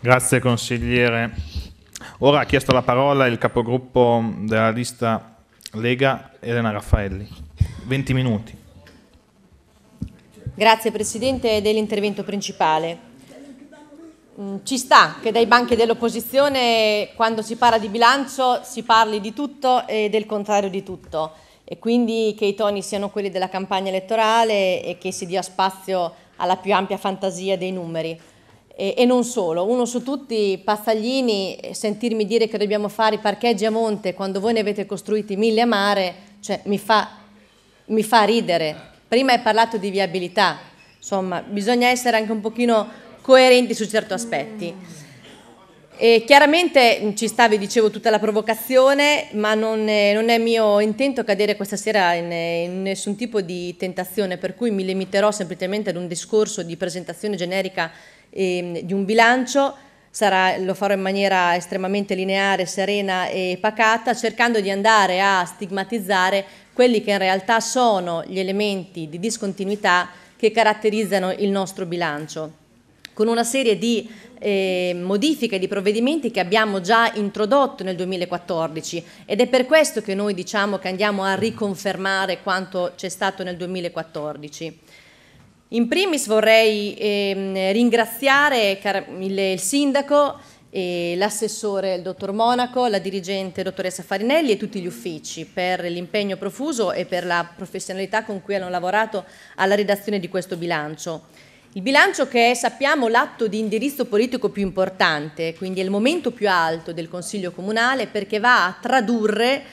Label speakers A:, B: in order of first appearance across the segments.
A: Grazie consigliere. Ora ha chiesto la parola il capogruppo della lista Lega, Elena Raffaelli. 20 minuti.
B: Grazie Presidente dell'intervento principale. Mm, ci sta che dai banchi dell'opposizione quando si parla di bilancio si parli di tutto e del contrario di tutto e quindi che i toni siano quelli della campagna elettorale e che si dia spazio alla più ampia fantasia dei numeri. E, e non solo, uno su tutti, Pazzaglini, sentirmi dire che dobbiamo fare i parcheggi a monte quando voi ne avete costruiti mille a mare, cioè mi fa, mi fa ridere. Prima hai parlato di viabilità, insomma bisogna essere anche un pochino coerenti su certi aspetti. E chiaramente ci sta, vi dicevo, tutta la provocazione, ma non è, non è mio intento cadere questa sera in, in, nessun tipo di tentazione, per cui mi limiterò semplicemente ad un discorso di presentazione generica eh, di un bilancio, Sarà, lo farò in maniera estremamente lineare, serena e pacata, cercando di andare a stigmatizzare quelli che in realtà sono gli elementi di discontinuità che caratterizzano il nostro bilancio, con una serie di eh, modifiche di provvedimenti che abbiamo già introdotto nel 2014 ed è per questo che noi diciamo che andiamo a riconfermare quanto c'è stato nel 2014. In primis vorrei ehm, ringraziare il, il sindaco, l'assessore, il dottor Monaco, la dirigente dottoressa Farinelli e tutti gli uffici per l'impegno profuso e per la professionalità con cui hanno lavorato alla redazione di questo bilancio. Il bilancio che è, sappiamo, l'atto di indirizzo politico più importante, quindi è il momento più alto del Consiglio Comunale perché va a tradurre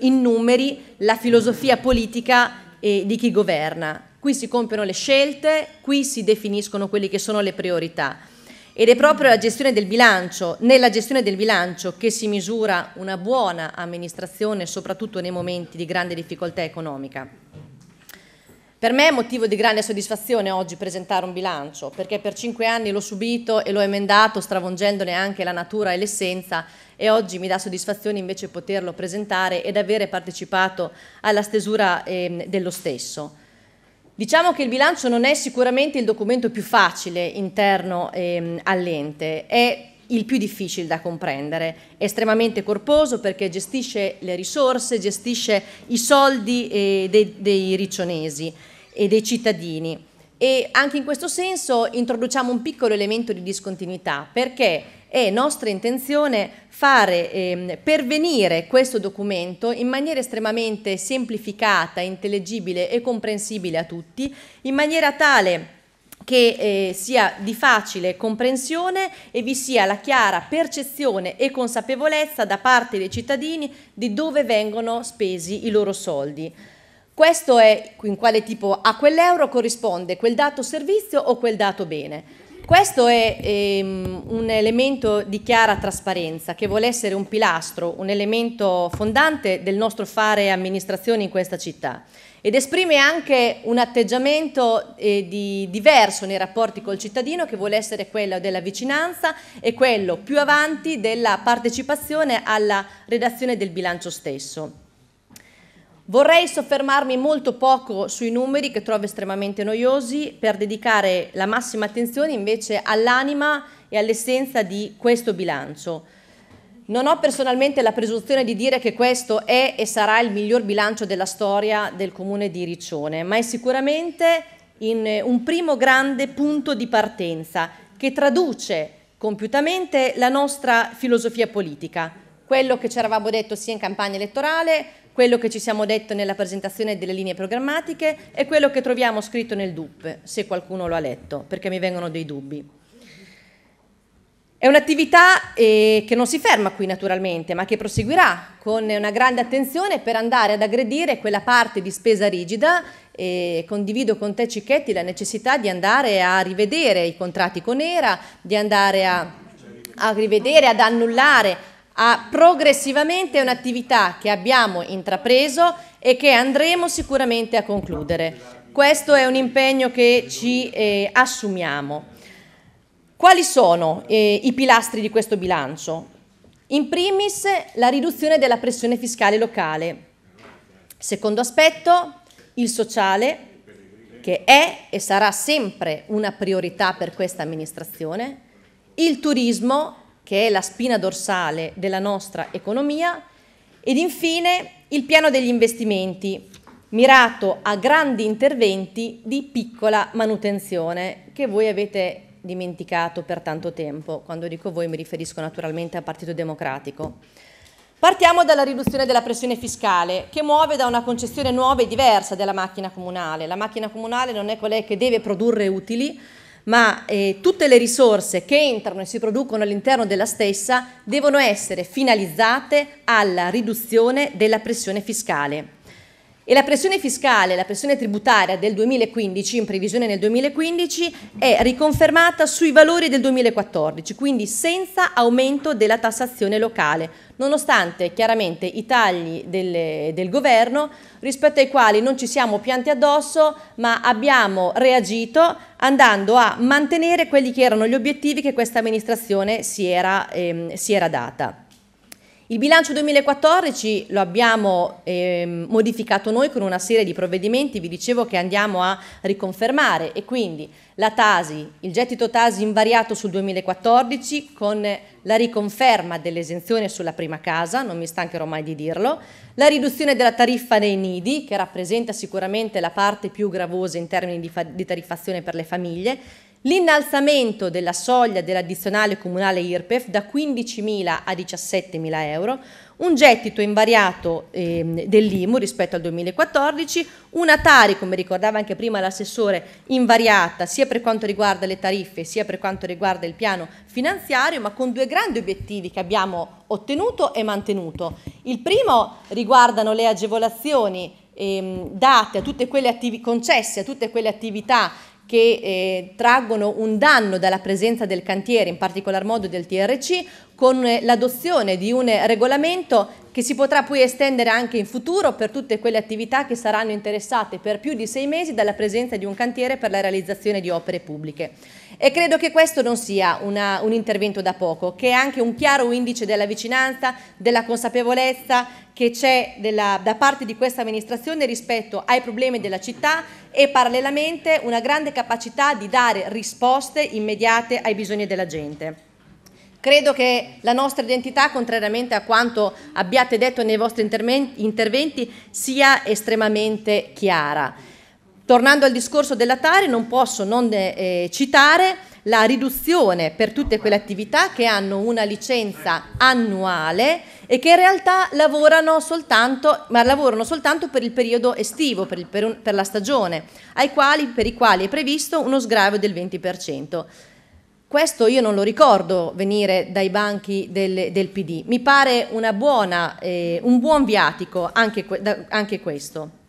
B: in numeri la filosofia politica eh, di chi governa qui si compiono le scelte, qui si definiscono quelle che sono le priorità. Ed è proprio la gestione del bilancio, nella gestione del bilancio che si misura una buona amministrazione, soprattutto nei momenti di grande difficoltà economica. Per me è motivo di grande soddisfazione oggi presentare un bilancio, perché per cinque anni l'ho subito e l'ho emendato, stravolgendone anche la natura e l'essenza, e oggi mi dà soddisfazione invece poterlo presentare ed avere partecipato alla stesura eh, dello stesso. Diciamo che il bilancio non è sicuramente il documento più facile interno ehm, all'ente, è il più difficile da comprendere, è estremamente corposo perché gestisce le risorse, gestisce i soldi eh, dei, dei riccionesi e dei cittadini. E anche in questo senso introduciamo un piccolo elemento di discontinuità perché è nostra intenzione fare eh, pervenire questo documento in maniera estremamente semplificata, intellegibile e comprensibile a tutti, in maniera tale che eh, sia di facile comprensione e vi sia la chiara percezione e consapevolezza da parte dei cittadini di dove vengono spesi i loro soldi. Questo è in quale tipo a quell'euro corrisponde quel dato servizio o quel dato bene. Questo è ehm, un elemento di chiara trasparenza che vuole essere un pilastro, un elemento fondante del nostro fare amministrazione in questa città ed esprime anche un atteggiamento eh, di, diverso nei rapporti col cittadino che vuole essere quello della vicinanza e quello più avanti della partecipazione alla redazione del bilancio stesso. Vorrei soffermarmi molto poco sui numeri che trovo estremamente noiosi per dedicare la massima attenzione invece all'anima e all'essenza di questo bilancio. Non ho personalmente la presunzione di dire che questo è e sarà il miglior bilancio della storia del comune di Riccione, ma è sicuramente un primo grande punto di partenza che traduce compiutamente la nostra filosofia politica, quello che ci eravamo detto sia in campagna elettorale, quello che ci siamo detto nella presentazione delle linee programmatiche e quello che troviamo scritto nel DUP, se qualcuno lo ha letto, perché mi vengono dei dubbi. È un'attività eh, che non si ferma qui naturalmente, ma che proseguirà con una grande attenzione per andare ad aggredire quella parte di spesa rigida e condivido con te Cicchetti la necessità di andare a rivedere i contratti con ERA, di andare a, a rivedere, ad annullare a progressivamente un'attività che abbiamo intrapreso e che andremo sicuramente a concludere. Questo è un impegno che ci eh, assumiamo. Quali sono eh, i pilastri di questo bilancio? In primis la riduzione della pressione fiscale locale. Secondo aspetto, il sociale, che è e sarà sempre una priorità per questa amministrazione. il turismo, che è la spina dorsale della nostra economia, ed infine il piano degli investimenti, mirato a grandi interventi di piccola manutenzione che voi avete dimenticato per tanto tempo. Quando dico voi mi riferisco naturalmente al Partito Democratico. Partiamo dalla riduzione della pressione fiscale, che muove da una concezione nuova e diversa della macchina comunale. La macchina comunale non è quella che deve produrre utili, ma eh, tutte le risorse che entrano e si producono all'interno della stessa devono essere finalizzate alla riduzione della pressione fiscale. E la pressione fiscale, la pressione tributaria del 2015, in previsione nel 2015, è riconfermata sui valori del 2014, quindi senza aumento della tassazione locale, nonostante chiaramente i tagli del, del governo rispetto ai quali non ci siamo pianti addosso, ma abbiamo reagito andando a mantenere quelli che erano gli obiettivi che questa amministrazione si era, ehm, si era data. Il bilancio 2014 lo abbiamo eh, modificato noi con una serie di provvedimenti, vi dicevo che andiamo a riconfermare. E quindi la Tasi, il gettito Tasi invariato sul 2014 con la riconferma dell'esenzione sulla prima casa, non mi stancherò mai di dirlo, la riduzione della tariffa dei nidi che rappresenta sicuramente la parte più gravosa in termini di, di tariffazione per le famiglie l'innalzamento della soglia dell'addizionale comunale IRPEF da 15.000 a 17.000 euro, un gettito invariato eh, dell'IMU rispetto al 2014, una Tari, come ricordava anche prima l'assessore, invariata sia per quanto riguarda le tariffe sia per quanto riguarda il piano finanziario, ma con due grandi obiettivi che abbiamo ottenuto e mantenuto. Il primo riguardano le agevolazioni ehm, date a tutte quelle concesse a tutte quelle attività che eh, traggono un danno dalla presenza del cantiere, in particolar modo del TRC, con eh, l'adozione di un regolamento che si potrà poi estendere anche in futuro per tutte quelle attività che saranno interessate per più di sei mesi dalla presenza di un cantiere per la realizzazione di opere pubbliche. E credo che questo non sia una, un intervento da poco, che è anche un chiaro indice della vicinanza, della consapevolezza che c'è da parte di questa amministrazione rispetto ai problemi della città e parallelamente una grande capacità di dare risposte immediate ai bisogni della gente. Credo che la nostra identità, contrariamente a quanto abbiate detto nei vostri interventi, sia estremamente chiara. Tornando al discorso della Tari, non posso non eh, citare la riduzione per tutte quelle attività che hanno una licenza annuale e che in realtà lavorano soltanto, ma lavorano soltanto per il periodo estivo, per, il, per, un, per la stagione, quali, per i quali è previsto uno sgravio del 20%. Questo io non lo ricordo venire dai banchi del, del PD. Mi pare buona, eh, un buon viatico anche, anche questo.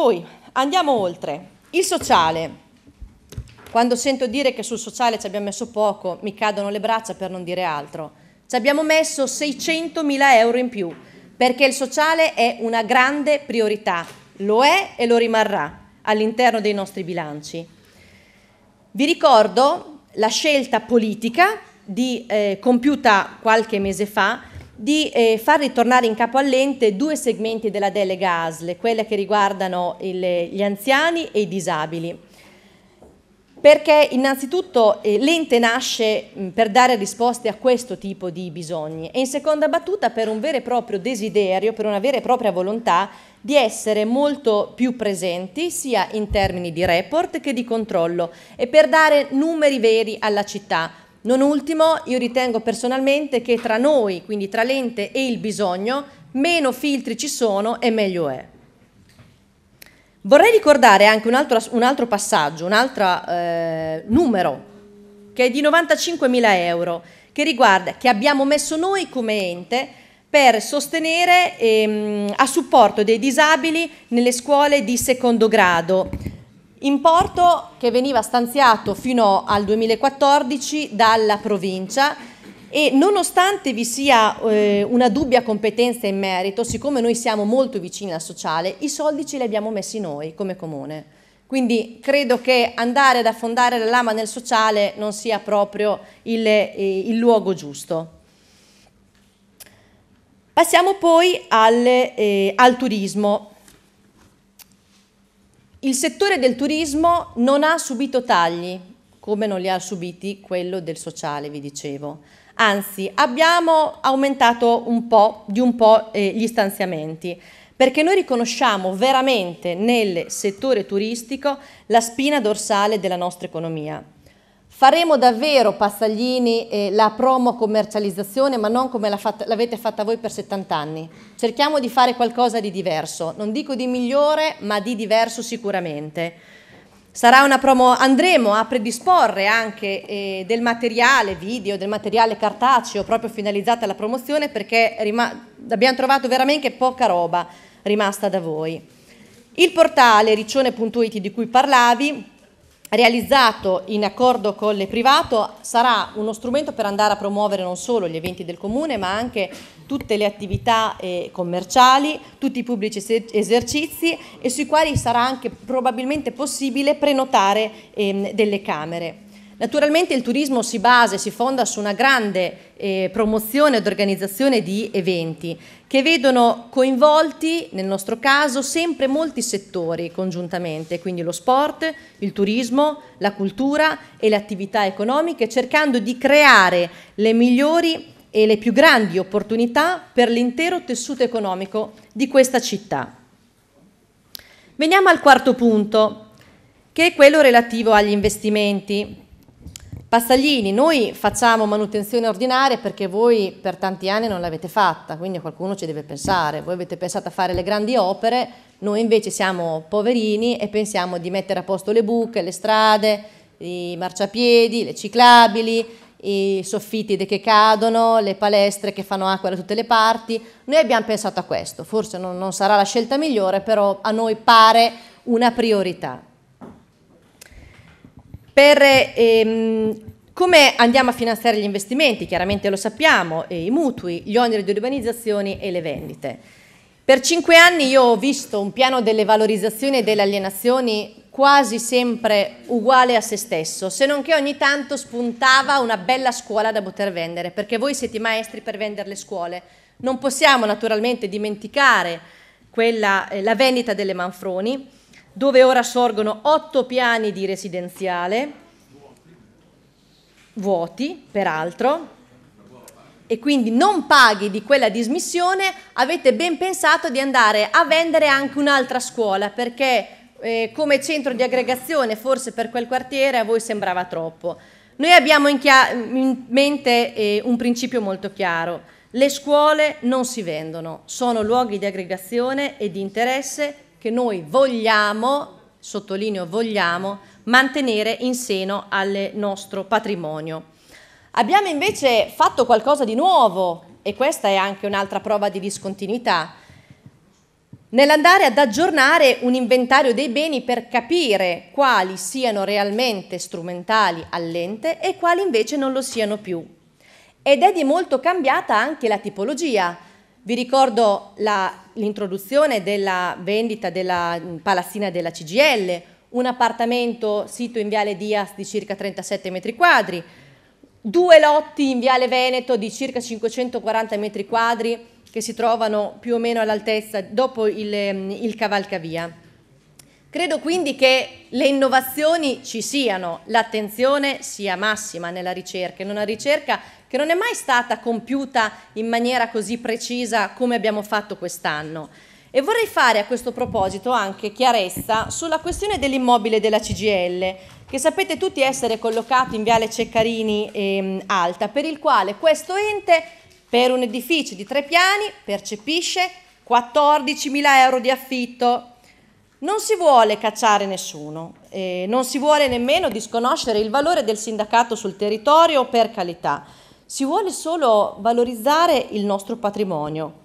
B: Poi andiamo oltre. Il sociale. Quando sento dire che sul sociale ci abbiamo messo poco, mi cadono le braccia per non dire altro. Ci abbiamo messo 600 mila euro in più, perché il sociale è una grande priorità, lo è e lo rimarrà all'interno dei nostri bilanci. Vi ricordo la scelta politica di, eh, compiuta qualche mese fa di eh, far ritornare in capo all'ente due segmenti della delega ASLE, quelle che riguardano il, gli anziani e i disabili. Perché innanzitutto eh, l'ente nasce mh, per dare risposte a questo tipo di bisogni e in seconda battuta per un vero e proprio desiderio, per una vera e propria volontà di essere molto più presenti sia in termini di report che di controllo e per dare numeri veri alla città. Non ultimo, io ritengo personalmente che tra noi, quindi tra l'ente e il bisogno, meno filtri ci sono e meglio è. Vorrei ricordare anche un altro, un altro passaggio, un altro eh, numero, che è di 95.000 euro, che riguarda, che abbiamo messo noi come ente per sostenere ehm, a supporto dei disabili nelle scuole di secondo grado, importo che veniva stanziato fino al 2014 dalla provincia e nonostante vi sia eh, una dubbia competenza in merito, siccome noi siamo molto vicini al sociale, i soldi ce li abbiamo messi noi come comune. Quindi credo che andare ad affondare la lama nel sociale non sia proprio il, eh, il luogo giusto. Passiamo poi al, eh, al turismo. Il settore del turismo non ha subito tagli, come non li ha subiti quello del sociale, vi dicevo. Anzi, abbiamo aumentato un po', di un po' eh, gli stanziamenti perché noi riconosciamo veramente nel settore turistico la spina dorsale della nostra economia. Faremo davvero, Passaglini, eh, la promo commercializzazione, ma non come l'avete fatta voi per 70 anni. Cerchiamo di fare qualcosa di diverso, non dico di migliore, ma di diverso sicuramente. Promo, andremo a predisporre anche eh, del materiale video, del materiale cartaceo proprio finalizzato alla promozione perché abbiamo trovato veramente poca roba rimasta da voi. Il portale riccione.it di cui parlavi, realizzato in accordo con il privato, sarà uno strumento per andare a promuovere non solo gli eventi del comune, ma anche tutte le attività eh, commerciali, tutti i pubblici esercizi e sui quali sarà anche probabilmente possibile prenotare ehm, delle camere. Naturalmente il turismo si basa e si fonda su una grande eh, promozione ed organizzazione di eventi che vedono coinvolti, nel nostro caso, sempre molti settori congiuntamente, quindi lo sport, il turismo, la cultura e le attività economiche, cercando di creare le migliori e le più grandi opportunità per l'intero tessuto economico di questa città. Veniamo al quarto punto, che è quello relativo agli investimenti. Passaglini, noi facciamo manutenzione ordinaria perché voi per tanti anni non l'avete fatta, quindi qualcuno ci deve pensare. Voi avete pensato a fare le grandi opere, noi invece siamo poverini e pensiamo di mettere a posto le buche, le strade, i marciapiedi, le ciclabili, i soffitti che cadono, le palestre che fanno acqua da tutte le parti. Noi abbiamo pensato a questo, forse non, non sarà la scelta migliore, però a noi pare una priorità. Per ehm, come andiamo a finanziare gli investimenti? Chiaramente lo sappiamo, i mutui, gli oneri di urbanizzazione e le vendite. Per cinque anni io ho visto un piano delle valorizzazioni e delle alienazioni quasi sempre uguale a se stesso, se non che ogni tanto spuntava una bella scuola da poter vendere, perché voi siete maestri per vendere le scuole. Non possiamo naturalmente dimenticare quella, eh, la vendita delle Manfroni, dove ora sorgono otto piani di residenziale, vuoti peraltro, e quindi non paghi di quella dismissione, avete ben pensato di andare a vendere anche un'altra scuola, perché eh, come centro di aggregazione forse per quel quartiere a voi sembrava troppo. Noi abbiamo in, in mente eh, un principio molto chiaro. Le scuole non si vendono, sono luoghi di aggregazione e di interesse che noi vogliamo, sottolineo vogliamo, mantenere in seno al nostro patrimonio. Abbiamo invece fatto qualcosa di nuovo e questa è anche un'altra prova di discontinuità, nell'andare ad aggiornare un inventario dei beni per capire quali siano realmente strumentali all'ente e quali invece non lo siano più. Ed è di molto cambiata anche la tipologia. Vi ricordo l'introduzione della vendita della palazzina della CGL, un appartamento sito in Viale Dias di circa 37 metri quadri, due lotti in Viale Veneto di circa 540 metri quadri che si trovano più o meno all'altezza dopo il, il cavalcavia. Credo quindi che le innovazioni ci siano, l'attenzione sia massima nella ricerca, in una ricerca che non è mai stata compiuta in maniera così precisa come abbiamo fatto quest'anno. E vorrei fare a questo proposito anche chiarezza sulla questione dell'immobile della CGL, che sapete tutti essere collocato in Viale Ceccarini eh, Alta, per il quale questo ente, per un edificio di tre piani, percepisce 14.000 euro di affitto. Non si vuole cacciare nessuno, eh, non si vuole nemmeno disconoscere il valore del sindacato sul territorio per qualità si vuole solo valorizzare il nostro patrimonio,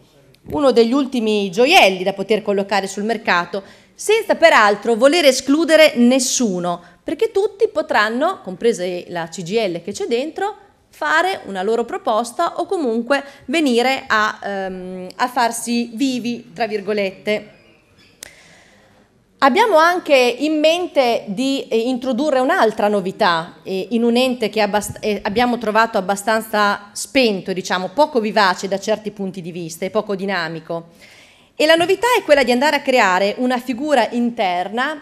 B: uno degli ultimi gioielli da poter collocare sul mercato, senza peraltro voler escludere nessuno, perché tutti potranno, compresa la CGL che c'è dentro, fare una loro proposta o comunque venire a, um, a farsi vivi, tra virgolette. Abbiamo anche in mente di eh, introdurre un'altra novità eh, in un ente che eh, abbiamo trovato abbastanza spento, diciamo, poco vivace da certi punti di vista e poco dinamico. E la novità è quella di andare a creare una figura interna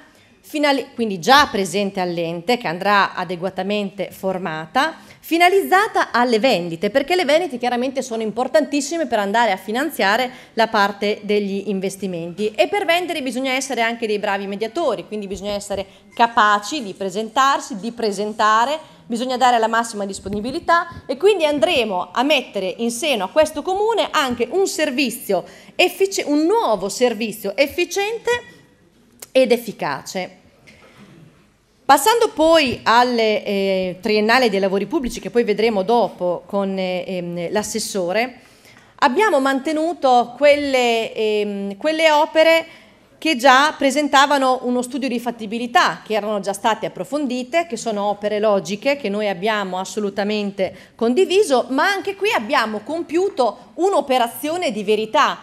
B: quindi già presente all'ente, che andrà adeguatamente formata, finalizzata alle vendite, perché le vendite chiaramente sono importantissime per andare a finanziare la parte degli investimenti e per vendere bisogna essere anche dei bravi mediatori, quindi bisogna essere capaci di presentarsi, di presentare, bisogna dare la massima disponibilità e quindi andremo a mettere in seno a questo comune anche un servizio, un nuovo servizio efficiente ed efficace. Passando poi alle eh, triennale dei lavori pubblici, che poi vedremo dopo con eh, ehm, l'assessore, abbiamo mantenuto quelle, eh, quelle opere che già presentavano uno studio di fattibilità, che erano già state approfondite, che sono opere logiche che noi abbiamo assolutamente condiviso, ma anche qui abbiamo compiuto un'operazione di verità,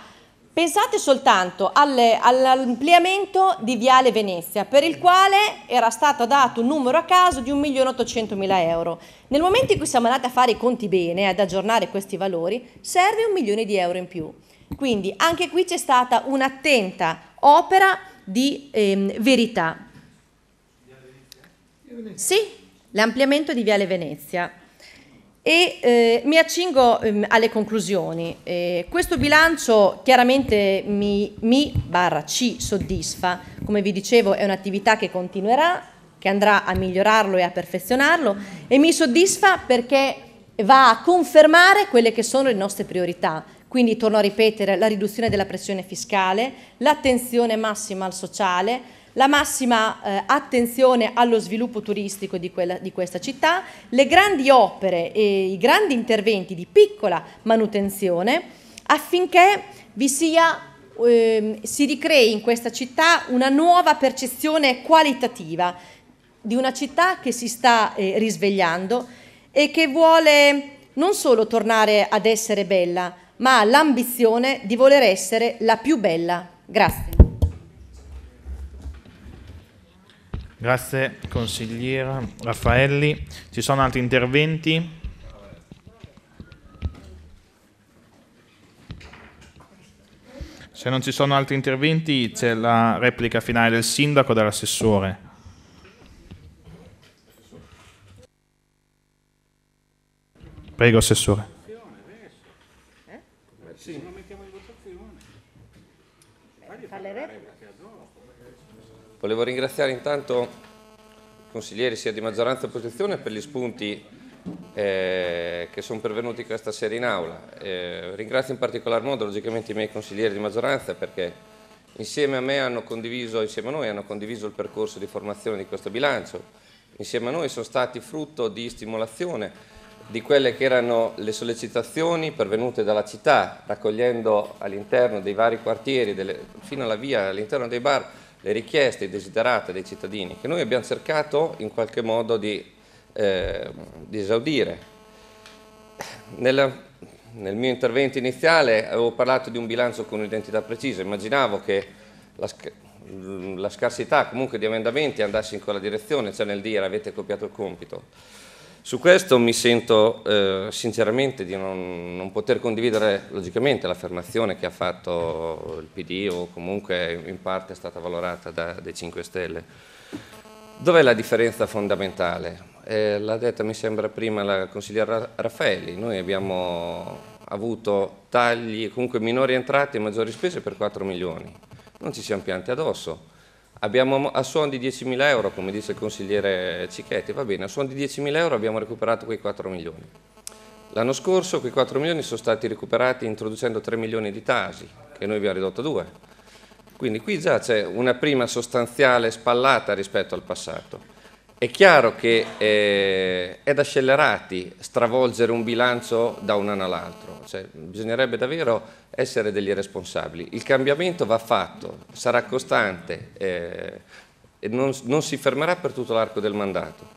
B: Pensate soltanto all'ampliamento di Viale Venezia, per il quale era stato dato un numero a caso di 1.800.000 euro. Nel momento in cui siamo andati a fare i conti bene, ad aggiornare questi valori, serve un milione di euro in più. Quindi anche qui c'è stata un'attenta opera di ehm, verità. Sì, l'ampliamento di Viale Venezia. E eh, mi accingo ehm, alle conclusioni. Eh, questo bilancio chiaramente mi, mi barra ci soddisfa, come vi dicevo è un'attività che continuerà, che andrà a migliorarlo e a perfezionarlo e mi soddisfa perché va a confermare quelle che sono le nostre priorità. Quindi torno a ripetere la riduzione della pressione fiscale, l'attenzione massima al sociale, la massima eh, attenzione allo sviluppo turistico di, quella, di, questa città, le grandi opere e i grandi interventi di piccola manutenzione affinché vi sia, eh, si ricrei in questa città una nuova percezione qualitativa di una città che si sta eh, risvegliando e che vuole non solo tornare ad essere bella, ma ha l'ambizione di voler essere la più bella. Grazie.
A: Grazie consigliera Raffaelli. Ci sono altri interventi? Se non ci sono altri interventi c'è la replica finale del sindaco e dell'assessore. Prego, Assessore.
C: Volevo ringraziare intanto i consiglieri sia di maggioranza che opposizione per gli spunti eh, che sono pervenuti questa sera in aula. Eh, ringrazio in particolar modo logicamente i miei consiglieri di maggioranza perché insieme a me hanno condiviso, insieme a noi hanno condiviso il percorso di formazione di questo bilancio, insieme a noi sono stati frutto di stimolazione di quelle che erano le sollecitazioni pervenute dalla città, raccogliendo all'interno dei vari quartieri, delle, fino alla via, all'interno dei bar, le richieste, i desiderate dei cittadini, che noi abbiamo cercato in qualche modo di, eh, di esaudire. Nella, nel mio intervento iniziale avevo parlato di un bilancio con un'identità precisa, immaginavo che la, la scarsità comunque di emendamenti andasse in quella direzione, cioè nel dire avete copiato il compito. Su questo mi sento eh, sinceramente di non, non, poter condividere logicamente l'affermazione che ha fatto il PD o comunque in parte è stata valorata da, dai 5 Stelle. Dov'è la differenza fondamentale? Eh, l'ha detta mi sembra prima la consigliera Raffaelli, noi abbiamo avuto tagli, comunque minori entrate e maggiori spese per 4 milioni, non ci siamo pianti addosso Abbiamo a suon di 10.000 euro, come dice il consigliere Cicchetti, va bene, a suon di 10.000 euro abbiamo recuperato quei 4 milioni. L'anno scorso quei 4 milioni sono stati recuperati introducendo 3 milioni di tasi, che noi abbiamo ridotto a 2. Quindi qui già c'è una prima sostanziale spallata rispetto al passato. È chiaro che eh, è da scellerati stravolgere un bilancio da un anno all'altro, cioè, bisognerebbe davvero essere degli responsabili. Il cambiamento va fatto, sarà costante eh, e non, non si fermerà per tutto l'arco del mandato.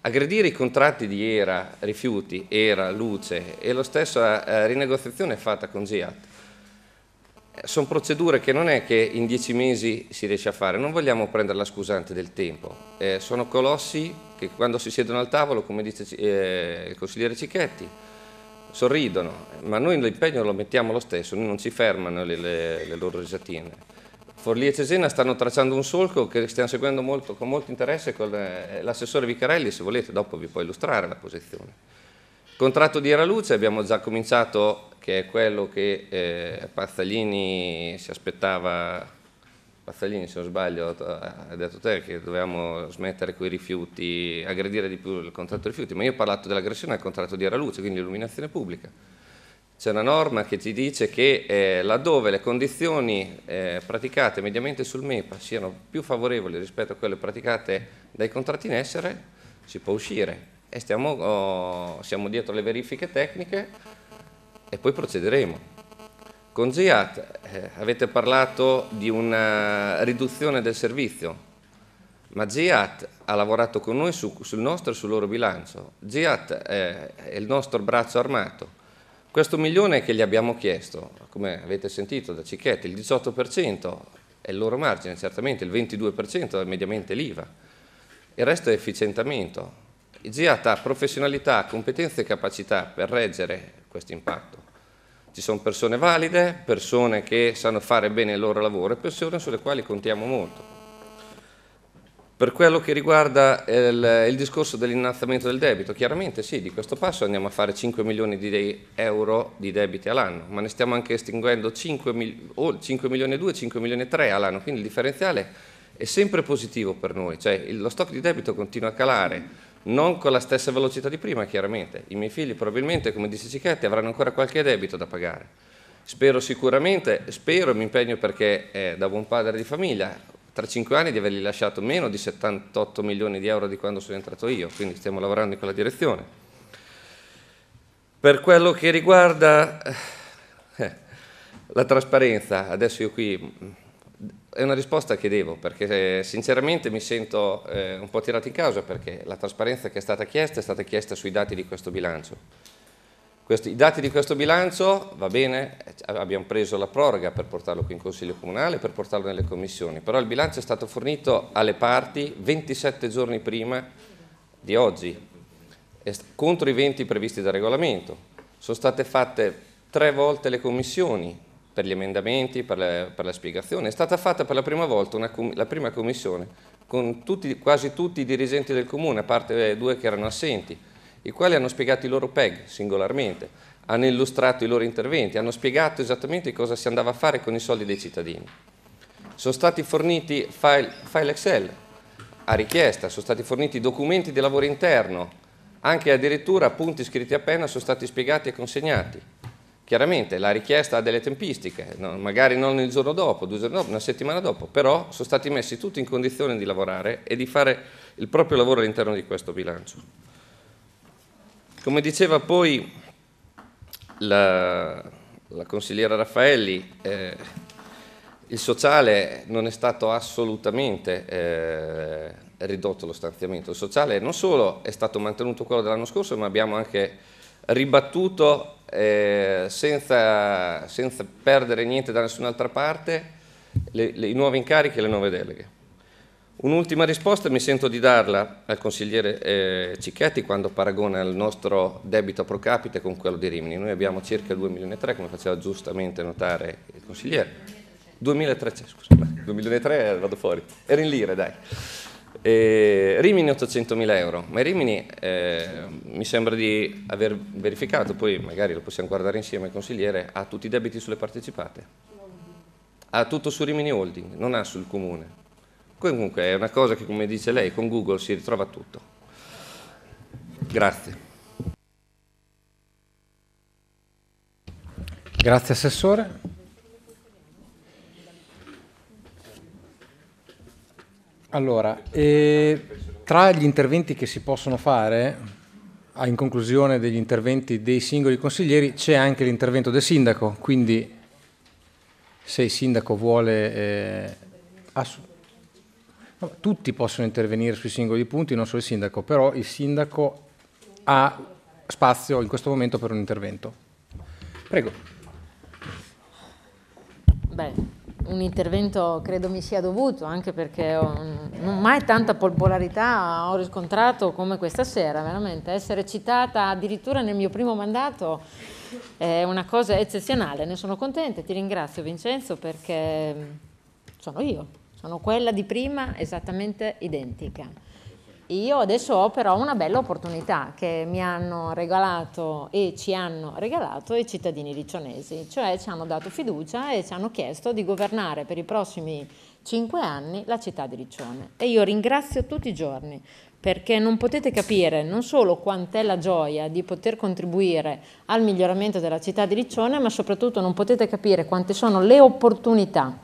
C: Aggredire i contratti di ERA, rifiuti, ERA, luce e lo stesso eh, rinegoziazione fatta con GIAT sono procedure che non è che in dieci mesi si riesce a fare, non vogliamo prendere la scusante del tempo, eh, sono colossi che quando si siedono al tavolo, come dice eh, il consigliere Cicchetti, sorridono, ma noi l'impegno lo mettiamo lo stesso, noi non ci fermano le, le, le loro risatine. Forlì e Cesena stanno tracciando un solco che stiamo seguendo molto, con molto interesse con eh, l'assessore Vicarelli, se volete dopo vi può illustrare la posizione. Contratto di Eraluce abbiamo già cominciato, che è quello che eh, Pazzaglini si aspettava, Pazzaglini se non sbaglio ha detto te che dovevamo smettere con i rifiuti, aggredire di più il contratto rifiuti, ma io ho parlato dell'aggressione al contratto di Eraluce, quindi illuminazione pubblica. C'è una norma che ci dice che eh, laddove le condizioni eh, praticate mediamente sul MEPA siano più favorevoli rispetto a quelle praticate dai contratti in essere, si può uscire. E stiamo, oh, siamo dietro le verifiche tecniche e poi procederemo. Con GIAT eh, avete parlato di una riduzione del servizio, ma GIAT ha lavorato con noi su, sul nostro e sul loro bilancio. GIAT è il nostro braccio armato questo milione che gli abbiamo chiesto, come avete sentito da Cicchetti, il 18% è il loro margine, certamente il 22% è mediamente l'IVA, il resto è efficientamento. GIAT ha professionalità, competenze e capacità per reggere questo impatto. Ci sono persone valide, persone che sanno fare bene il loro lavoro e persone sulle quali contiamo molto. Per quello che riguarda il, il discorso dell'innalzamento del debito, chiaramente sì, di questo passo andiamo a fare 5 milioni di euro di debiti all'anno, ma ne stiamo anche estinguendo 5, mil, oh, 5 milioni e 2, 5 milioni e 3 all'anno, quindi il differenziale è sempre positivo per noi, cioè lo stock di debito continua a calare, non con la stessa velocità di prima chiaramente, i miei figli probabilmente, come disse Cicchetti, avranno ancora qualche debito da pagare. Spero sicuramente, spero mi impegno perché eh, da buon padre di famiglia tra cinque anni di avergli lasciato meno di 78 milioni di euro di quando sono entrato io, quindi stiamo lavorando in quella direzione. Per quello che riguarda eh, la trasparenza, adesso io qui è una risposta che devo, perché eh, sinceramente mi sento eh, un po' tirato in causa, perché la trasparenza che è stata chiesta è stata chiesta sui dati di questo bilancio questi, I dati di questo bilancio, va bene, abbiamo preso la proroga per portarlo qui in Consiglio Comunale, per portarlo nelle commissioni, però il bilancio è stato fornito alle parti 27 giorni prima di oggi, contro i 20 previsti dal regolamento. Sono state fatte tre volte le commissioni per gli emendamenti, per, le, per la spiegazione. È stata fatta per la prima volta una, la prima commissione con tutti, quasi tutti i dirigenti del Comune, a parte due che erano assenti, i quali hanno spiegato i loro PEG singolarmente, hanno illustrato i loro interventi, hanno spiegato esattamente cosa si andava a fare con i soldi dei cittadini. Sono stati forniti file, file Excel a richiesta, sono stati forniti documenti di lavoro interno, anche addirittura punti scritti a penna sono stati spiegati e consegnati. Chiaramente la richiesta ha delle tempistiche, magari non il giorno dopo, due giorni dopo, una settimana dopo, però sono stati messi tutti in condizione di lavorare e di fare il proprio lavoro all'interno di questo bilancio. Come diceva poi la, la consigliera Raffaelli, eh, il sociale non è stato assolutamente eh, ridotto lo stanziamento. Il sociale non solo è stato mantenuto quello dell'anno scorso, ma abbiamo anche ribattuto eh, senza, senza, perdere niente da nessun'altra parte le, le, i nuovi incarichi e le nuove deleghe. Un'ultima risposta mi sento di darla al consigliere eh, Cicchetti quando paragona il nostro debito pro capite con quello di Rimini. Noi abbiamo circa 2 milioni e 3, come faceva giustamente notare il consigliere. 2003, scusa, 2003 vado fuori, ero in lire dai. E Rimini 800 mila euro, ma Rimini eh, mi sembra di aver verificato, poi magari lo possiamo guardare insieme consigliere, ha tutti i debiti sulle partecipate, ha tutto su Rimini Holding, non ha sul comune Comunque è una cosa che, come dice lei, con Google si ritrova tutto. Grazie.
D: Grazie Assessore. Allora, eh, tra gli interventi che si possono fare, in conclusione degli interventi dei singoli consiglieri, c'è anche l'intervento del sindaco, quindi se il sindaco vuole eh, No, tutti possono intervenire sui singoli punti, non solo il sindaco, però il sindaco ha spazio in questo momento per un intervento. Prego.
E: Beh, un intervento credo mi sia dovuto, anche perché ho, non mai tanta popolarità ho riscontrato come questa sera, veramente. Essere citata addirittura nel mio primo mandato è una cosa eccezionale, ne sono contenta, ti ringrazio Vincenzo perché sono io, sono quella di prima esattamente identica. Io adesso ho però una bella opportunità che mi hanno regalato e ci hanno regalato i cittadini riccionesi, cioè ci hanno dato fiducia e ci hanno chiesto di governare per i prossimi cinque anni la città di Riccione. E io ringrazio tutti i giorni perché non potete capire non solo quant'è la gioia di poter contribuire al miglioramento della città di Riccione, ma soprattutto non potete capire quante sono le opportunità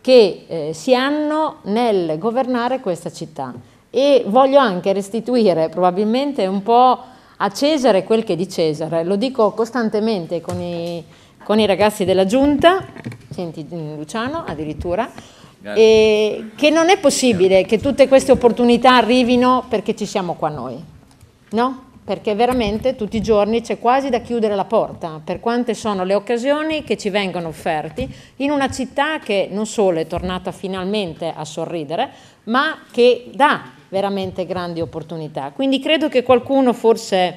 E: che eh, si hanno nel governare questa città. E voglio anche restituire probabilmente un po' a Cesare quel che è di Cesare, lo dico costantemente con i, con i ragazzi della giunta, senti Luciano addirittura, e che non è possibile che tutte queste opportunità arrivino perché ci siamo qua noi, no? Perché veramente tutti i giorni c'è quasi da chiudere la porta per quante sono le occasioni che ci vengono offerti in una città che non solo è tornata finalmente a sorridere, ma che dà veramente grandi opportunità. Quindi credo che qualcuno forse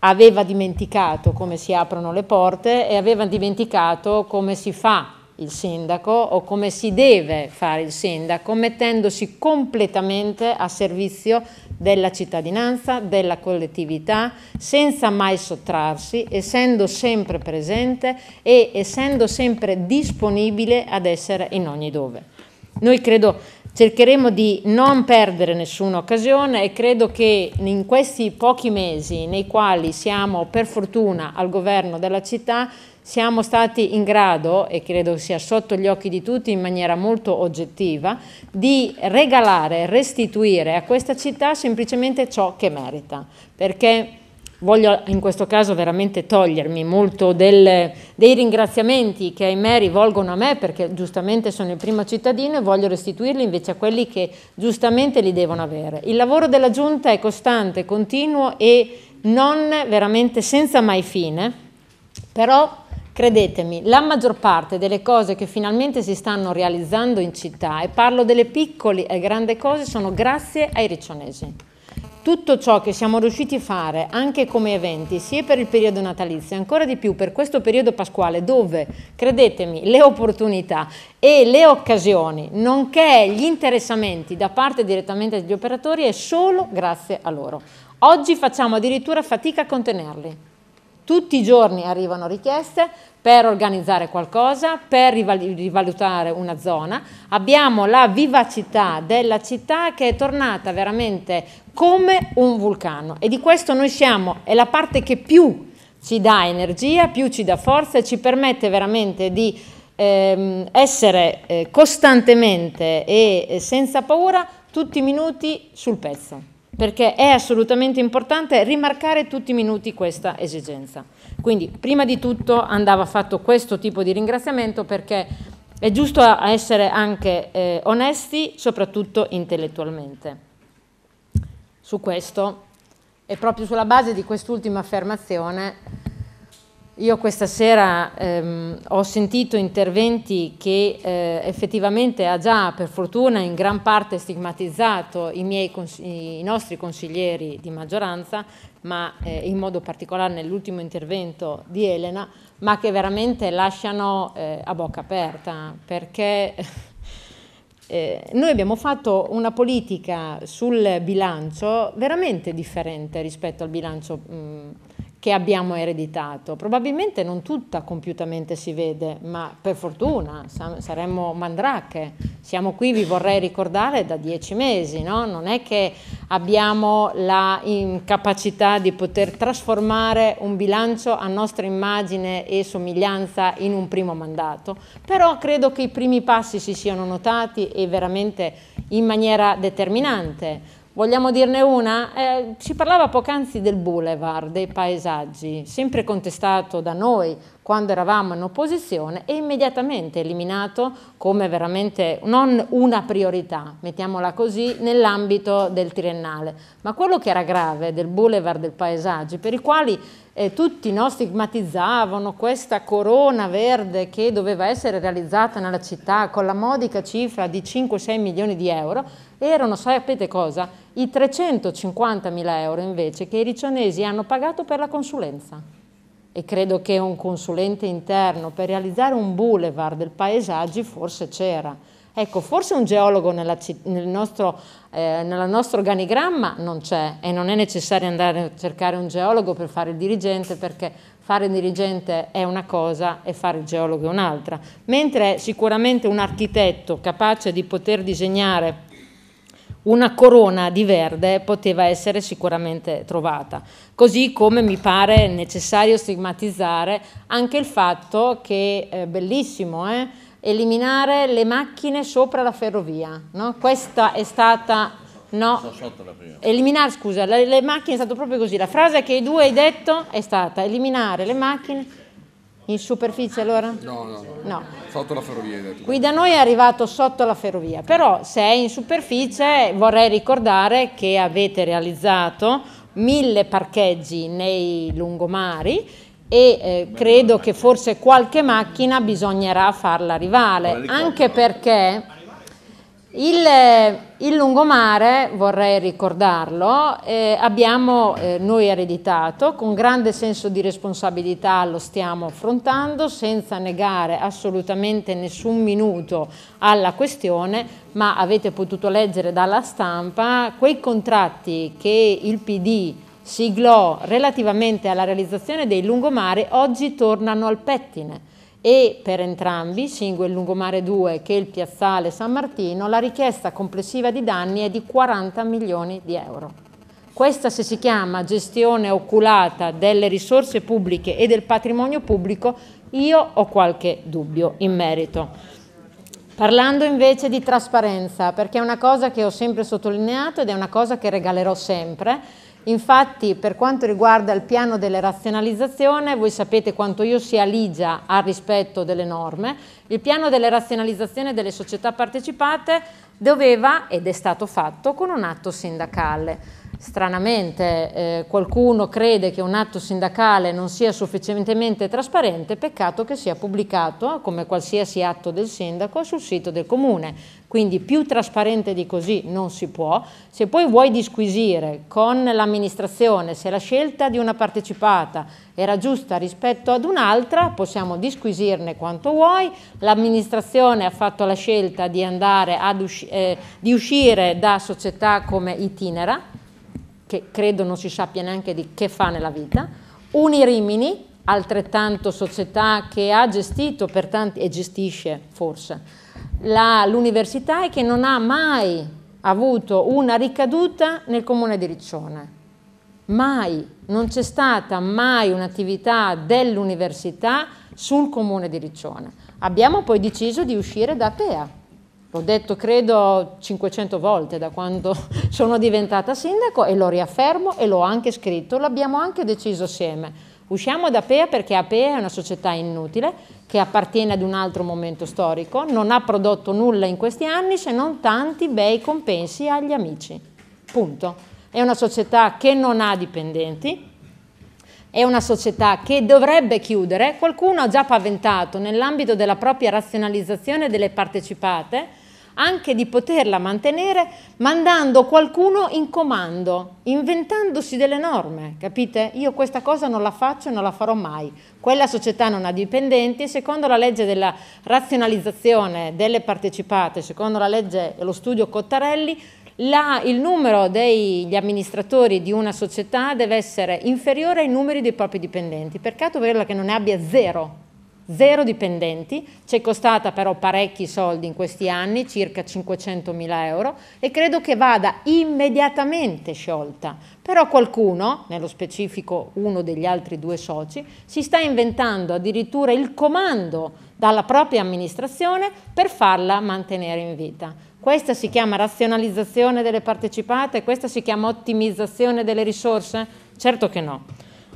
E: aveva dimenticato come si aprono le porte e aveva dimenticato come si fa il sindaco o come si deve fare il sindaco mettendosi completamente a servizio della cittadinanza, della collettività, senza mai sottrarsi, essendo sempre presente e essendo sempre disponibile ad essere in ogni dove. Noi credo cercheremo di non perdere nessuna occasione e credo che in questi pochi mesi nei quali siamo per fortuna al governo della città siamo stati in grado, e credo sia sotto gli occhi di tutti in maniera molto oggettiva, di regalare, restituire a questa città semplicemente ciò che merita, perché voglio in questo caso veramente togliermi molto del, dei ringraziamenti che ahimè rivolgono a me perché giustamente sono il primo cittadino e voglio restituirli invece a quelli che giustamente li devono avere. Il lavoro della Giunta è costante, continuo e non veramente senza mai fine, però Credetemi, la maggior parte delle cose che finalmente si stanno realizzando in città, e parlo delle piccole e grandi cose, sono grazie ai riccionesi. Tutto ciò che siamo riusciti a fare, anche come eventi, sia per il periodo natalizio, ancora di più per questo periodo pasquale, dove, credetemi, le opportunità e le occasioni, nonché gli interessamenti da parte direttamente degli operatori, è solo grazie a loro. Oggi facciamo addirittura fatica a contenerli tutti i giorni arrivano richieste per organizzare qualcosa, per rivalutare una zona. Abbiamo la vivacità della città che è tornata veramente come un vulcano e di questo noi siamo, è la parte che più ci dà energia, più ci dà forza e ci permette veramente di ehm, essere eh, costantemente e senza paura tutti i minuti sul pezzo perché è assolutamente importante rimarcare tutti i minuti questa esigenza. Quindi prima di tutto andava fatto questo tipo di ringraziamento perché è giusto essere anche eh, onesti, soprattutto intellettualmente. Su questo e proprio sulla base di quest'ultima affermazione io questa sera ehm, ho sentito interventi che eh, effettivamente ha già per fortuna in gran parte stigmatizzato i, miei, i nostri consiglieri di maggioranza, ma eh, in modo particolare nell'ultimo intervento di Elena, ma che veramente lasciano eh, a bocca aperta, perché eh, noi abbiamo fatto una politica sul bilancio veramente differente rispetto al bilancio mh, che abbiamo ereditato. Probabilmente non tutta compiutamente si vede, ma per fortuna saremmo mandrache. Siamo qui, vi vorrei ricordare, da dieci mesi, no? non è che abbiamo la incapacità di poter trasformare un bilancio a nostra immagine e somiglianza in un primo mandato, però credo che i primi passi si siano notati e veramente in maniera determinante. Vogliamo dirne una? Eh, si parlava poc'anzi del boulevard, dei paesaggi, sempre contestato da noi quando eravamo in opposizione e immediatamente eliminato come veramente non una priorità, mettiamola così, nell'ambito del triennale. Ma quello che era grave del boulevard dei paesaggi, per i quali eh, tutti no, stigmatizzavano questa corona verde che doveva essere realizzata nella città con la modica cifra di 5-6 milioni di euro, erano, sapete cosa? I 350 mila euro invece che i riccionesi hanno pagato per la consulenza. E credo che un consulente interno per realizzare un boulevard del paesaggi forse c'era. Ecco, forse un geologo nella, nel, nostro, eh, nel nostro organigramma non c'è e non è necessario andare a cercare un geologo per fare il dirigente perché fare il dirigente è una cosa e fare il geologo è un'altra, mentre sicuramente un architetto capace di poter disegnare una corona di verde poteva essere sicuramente trovata. Così come mi pare necessario stigmatizzare anche il fatto che è bellissimo, eh, eliminare le macchine sopra la ferrovia. No? Questa è stata No, eliminare, scusa, le, le, macchine è stato proprio così. La frase che i due hai detto è stata eliminare le macchine in superficie allora?
F: No, no,
E: no. no.
F: Sotto la ferrovia hai detto.
E: Qui da noi è arrivato sotto la ferrovia, però se è in superficie vorrei ricordare che avete realizzato mille parcheggi nei lungomari e eh, credo che forse qualche macchina bisognerà farla rivale, anche perché il, il, lungomare, vorrei ricordarlo, eh, abbiamo eh, noi ereditato, con grande senso di responsabilità lo stiamo affrontando, senza negare assolutamente nessun minuto alla questione, ma avete potuto leggere dalla stampa quei contratti che il PD siglò relativamente alla realizzazione dei lungomari oggi tornano al pettine e per entrambi, sia il lungomare 2 che il piazzale San Martino, la richiesta complessiva di danni è di 40 milioni di euro. Questa se si chiama gestione oculata delle risorse pubbliche e del patrimonio pubblico, io ho qualche dubbio in merito. Parlando invece di trasparenza, perché è una cosa che ho sempre sottolineato ed è una cosa che regalerò sempre, Infatti per quanto riguarda il piano delle razionalizzazione, voi sapete quanto io sia ligia al rispetto delle norme, il piano delle razionalizzazione delle società partecipate doveva, ed è stato fatto, con un atto sindacale. Stranamente eh, qualcuno crede che un atto sindacale non sia sufficientemente trasparente, peccato che sia pubblicato, come qualsiasi atto del sindaco, sul sito del comune. Quindi più trasparente di così non si può. Se poi vuoi disquisire con l'amministrazione se la scelta di una partecipata era giusta rispetto ad un'altra, possiamo disquisirne quanto vuoi. L'amministrazione ha fatto la scelta di, eh, di uscire da società come Itinera, che credo non si sappia neanche di che fa nella vita, Unirimini, altrettanto società che ha gestito per tanti, e gestisce forse, l'università e che non ha mai avuto una ricaduta nel comune di Riccione. Mai, non c'è stata mai un'attività dell'università sul comune di Riccione. Abbiamo poi deciso di uscire da Apea L'ho detto credo 500 volte da quando sono diventata sindaco e lo riaffermo e l'ho anche scritto, l'abbiamo anche deciso assieme. Usciamo da APEA perché APEA è una società inutile che appartiene ad un altro momento storico, non ha prodotto nulla in questi anni se non tanti bei compensi agli amici. Punto. È una società che non ha dipendenti, è una società che dovrebbe chiudere, qualcuno ha già paventato nell'ambito della propria razionalizzazione delle partecipate, anche di poterla mantenere mandando qualcuno in comando, inventandosi delle norme, capite? Io questa cosa non la faccio e non la farò mai. Quella società non ha dipendenti e secondo la legge della razionalizzazione delle partecipate, secondo la legge dello studio Cottarelli, la, il numero degli amministratori di una società deve essere inferiore ai numeri dei propri dipendenti. Peccato vederla che non ne abbia zero zero dipendenti, ci è costata però parecchi soldi in questi anni, circa 500 mila euro, e credo che vada immediatamente sciolta. Però qualcuno, nello specifico uno degli altri due soci, si sta inventando addirittura il comando dalla propria amministrazione per farla mantenere in vita. Questa si chiama razionalizzazione delle partecipate, questa si chiama ottimizzazione delle risorse? Certo che no.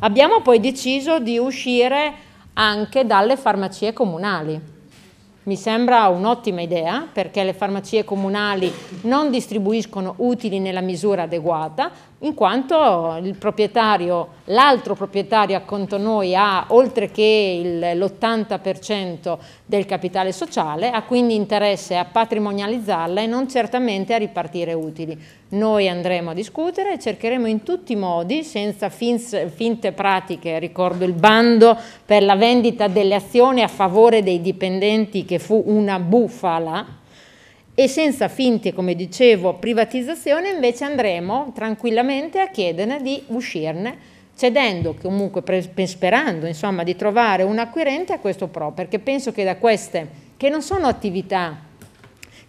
E: Abbiamo poi deciso di uscire anche dalle farmacie comunali. Mi sembra un'ottima idea perché le farmacie comunali non distribuiscono utili nella misura adeguata, in quanto il proprietario, l'altro proprietario accanto a noi ha oltre che l'80% del capitale sociale, ha quindi interesse a patrimonializzarla e non certamente a ripartire utili. Noi andremo a discutere e cercheremo in tutti i modi, senza finte pratiche, ricordo il bando per la vendita delle azioni a favore dei dipendenti che fu una bufala, e senza finte, come dicevo, privatizzazione, invece andremo tranquillamente a chiederne di uscirne cedendo comunque sperando insomma di trovare un acquirente a questo pro perché penso che da queste che non sono attività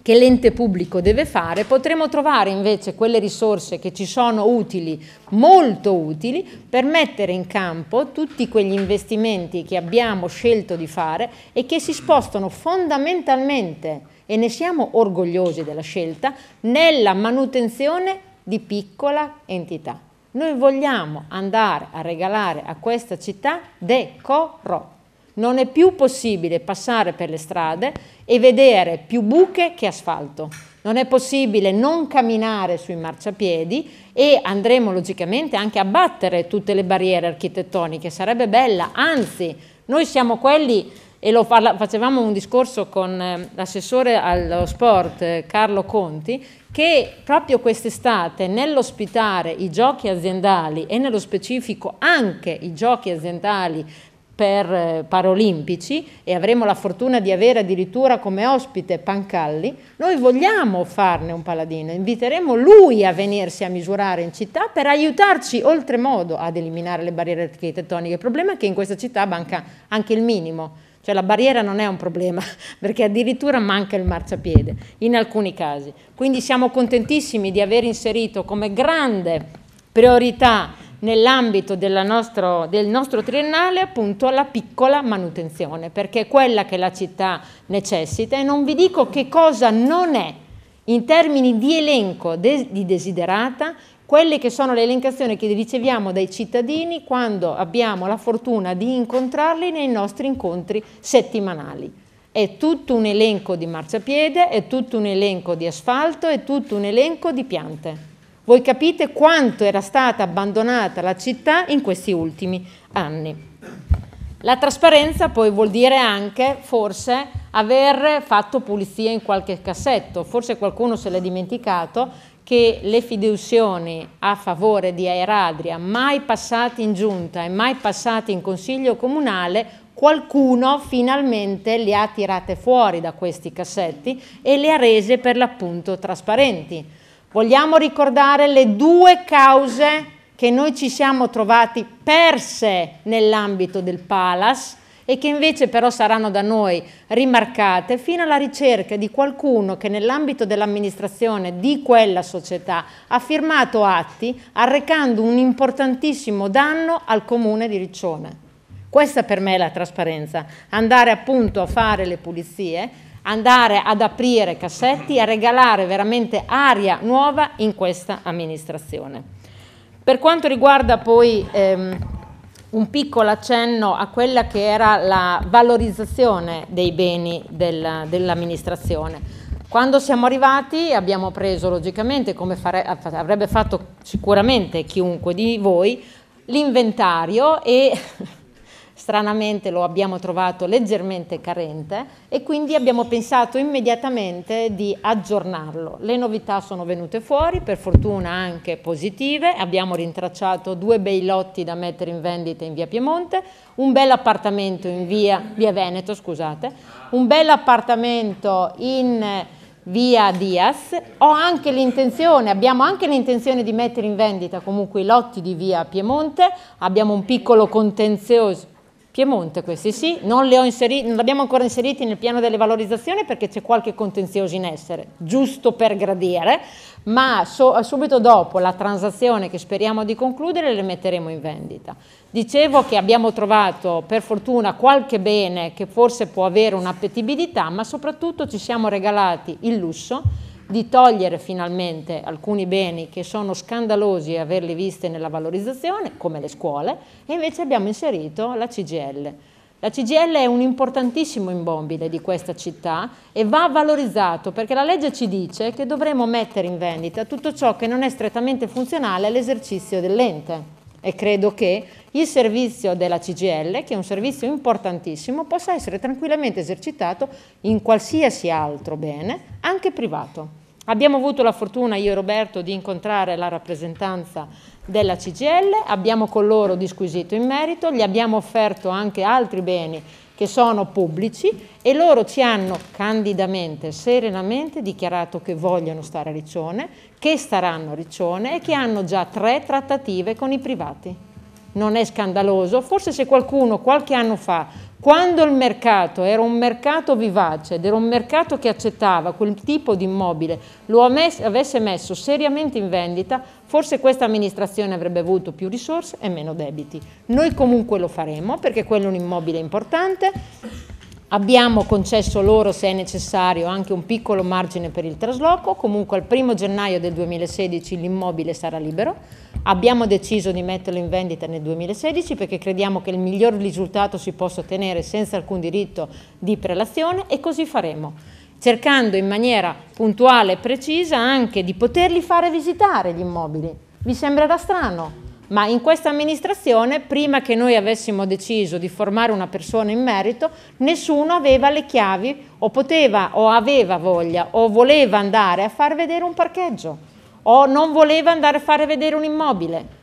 E: che l'ente pubblico deve fare, potremo trovare invece quelle risorse che ci sono utili, molto utili, per mettere in campo tutti quegli investimenti che abbiamo scelto di fare e che si spostano fondamentalmente, e ne siamo orgogliosi della scelta, nella manutenzione di piccola entità. Noi vogliamo andare a regalare a questa città decoro. Non è più possibile passare per le strade e vedere più buche che asfalto. Non è possibile non camminare sui marciapiedi e andremo logicamente anche a battere tutte le barriere architettoniche. Sarebbe bella, anzi, noi siamo quelli e lo facevamo un discorso con eh, l'assessore allo sport eh, Carlo Conti che proprio quest'estate nell'ospitare i giochi aziendali e nello specifico anche i giochi aziendali per eh, Paralimpici e avremo la fortuna di avere addirittura come ospite Pancalli, noi vogliamo farne un paladino, inviteremo lui a venirsi a misurare in città per aiutarci oltremodo ad eliminare le barriere architettoniche. Il problema è che in questa città manca anche il minimo, cioè la barriera non è un problema perché addirittura manca il marciapiede in alcuni casi. Quindi siamo contentissimi di aver inserito come grande priorità nell'ambito del nostro triennale appunto la piccola manutenzione, perché è quella che la città necessita e non vi dico che cosa non è in termini di elenco de, di desiderata, quelle che sono le elencazioni che riceviamo dai cittadini quando abbiamo la fortuna di incontrarli nei nostri incontri settimanali. È tutto un elenco di marciapiede, è tutto un elenco di asfalto, è tutto un elenco di piante. Voi capite quanto era stata abbandonata la città in questi ultimi anni. La trasparenza poi vuol dire anche, forse, aver fatto pulizia in qualche cassetto. Forse qualcuno se l'è dimenticato che le fideussioni a favore di Aeradria, mai passate in giunta e mai passate in consiglio comunale, qualcuno finalmente le ha tirate fuori da questi cassetti e le ha rese per l'appunto trasparenti. Vogliamo ricordare le due cause che noi ci siamo trovati perse nell'ambito del Palace e che invece però saranno da noi rimarcate fino alla ricerca di qualcuno che nell'ambito dell'amministrazione di quella società ha firmato atti arrecando un importantissimo danno al comune di Riccione. Questa per me è la trasparenza, andare appunto a fare le pulizie andare ad aprire cassetti, a regalare veramente aria nuova in questa amministrazione. Per quanto riguarda poi ehm, un piccolo accenno a quella che era la valorizzazione dei beni del, dell'amministrazione. Quando siamo arrivati abbiamo preso logicamente, come fare, avrebbe fatto sicuramente chiunque di voi, l'inventario e stranamente lo abbiamo trovato leggermente carente e quindi abbiamo pensato immediatamente di aggiornarlo. Le novità sono venute fuori, per fortuna anche positive, abbiamo rintracciato due bei lotti da mettere in vendita in via Piemonte, un bel appartamento in via, via Veneto, scusate, un bel appartamento in via Diaz, ho anche l'intenzione, abbiamo anche l'intenzione di mettere in vendita comunque i lotti di via Piemonte, abbiamo un piccolo contenzioso Piemonte questi sì, non li, inseriti, non li abbiamo ancora inseriti nel piano delle valorizzazioni perché c'è qualche contenzioso in essere, giusto per gradire, ma so, subito dopo la transazione che speriamo di concludere le metteremo in vendita. Dicevo che abbiamo trovato per fortuna qualche bene che forse può avere un'appetibilità, ma soprattutto ci siamo regalati il lusso di togliere finalmente alcuni beni che sono scandalosi e averli visti nella valorizzazione, come le scuole, e invece abbiamo inserito la CGL. La CGL è un importantissimo immobile di questa città e va valorizzato perché la legge ci dice che dovremo mettere in vendita tutto ciò che non è strettamente funzionale all'esercizio dell'ente e credo che il servizio della CGL, che è un servizio importantissimo, possa essere tranquillamente esercitato in qualsiasi altro bene, anche privato. Abbiamo avuto la fortuna, io e Roberto, di incontrare la rappresentanza della CGL, abbiamo con loro disquisito in merito, gli abbiamo offerto anche altri beni che sono pubblici e loro ci hanno candidamente, serenamente dichiarato che vogliono stare a Riccione, che staranno a Riccione e che hanno già tre trattative con i privati. Non è scandaloso, forse se qualcuno qualche anno fa quando il mercato era un mercato vivace ed era un mercato che accettava quel tipo di immobile, lo avesse messo seriamente in vendita, forse questa amministrazione avrebbe avuto più risorse e meno debiti. Noi comunque lo faremo perché quello è un immobile importante, Abbiamo concesso loro, se è necessario, anche un piccolo margine per il trasloco, comunque al primo gennaio del 2016 l'immobile sarà libero. Abbiamo deciso di metterlo in vendita nel 2016 perché crediamo che il miglior risultato si possa ottenere senza alcun diritto di prelazione e così faremo, cercando in maniera puntuale e precisa anche di poterli fare visitare gli immobili. Vi sembrerà strano? Ma in questa amministrazione, prima che noi avessimo deciso di formare una persona in merito, nessuno aveva le chiavi o poteva o aveva voglia o voleva andare a far vedere un parcheggio o non voleva andare a fare vedere un immobile.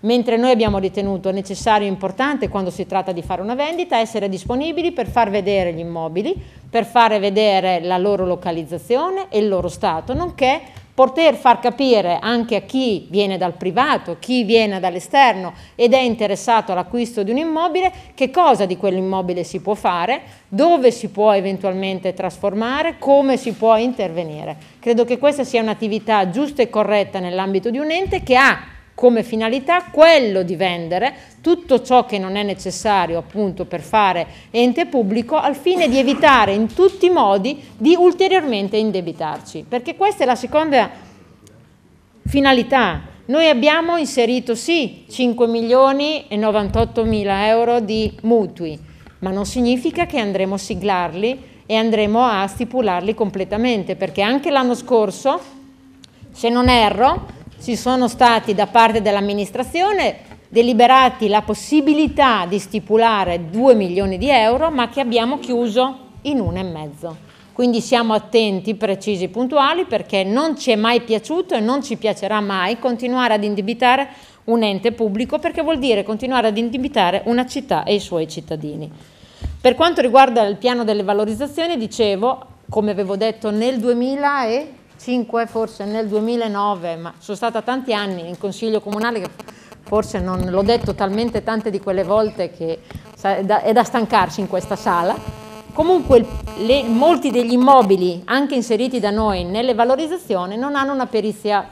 E: Mentre noi abbiamo ritenuto necessario e importante quando si tratta di fare una vendita essere disponibili per far vedere gli immobili, per fare vedere la loro localizzazione e il loro stato, nonché poter far capire anche a chi viene dal privato, chi viene dall'esterno ed è interessato all'acquisto di un immobile, che cosa di quell'immobile si può fare, dove si può eventualmente trasformare, come si può intervenire. Credo che questa sia un'attività giusta e corretta nell'ambito di un ente che ha come finalità quello di vendere tutto ciò che non è necessario appunto per fare ente pubblico al fine di evitare in tutti i modi di ulteriormente indebitarci, perché questa è la seconda finalità. Noi abbiamo inserito sì 5 milioni e 98 mila euro di mutui, ma non significa che andremo a siglarli e andremo a stipularli completamente, perché anche l'anno scorso, se non erro, ci sono stati da parte dell'amministrazione deliberati la possibilità di stipulare 2 milioni di euro, ma che abbiamo chiuso in uno e mezzo. Quindi siamo attenti, precisi puntuali perché non ci è mai piaciuto e non ci piacerà mai continuare ad indebitare un ente pubblico perché vuol dire continuare ad indebitare una città e i suoi cittadini. Per quanto riguarda il piano delle valorizzazioni, dicevo, come avevo detto nel 2000 e 5 forse nel 2009, ma sono stata tanti anni in consiglio comunale che forse non l'ho detto talmente tante di quelle volte che è da, è stancarsi in questa sala. Comunque le, molti degli immobili anche inseriti da noi nelle valorizzazioni non hanno una perizia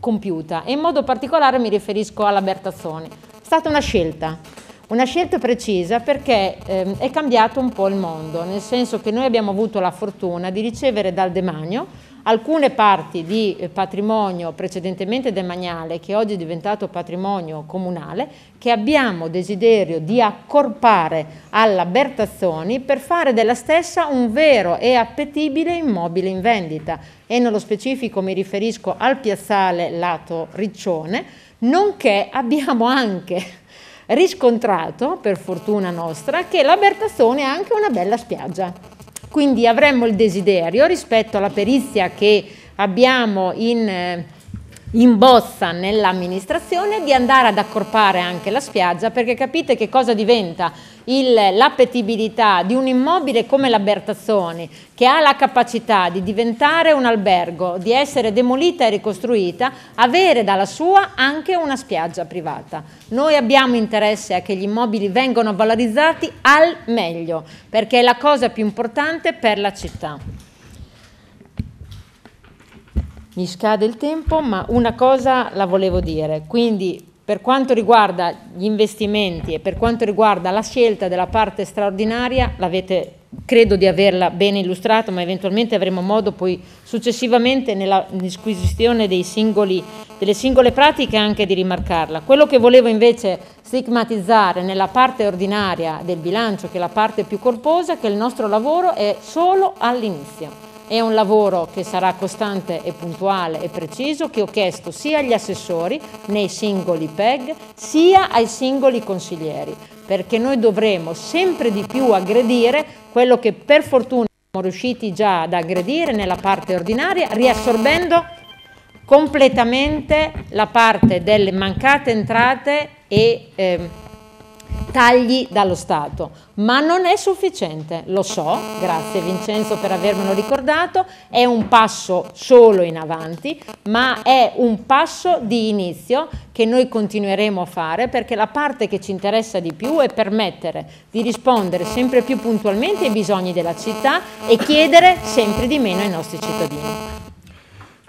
E: compiuta e in modo particolare mi riferisco alla Bertazzoni. È stata una scelta, una scelta precisa perché eh, è cambiato un po' il mondo, nel senso che noi abbiamo avuto la fortuna di ricevere dal demanio alcune parti di eh, patrimonio precedentemente demaniale che oggi è diventato patrimonio comunale che abbiamo desiderio di accorpare alla Bertazzoni per fare della stessa un vero e appetibile immobile in vendita. E nello specifico mi riferisco al piazzale lato Riccione nonché abbiamo anche riscontrato per fortuna nostra che la Bertazzoni ha anche una bella spiaggia quindi avremmo il desiderio rispetto alla perizia che abbiamo in, eh, in bozza nell'amministrazione di andare ad accorpare anche la spiaggia perché capite che cosa diventa l'appetibilità di un immobile come la Bertazzoni che ha la capacità di diventare un albergo, di essere demolita e ricostruita, avere dalla sua anche una spiaggia privata. Noi abbiamo interesse a che gli immobili vengano valorizzati al meglio perché è la cosa più importante per la città. Mi scade il tempo, ma una cosa la volevo dire, quindi per quanto riguarda gli investimenti e per quanto riguarda la scelta della parte straordinaria, l'avete credo di averla bene illustrato, ma eventualmente avremo modo poi successivamente nella disquisizione singoli, delle singole pratiche anche di rimarcarla. Quello che volevo invece stigmatizzare nella parte ordinaria del bilancio, che è la parte più corposa, è che il nostro lavoro è solo all'inizio. È un lavoro che sarà costante e puntuale e preciso che ho chiesto sia agli assessori nei singoli PEG sia ai singoli consiglieri, perché noi dovremo sempre di più aggredire quello che per fortuna siamo riusciti già ad aggredire nella parte ordinaria, riassorbendo completamente la parte delle mancate entrate e eh, tagli dallo Stato, ma non è sufficiente, lo so, grazie Vincenzo per avermelo ricordato, è un passo solo in avanti, ma è un passo di inizio che noi continueremo a fare perché la parte che ci interessa di più è permettere di rispondere sempre più puntualmente ai bisogni della città e chiedere sempre di meno ai nostri cittadini.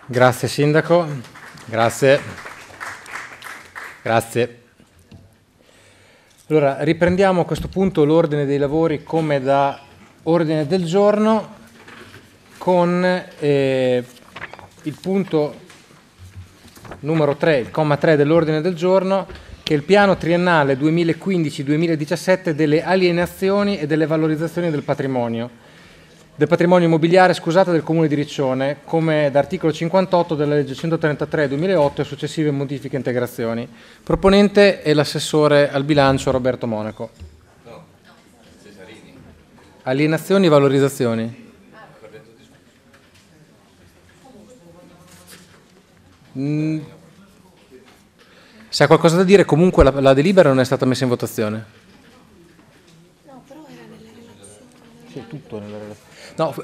D: Grazie Sindaco, grazie. Grazie. Allora, riprendiamo a questo punto l'ordine dei lavori come da ordine del giorno con eh, il punto numero 3, il comma 3 dell'ordine del giorno, che è il piano triennale 2015-2017 delle alienazioni e delle valorizzazioni del patrimonio del patrimonio immobiliare scusate, del Comune di Riccione, come d'articolo 58 della legge 133 2008 e successive modifiche e integrazioni. Proponente è l'assessore al bilancio Roberto Monaco. No, Cesarini. Alienazioni e valorizzazioni. Mm. Se ha qualcosa da dire, comunque la, la delibera non è stata messa in votazione. No, però era nella relazione. Sì, tutto nella. No,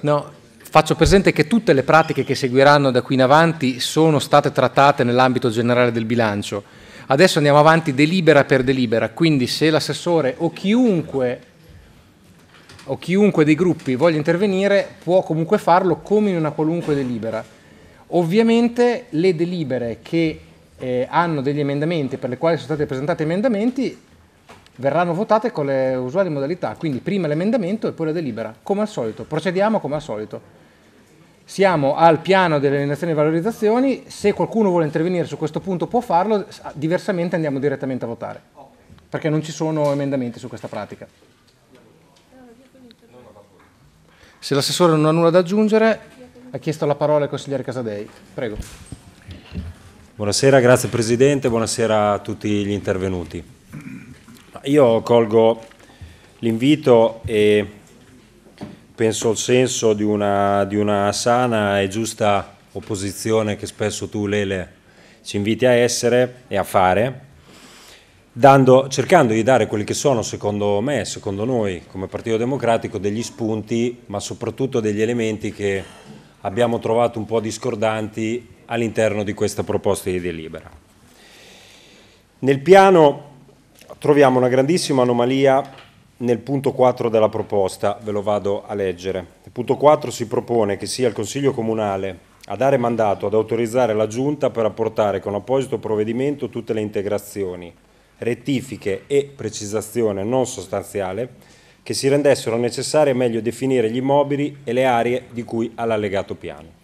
D: no, faccio presente che tutte le pratiche che seguiranno da qui in avanti sono state trattate nell'ambito generale del bilancio. Adesso andiamo avanti delibera per delibera, quindi se l'assessore o chiunque, o chiunque dei gruppi voglia intervenire può comunque farlo come in una qualunque delibera. Ovviamente le delibere che eh, hanno degli emendamenti per le quali sono stati presentati emendamenti verranno votate con le usuali modalità, quindi prima l'emendamento e poi la delibera, come al solito, procediamo come al solito. Siamo al piano delle alienazioni e valorizzazioni, se qualcuno vuole intervenire su questo punto può farlo, diversamente andiamo direttamente a votare, perché non ci sono emendamenti su questa pratica. Se l'assessore non ha nulla da aggiungere, ha chiesto la parola al consigliere Casadei. Prego.
F: Buonasera, grazie Presidente, buonasera a tutti gli intervenuti. Io colgo l'invito e penso al senso di una, di una, sana e giusta opposizione che spesso tu, Lele, ci inviti a essere e a fare, dando, cercando di dare quelli che sono, secondo me, secondo noi, come Partito Democratico, degli spunti, ma soprattutto degli elementi che abbiamo trovato un po' discordanti all'interno di questa proposta di delibera. Nel piano troviamo una grandissima anomalia nel punto 4 della proposta, ve lo vado a leggere. Nel punto 4 si propone che sia il Consiglio Comunale a dare mandato ad autorizzare la Giunta per apportare con apposito provvedimento tutte le integrazioni, rettifiche e precisazione non sostanziale che si rendessero necessarie meglio definire gli immobili e le aree di cui all'allegato piano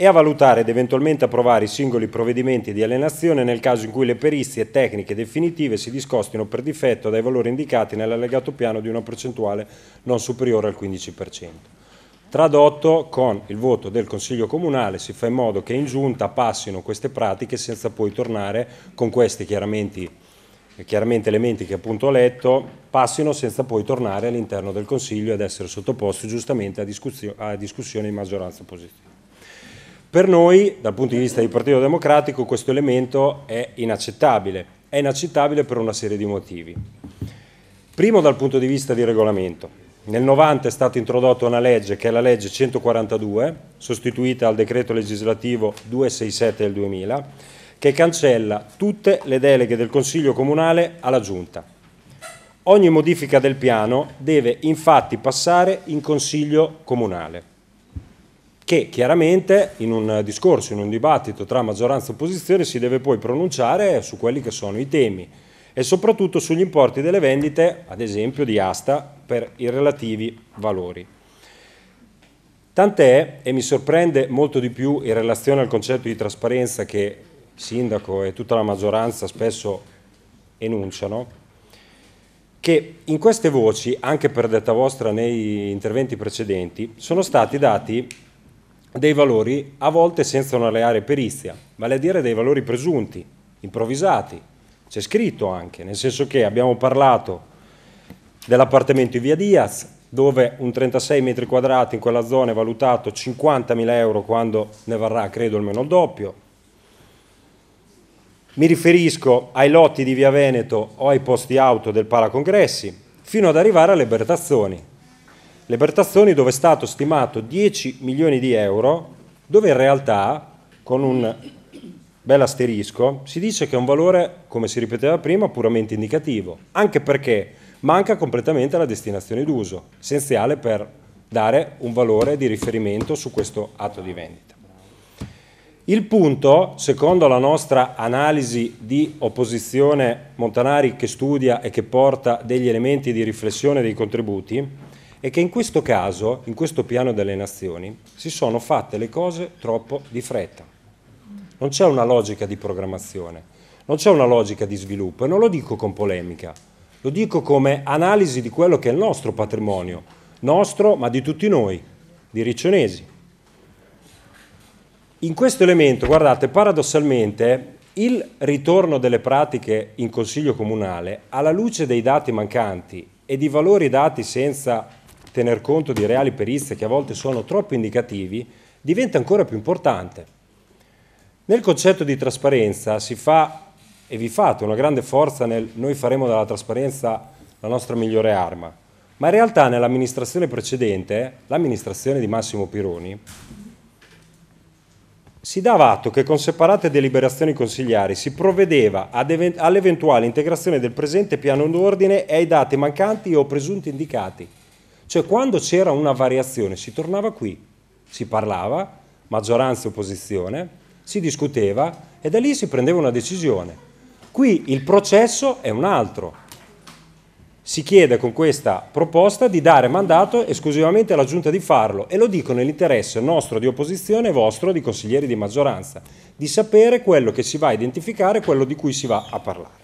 F: e a valutare ed eventualmente approvare i singoli provvedimenti di alienazione nel caso in cui le perizie tecniche definitive si discostino per difetto dai valori indicati nell'allegato piano di una percentuale non superiore al 15%. Tradotto con il voto del Consiglio Comunale si fa in modo che in giunta passino queste pratiche senza poi tornare con questi chiaramente, chiaramente elementi che appunto ho letto, passino senza poi tornare all'interno del Consiglio ed essere sottoposti giustamente a, a discussione di maggioranza positiva. Per noi, dal punto di vista del Partito Democratico, questo elemento è inaccettabile. È inaccettabile per una serie di motivi. Primo dal punto di vista di regolamento. Nel 90 è stata introdotta una legge che è la legge 142, sostituita al decreto legislativo 267 del 2000, che cancella tutte le deleghe del Consiglio Comunale alla Giunta. Ogni modifica del piano deve infatti passare in Consiglio Comunale che chiaramente in un discorso, in un dibattito tra maggioranza e opposizione si deve poi pronunciare su quelli che sono i temi e soprattutto sugli importi delle vendite, ad esempio di asta, per i relativi valori. Tant'è, e mi sorprende molto di più in relazione al concetto di trasparenza che il sindaco e tutta la maggioranza spesso enunciano, che in queste voci, anche per detta vostra nei interventi precedenti, sono stati dati dei valori a volte senza una reale perizia, vale a dire dei valori presunti, improvvisati. C'è scritto anche, nel senso che abbiamo parlato dell'appartamento in via Diaz, dove un 36 metri quadrati in quella zona è valutato 50.000 euro quando ne varrà credo almeno il doppio. Mi riferisco ai lotti di Via Veneto o ai posti auto del Palacongressi, fino ad arrivare alle Bertazzoni. Le Bertazzoni dove è stato stimato 10 milioni di euro, dove in realtà, con un bel asterisco, si dice che è un valore, come si ripeteva prima, puramente indicativo, anche perché manca completamente la destinazione d'uso, essenziale per dare un valore di riferimento su questo atto di vendita. Il punto, secondo la nostra analisi di opposizione Montanari che studia e che porta degli elementi di riflessione dei contributi, è che in questo caso, in questo piano delle nazioni, si sono fatte le cose troppo di fretta. Non c'è una logica di programmazione, non c'è una logica di sviluppo e non lo dico con polemica, lo dico come analisi di quello che è il nostro patrimonio, nostro ma di tutti noi, di riccionesi. In questo elemento, guardate, paradossalmente il ritorno delle pratiche in Consiglio Comunale, alla luce dei dati mancanti e di valori dati senza tener conto di reali perizie che a volte sono troppo indicativi, diventa ancora più importante. Nel concetto di trasparenza si fa e vi fate una grande forza nel noi faremo della trasparenza la nostra migliore arma, ma in realtà nell'amministrazione precedente, l'amministrazione di Massimo Pironi, si dava atto che con separate deliberazioni consigliari si provvedeva all'eventuale integrazione del presente piano d'ordine e ai dati mancanti o presunti indicati. Cioè quando c'era una variazione si tornava qui, si parlava, maggioranza e opposizione, si discuteva e da lì si prendeva una decisione. Qui il processo è un altro. Si chiede con questa proposta di dare mandato esclusivamente alla Giunta di farlo e lo dico nell'interesse nostro di opposizione e vostro di consiglieri di maggioranza, di sapere quello che si va a identificare e quello di cui si va a parlare.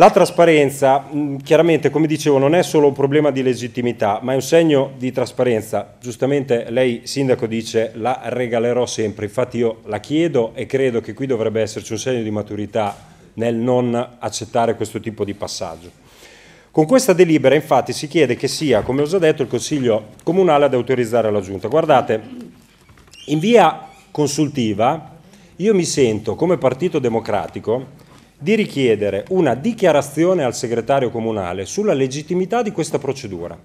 F: La trasparenza, mm, chiaramente, come dicevo, non è solo un problema di legittimità, ma è un segno di trasparenza. Giustamente lei, Sindaco, dice la regalerò sempre. Infatti io la chiedo e credo che qui dovrebbe esserci un segno di maturità nel non accettare questo tipo di passaggio. Con questa delibera, infatti, si chiede che sia, come ho già detto, il Consiglio Comunale ad autorizzare la Giunta. Guardate, in via consultiva io mi sento, come Partito Democratico, di richiedere una dichiarazione al segretario comunale sulla legittimità di questa procedura.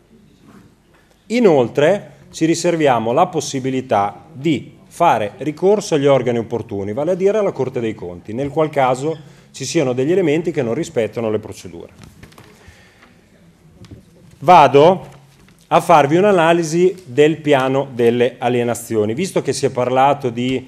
F: Inoltre ci riserviamo la possibilità di fare ricorso agli organi opportuni, vale a dire alla Corte dei Conti, nel qual caso ci siano degli elementi che non rispettano le procedure. Vado a farvi un'analisi del piano delle alienazioni, visto che si è parlato di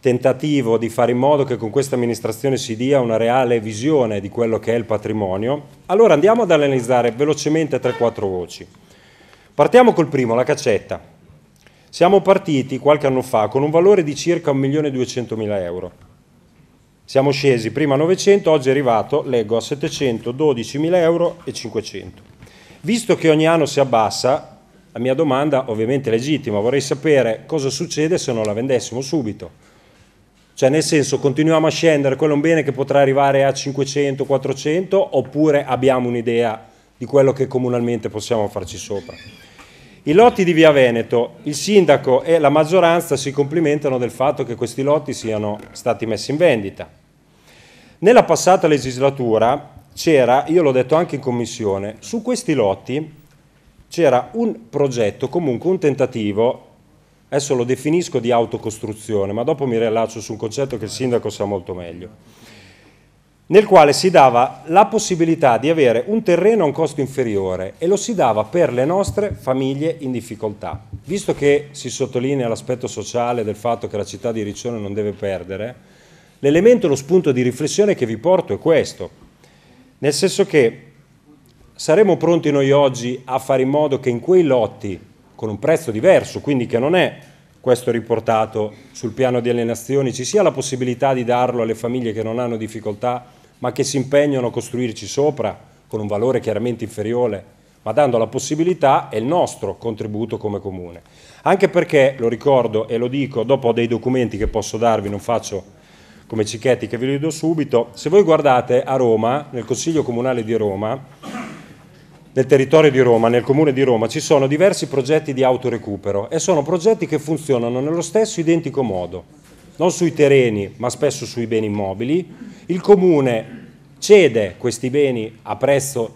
F: tentativo di fare in modo che con questa amministrazione si dia una reale visione di quello che è il patrimonio, allora andiamo ad analizzare velocemente 3-4 voci. Partiamo col primo, la caccetta. Siamo partiti qualche anno fa con un valore di circa 1.200.000 euro. Siamo scesi prima a 900, oggi è arrivato, leggo, a 712.000 euro e 500. Visto che ogni anno si abbassa, la mia domanda ovviamente legittima, vorrei sapere cosa succede se non la vendessimo subito cioè nel senso continuiamo a scendere, quello è un bene che potrà arrivare a 500, 400 oppure abbiamo un'idea di quello che comunalmente possiamo farci sopra. I lotti di Via Veneto, il sindaco e la maggioranza si complimentano del fatto che questi lotti siano stati messi in vendita. Nella passata legislatura c'era, io l'ho detto anche in commissione, su questi lotti c'era un progetto, comunque un tentativo Adesso lo definisco di autocostruzione, ma dopo mi riallaccio su un concetto che il sindaco sa molto meglio, nel quale si dava la possibilità di avere un terreno a un costo inferiore e lo si dava per le nostre famiglie in difficoltà. Visto che si sottolinea l'aspetto sociale del fatto che la città di Riccione non deve perdere, l'elemento, lo spunto di riflessione che vi porto è questo, nel senso che saremo pronti noi oggi a fare in modo che in quei lotti con un prezzo diverso, quindi che non è questo riportato sul piano di alienazioni, ci sia la possibilità di darlo alle famiglie che non hanno difficoltà, ma che si impegnano a costruirci sopra con un valore chiaramente inferiore, ma dando la possibilità è il nostro contributo come comune. Anche perché, lo ricordo e lo dico, dopo ho dei documenti che posso darvi, non faccio come Cicchetti che vi do subito. Se voi guardate a Roma, nel Consiglio Comunale di Roma, nel territorio di Roma, nel comune di Roma, ci sono diversi progetti di autorecupero e sono progetti che funzionano nello stesso identico modo, non sui terreni ma spesso sui beni immobili. Il comune cede questi beni a prezzo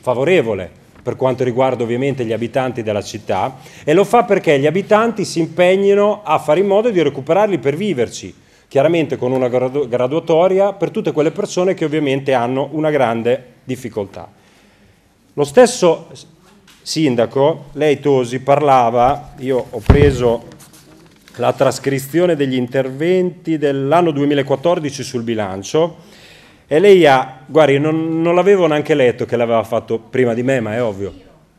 F: favorevole per quanto riguarda ovviamente gli abitanti della città e lo fa perché gli abitanti si impegnino a fare in modo di recuperarli per viverci, chiaramente con una graduatoria per tutte quelle persone che ovviamente hanno una grande difficoltà. Lo stesso sindaco, lei Tosi, parlava, io ho preso la trascrizione degli interventi dell'anno 2014 sul bilancio e lei ha, guardi, non, non l'avevo neanche letto che l'aveva fatto prima di me, ma è ovvio.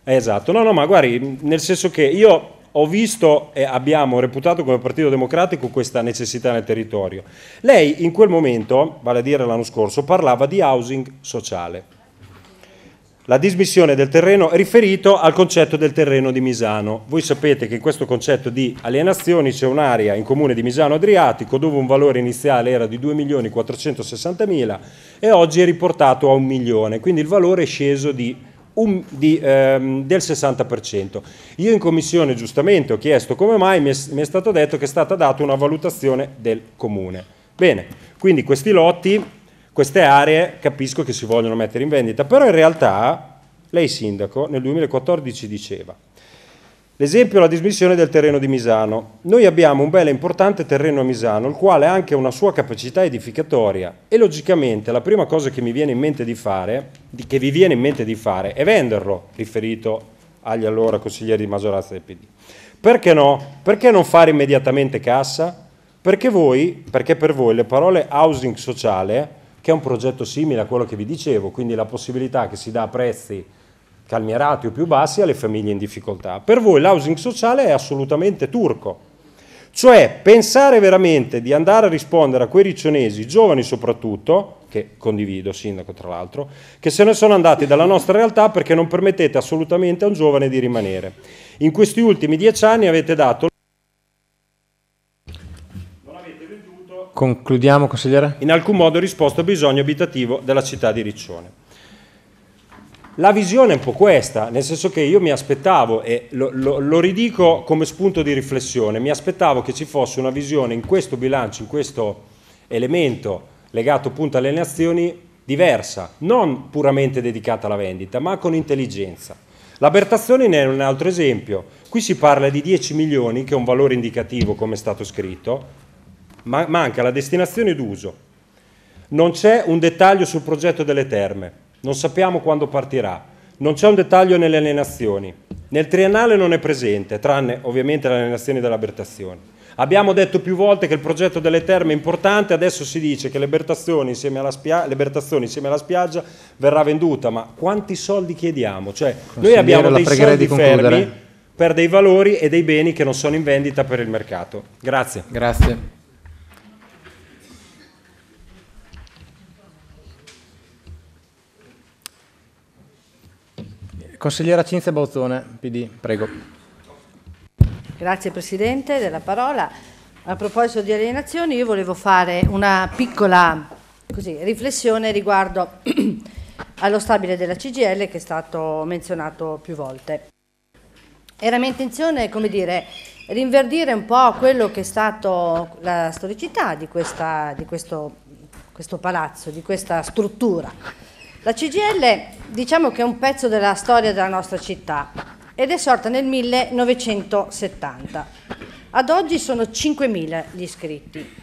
F: È esatto, no, no, ma guardi, nel senso che io ho visto e abbiamo reputato come Partito Democratico questa necessità nel territorio. Lei in quel momento, vale a dire l'anno scorso, parlava di housing sociale la dismissione del terreno riferito al concetto del terreno di Misano. Voi sapete che in questo concetto di alienazioni c'è un'area in comune di Misano Adriatico dove un valore iniziale era di 2.460.000 e oggi è riportato a un milione, quindi il valore è sceso di un, di, ehm, del 60%. Io in commissione giustamente ho chiesto come mai, mi è, mi è stato detto che è stata data una valutazione del comune. Bene, quindi questi lotti queste aree capisco che si vogliono mettere in vendita, però in realtà lei sindaco nel 2014 diceva L'esempio è la dismissione del terreno di Misano. Noi abbiamo un bel e importante terreno a Misano, il quale ha anche una sua capacità edificatoria e logicamente la prima cosa che mi viene in mente di fare, che vi viene in mente di fare, è venderlo, riferito agli allora consiglieri di maggioranza del PD. Perché no? Perché non fare immediatamente cassa? Perché voi, perché per voi le parole housing sociale che è un progetto simile a quello che vi dicevo, quindi la possibilità che si dà a prezzi calmierati o più bassi alle famiglie in difficoltà. Per voi l'housing sociale è assolutamente turco, cioè pensare veramente di andare a rispondere a quei riccionesi, giovani soprattutto, che condivido, sindaco tra l'altro, che se ne sono andati dalla nostra realtà perché non permettete assolutamente a un giovane di rimanere. In questi ultimi dieci anni avete dato
D: Concludiamo, consigliere.
F: In alcun modo risposto al bisogno abitativo della città di Riccione. La visione è un po' questa, nel senso che io mi aspettavo, e lo, lo, lo, ridico come spunto di riflessione, mi aspettavo che ci fosse una visione in questo bilancio, in questo elemento legato appunto alle nazioni diversa, non puramente dedicata alla vendita, ma con intelligenza. La Bertazzoni ne è un altro esempio. Qui si parla di 10 milioni, che è un valore indicativo come è stato scritto, ma manca la destinazione d'uso. Non c'è un dettaglio sul progetto delle terme, non sappiamo quando partirà, non c'è un dettaglio nelle alienazioni. Nel triennale non è presente, tranne ovviamente le alienazioni della Bertazione. Abbiamo detto più volte che il progetto delle terme è importante, adesso si dice che le Bertazioni insieme alla, spia- insieme alla spiaggia verrà venduta, ma quanti soldi chiediamo? Cioè, noi abbiamo dei soldi fermi per dei valori e dei beni che non sono in vendita per il mercato. Grazie.
D: Grazie. Consigliera Cinzia Bautone, PD, prego.
G: Grazie Presidente della parola. A proposito di alienazioni io volevo fare una piccola così, riflessione riguardo allo stabile della CGL che è stato menzionato più volte. Era mia intenzione, come dire, rinverdire un po' quello che è stato la storicità di, questa, di questo, questo palazzo, di questa struttura la CGL diciamo che è un pezzo della storia della nostra città ed è sorta nel 1970. Ad oggi sono 5.000 gli iscritti.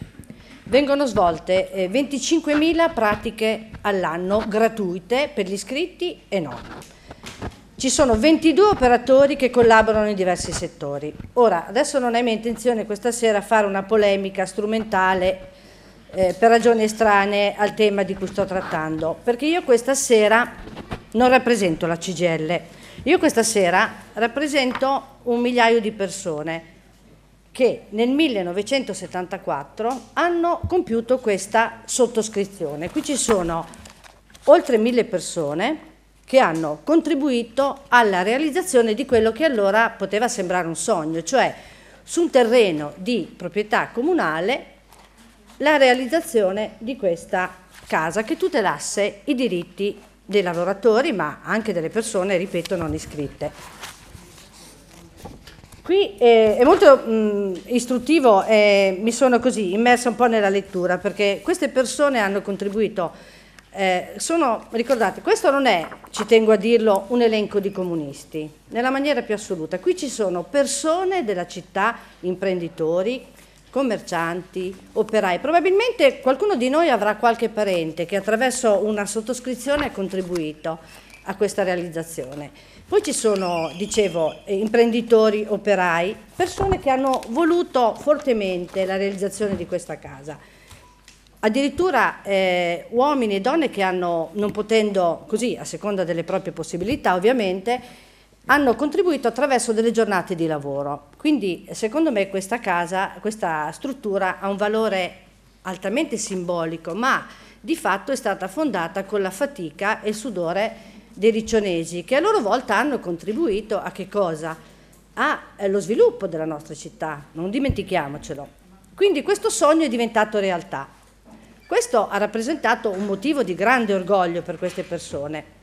G: Vengono svolte eh, 25.000 pratiche all'anno gratuite per gli iscritti e no. Ci sono 22 operatori che collaborano in diversi settori. Ora, adesso non è mia intenzione questa sera fare una polemica strumentale eh, per ragioni estranee al tema di cui sto trattando, perché io questa sera non rappresento la CGL, io questa sera rappresento un migliaio di persone che nel 1974 hanno compiuto questa sottoscrizione. Qui ci sono oltre mille persone che hanno contribuito alla realizzazione di quello che allora poteva sembrare un sogno, cioè su un terreno di proprietà comunale la realizzazione di questa casa che tutelasse i diritti dei lavoratori ma anche delle persone, ripeto, non iscritte. Qui eh, è molto mh, istruttivo e mi sono così immersa un po' nella lettura perché queste persone hanno contribuito, eh, sono, ricordate, questo non è, ci tengo a dirlo, un elenco di comunisti, nella maniera più assoluta, qui ci sono persone della città, imprenditori, commercianti, operai. Probabilmente qualcuno di noi avrà qualche parente che attraverso una sottoscrizione ha contribuito a questa realizzazione. Poi ci sono, dicevo, imprenditori, operai, persone che hanno voluto fortemente la realizzazione di questa casa. Addirittura eh, uomini e donne che hanno, non potendo così, a seconda delle proprie possibilità ovviamente, hanno contribuito attraverso delle giornate di lavoro. Quindi secondo me questa casa, questa struttura ha un valore altamente simbolico, ma di fatto è stata fondata con la fatica e il sudore dei riccionesi, che a loro volta hanno contribuito a che cosa? Allo sviluppo della nostra città, non dimentichiamocelo. Quindi questo sogno è diventato realtà. Questo ha rappresentato un motivo di grande orgoglio per queste persone.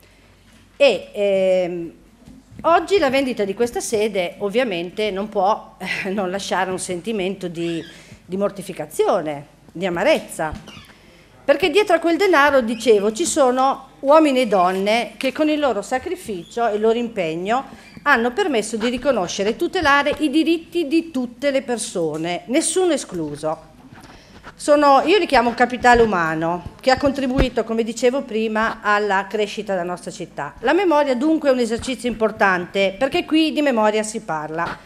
G: E ehm, Oggi la vendita di questa sede ovviamente non può eh, non lasciare un sentimento di, di mortificazione, di amarezza, perché dietro a quel denaro, dicevo, ci sono uomini e donne che con il loro sacrificio e il loro impegno hanno permesso di riconoscere e tutelare i diritti di tutte le persone, nessuno escluso. Sono, io li chiamo capitale umano, che ha contribuito, come dicevo prima, alla crescita della nostra città. La memoria dunque è un esercizio importante, perché qui di memoria si parla,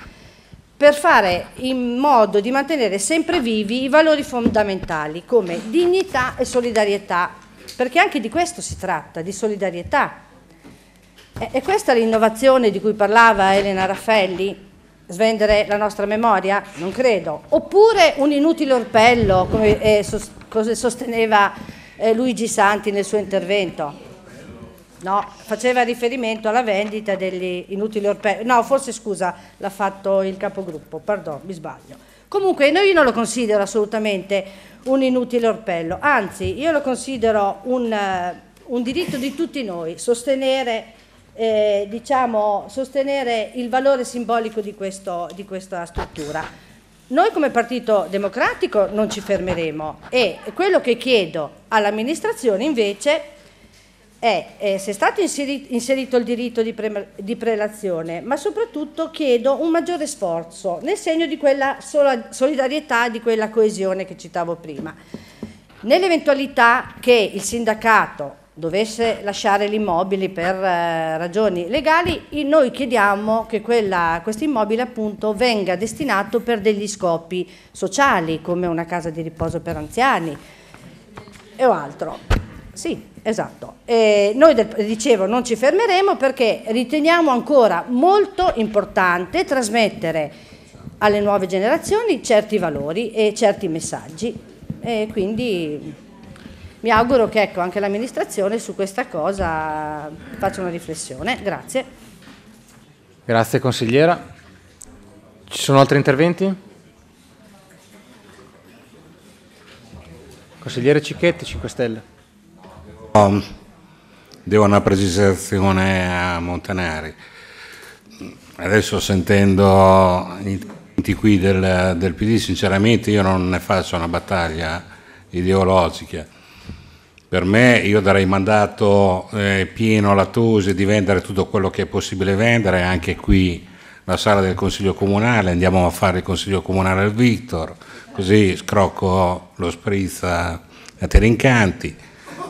G: per fare in modo di mantenere sempre vivi i valori fondamentali come dignità e solidarietà, perché anche di questo si tratta, di solidarietà. E questa è l'innovazione di cui parlava Elena Raffelli, svendere la nostra memoria? Non credo. Oppure un inutile orpello, come eh, sosteneva eh, Luigi Santi nel suo intervento. No, faceva riferimento alla vendita degli inutili orpelli. No, forse scusa, l'ha fatto il capogruppo, pardon, mi sbaglio. Comunque io non lo considero assolutamente un inutile orpello, anzi io lo considero un, uh, un diritto di tutti noi, sostenere eh, diciamo, sostenere il valore simbolico di, questo, di questa struttura. Noi come Partito Democratico non ci fermeremo e quello che chiedo all'amministrazione invece è eh, se è stato inserito, inserito il diritto di, pre, di, prelazione, ma soprattutto chiedo un maggiore sforzo nel segno di quella solidarietà, di quella coesione che citavo prima. Nell'eventualità che il sindacato dovesse lasciare l'immobile per eh, ragioni legali, noi chiediamo che questo immobile appunto venga destinato per degli scopi sociali, come una casa di riposo per anziani e altro. Sì, esatto. E noi dicevo non ci fermeremo perché riteniamo ancora molto importante trasmettere alle nuove generazioni certi valori e certi messaggi e quindi mi auguro che ecco, anche l'amministrazione su questa cosa faccia una riflessione. Grazie.
D: Grazie consigliera. Ci sono altri interventi? Consigliere Cicchetti, 5 Stelle.
H: Um, devo una precisazione a Montanari. Adesso sentendo gli interventi qui del, del PD, sinceramente io non ne faccio una battaglia ideologica per me io darei mandato eh, pieno alla Tosi di vendere tutto quello che è possibile vendere, anche qui la sala del Consiglio Comunale, andiamo a fare il Consiglio Comunale al Victor, così scrocco lo spritz a, a Terincanti.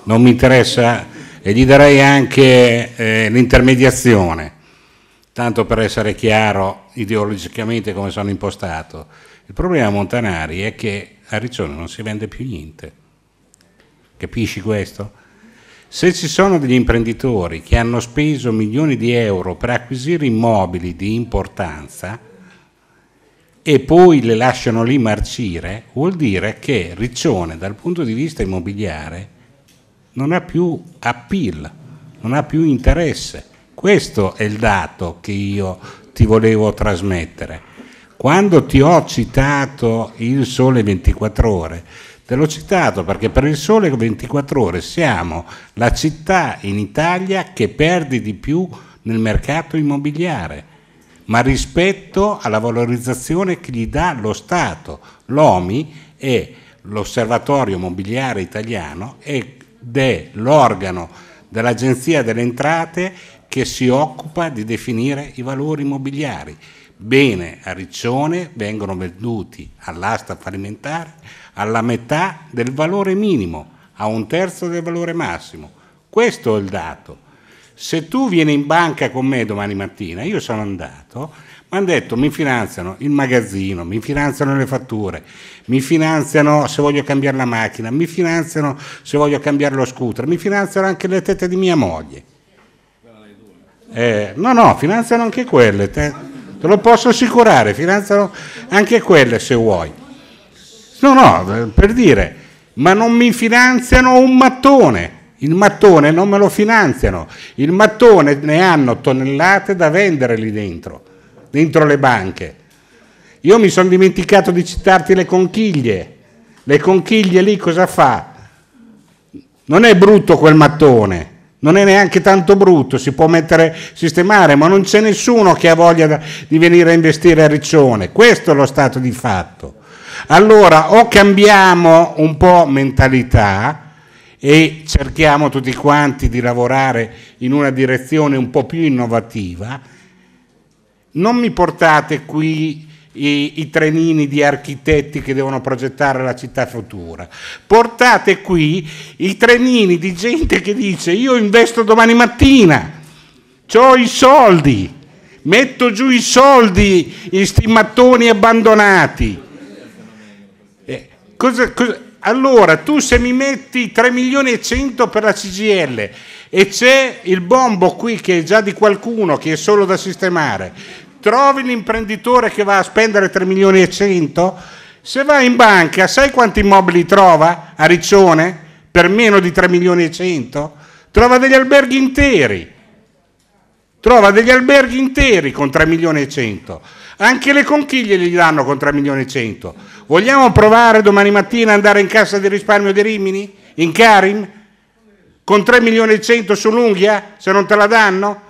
H: Non mi interessa e gli darei anche eh, l'intermediazione, tanto per essere chiaro ideologicamente come sono impostato. Il problema Montanari è che a Riccione non si vende più niente Capisci questo? Se ci sono degli imprenditori che hanno speso milioni di euro per acquisire immobili di importanza e poi le lasciano lì marcire, vuol dire che Riccione dal punto di vista immobiliare non ha più appeal, non ha più interesse. Questo è il dato che io ti volevo trasmettere. Quando ti ho citato il Sole 24 ore, Te l'ho citato perché per il sole 24 ore siamo la città in Italia che perde di più nel mercato immobiliare, ma rispetto alla valorizzazione che gli dà lo Stato. L'OMI è l'Osservatorio Immobiliare Italiano ed è l'organo dell'Agenzia delle Entrate che si occupa di definire i valori immobiliari. Bene a Riccione vengono venduti all'asta fallimentare alla metà del valore minimo, a un terzo del valore massimo. Questo è il dato. Se tu vieni in banca con me domani mattina, io sono andato, mi hanno detto mi finanziano il magazzino, mi finanziano le fatture, mi finanziano se voglio cambiare la macchina, mi finanziano se voglio cambiare lo scooter, mi finanziano anche le tette di mia moglie. Eh, no, no, finanziano anche quelle, te, te lo posso assicurare, finanziano anche quelle se vuoi. No, no, per dire, ma non mi finanziano un mattone. Il mattone non me lo finanziano. Il mattone ne hanno tonnellate da vendere lì dentro, dentro le banche. Io mi sono dimenticato di citarti le conchiglie. Le conchiglie lì cosa fa? Non è brutto quel mattone, non è neanche tanto brutto, si può mettere, sistemare, ma non c'è nessuno che ha voglia di venire a investire a Riccione. Questo è lo stato di fatto. Allora o cambiamo un po' mentalità e cerchiamo tutti quanti di lavorare in una direzione un po' più innovativa, non mi portate qui i, i, trenini di architetti che devono progettare la città futura. Portate qui i trenini di gente che dice io investo domani mattina, ho i soldi, metto giù i soldi in sti mattoni abbandonati. Cosa, cosa, allora tu se mi metti 3 milioni e 100 per la CGL e c'è il bombo qui che è già di qualcuno che è solo da sistemare, trovi l'imprenditore che va a spendere 3 milioni e 100, se va in banca sai quanti immobili trova a Riccione per meno di 3 milioni e 100? Trova degli alberghi interi, trova degli alberghi interi con 3 milioni e 100, anche le conchiglie gli danno con 3 milioni e 100. Vogliamo provare domani mattina ad andare in cassa di risparmio di Rimini, in Karim, con 3 milioni e 100 sull'unghia, se non te la danno?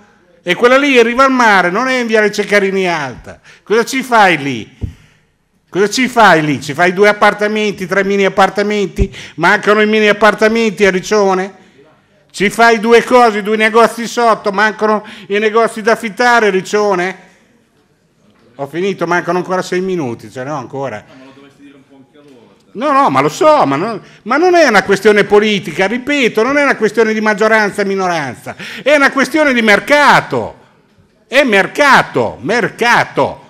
H: E quella lì arriva al mare, non è in Viale Ceccarini Alta. Cosa ci fai lì? Cosa ci fai lì? Ci fai due appartamenti, tre mini appartamenti? Mancano i mini appartamenti a Riccione? Ci fai due cose, due negozi sotto, mancano i negozi da affittare a Riccione? Ho finito, mancano ancora sei minuti, ce ne ho ancora. No, no, ma lo so, ma non, ma non, è una questione politica, ripeto, non è una questione di maggioranza e minoranza, è una questione di mercato. È mercato, mercato.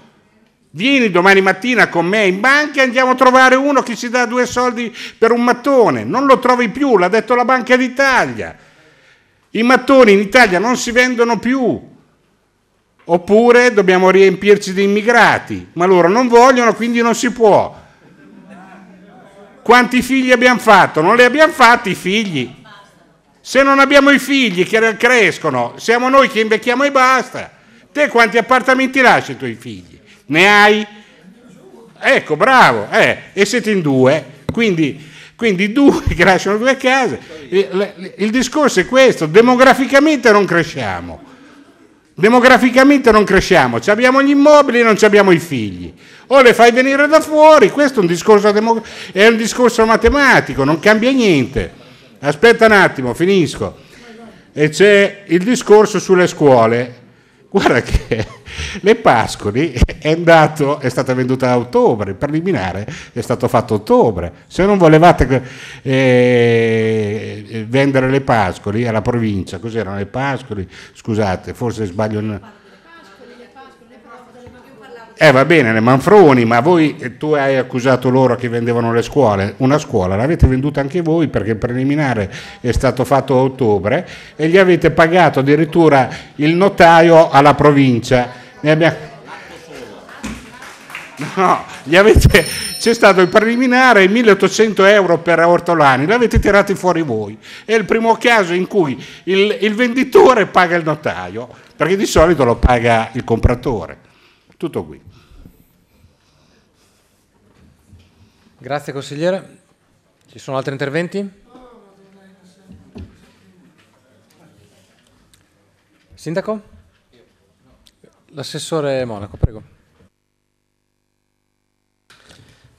H: Vieni domani mattina con me in banca e andiamo a trovare uno che ci dà due soldi per un mattone. Non lo trovi più, l'ha detto la Banca d'Italia. I mattoni in Italia non si vendono più. Oppure dobbiamo riempirci di immigrati, ma loro non vogliono, quindi non si può. Quanti figli abbiamo fatto? Non li abbiamo fatti i figli. Se non abbiamo i figli che crescono, siamo noi che invecchiamo e basta. Te quanti appartamenti lasci ai tuoi figli? Ne hai? Ecco, bravo. Eh, e siete in due. Quindi, quindi due che lasciano due case. Il discorso è questo. Demograficamente non cresciamo. Demograficamente non cresciamo, abbiamo gli immobili e non abbiamo i figli. O le fai venire da fuori, questo è un discorso, demo- è un discorso matematico, non cambia niente. Aspetta un attimo, finisco. E c'è il discorso sulle scuole. Guarda che le Pascoli è, andato, è stata venduta a ottobre, il preliminare è stato fatto a ottobre. Se non volevate eh, vendere le Pascoli alla provincia, cos'erano le Pascoli? Scusate, forse sbaglio. Eh va bene, le Manfroni, ma voi, tu hai accusato loro che vendevano le scuole, una scuola l'avete venduta anche voi perché il preliminare è stato fatto a ottobre e gli avete pagato addirittura il notaio alla provincia. Ne abbiamo... No, avete... c'è stato il preliminare 1800 euro per Ortolani, l'avete tirati fuori voi. È il primo caso in cui il, il venditore paga il notaio, perché di solito lo paga il compratore. Tutto qui.
D: Grazie consigliere. Ci sono altri interventi? Sindaco? L'assessore Monaco, prego.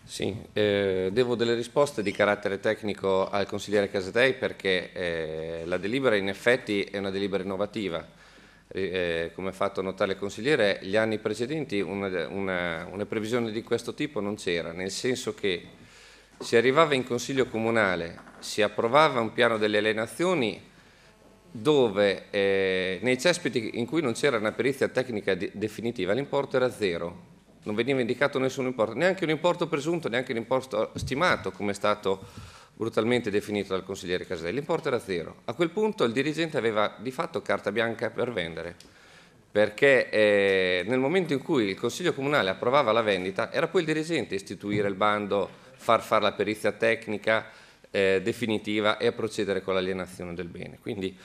C: Sì, eh, devo delle risposte di carattere tecnico al consigliere Casadei perché eh, la delibera in effetti è una delibera innovativa. Eh, come ha fatto notare il consigliere, gli anni precedenti una, una, una previsione di questo tipo non c'era, nel senso che si arrivava in consiglio comunale, si approvava un piano delle alienazioni dove eh, nei cespiti in cui non c'era una perizia tecnica de definitiva l'importo era zero, non veniva indicato nessun importo, neanche un importo presunto, neanche un importo stimato come è stato brutalmente definito dal consigliere Caselli, l'importo era zero. A quel punto il dirigente aveva di fatto carta bianca per vendere, perché eh, nel momento in cui il Consiglio Comunale approvava la vendita era poi il dirigente a istituire il bando, far fare la perizia tecnica eh, definitiva e a procedere con l'alienazione del bene. Quindi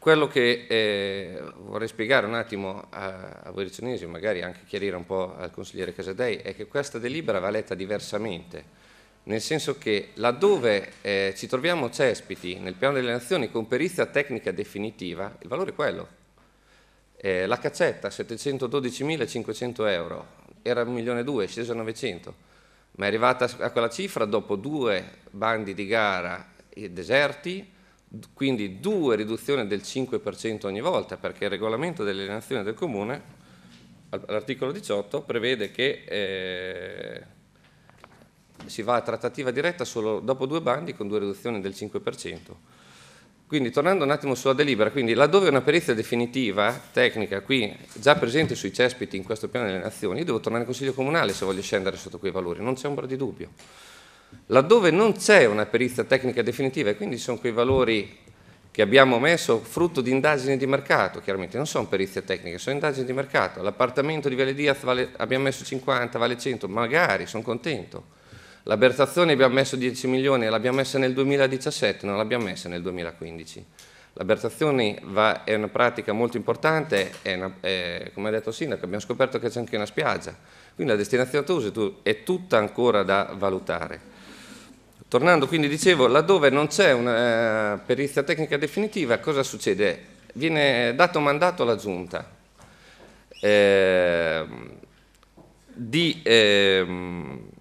C: quello che eh, vorrei spiegare un attimo a, a voi regionesi, magari anche chiarire un po' al consigliere Casadei, è che questa delibera va letta diversamente, nel senso che laddove eh, ci troviamo cespiti nel piano delle nazioni con perizia tecnica definitiva, il valore è quello. Eh, la caccetta 712.500 euro era 1 milione e 2, è sceso a 900, ma è arrivata a quella cifra dopo due bandi di gara deserti, quindi due riduzioni del 5% ogni volta, perché il regolamento delle nazioni del Comune, all'articolo 18, prevede che eh, si va a trattativa diretta solo dopo due bandi con due riduzioni del 5%. Quindi tornando un attimo sulla delibera, quindi laddove una perizia definitiva, tecnica, qui già presente sui cespiti in questo piano delle nazioni, io devo tornare al Consiglio Comunale se voglio scendere sotto quei valori, non c'è ombra di dubbio. Laddove non c'è una perizia tecnica definitiva e quindi sono quei valori che abbiamo messo frutto di indagini di mercato, chiaramente non sono perizie tecniche, sono indagini di mercato. L'appartamento di Viale Diaz vale, abbiamo messo 50, vale 100, magari, sono contento. La Bertazzoni abbiamo messo 10 milioni l'abbiamo messa nel 2017, non l'abbiamo messa nel 2015. La Bertazioni va, è una pratica molto importante, è una, è, come ha detto il sindaco, abbiamo scoperto che c'è anche una spiaggia, quindi la destinazione Tosi è tutta ancora da valutare. Tornando quindi, dicevo, laddove non c'è una eh, perizia tecnica definitiva, cosa succede? Viene dato mandato alla Giunta eh, di eh,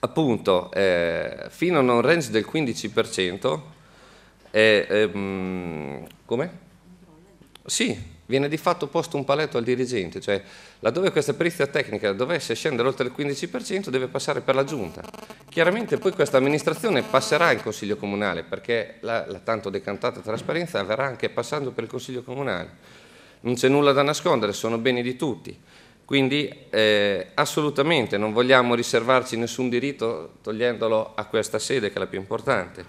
C: appunto eh, fino a un range del 15%, ehm, come? Sì, viene di fatto posto un paletto al dirigente, cioè laddove questa perizia tecnica dovesse scendere oltre il 15% deve passare per la giunta. Chiaramente poi questa amministrazione passerà in consiglio comunale perché la, la tanto decantata trasparenza avverrà anche passando per il consiglio comunale. Non c'è nulla da nascondere, sono beni di tutti. Quindi eh, assolutamente non vogliamo riservarci nessun diritto togliendolo a questa sede che è la più importante.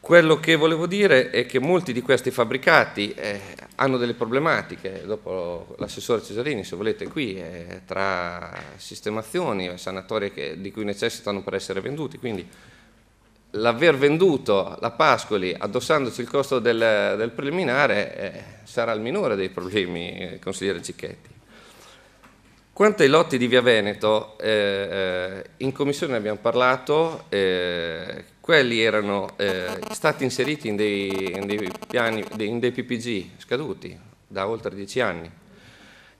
C: Quello che volevo dire è che molti di questi fabbricati eh, hanno delle problematiche, dopo l'assessore Cesarini se volete qui, eh, tra sistemazioni e sanatorie che, di cui necessitano per essere venduti, quindi l'aver venduto la Pascoli addossandoci il costo del, del preliminare eh, sarà il minore dei problemi, eh, consigliere Cicchetti. Quanto ai lotti di Via Veneto, eh, eh, in commissione abbiamo parlato, eh, quelli erano eh, stati inseriti in dei, in, dei piani, in dei PPG scaduti da oltre dieci anni.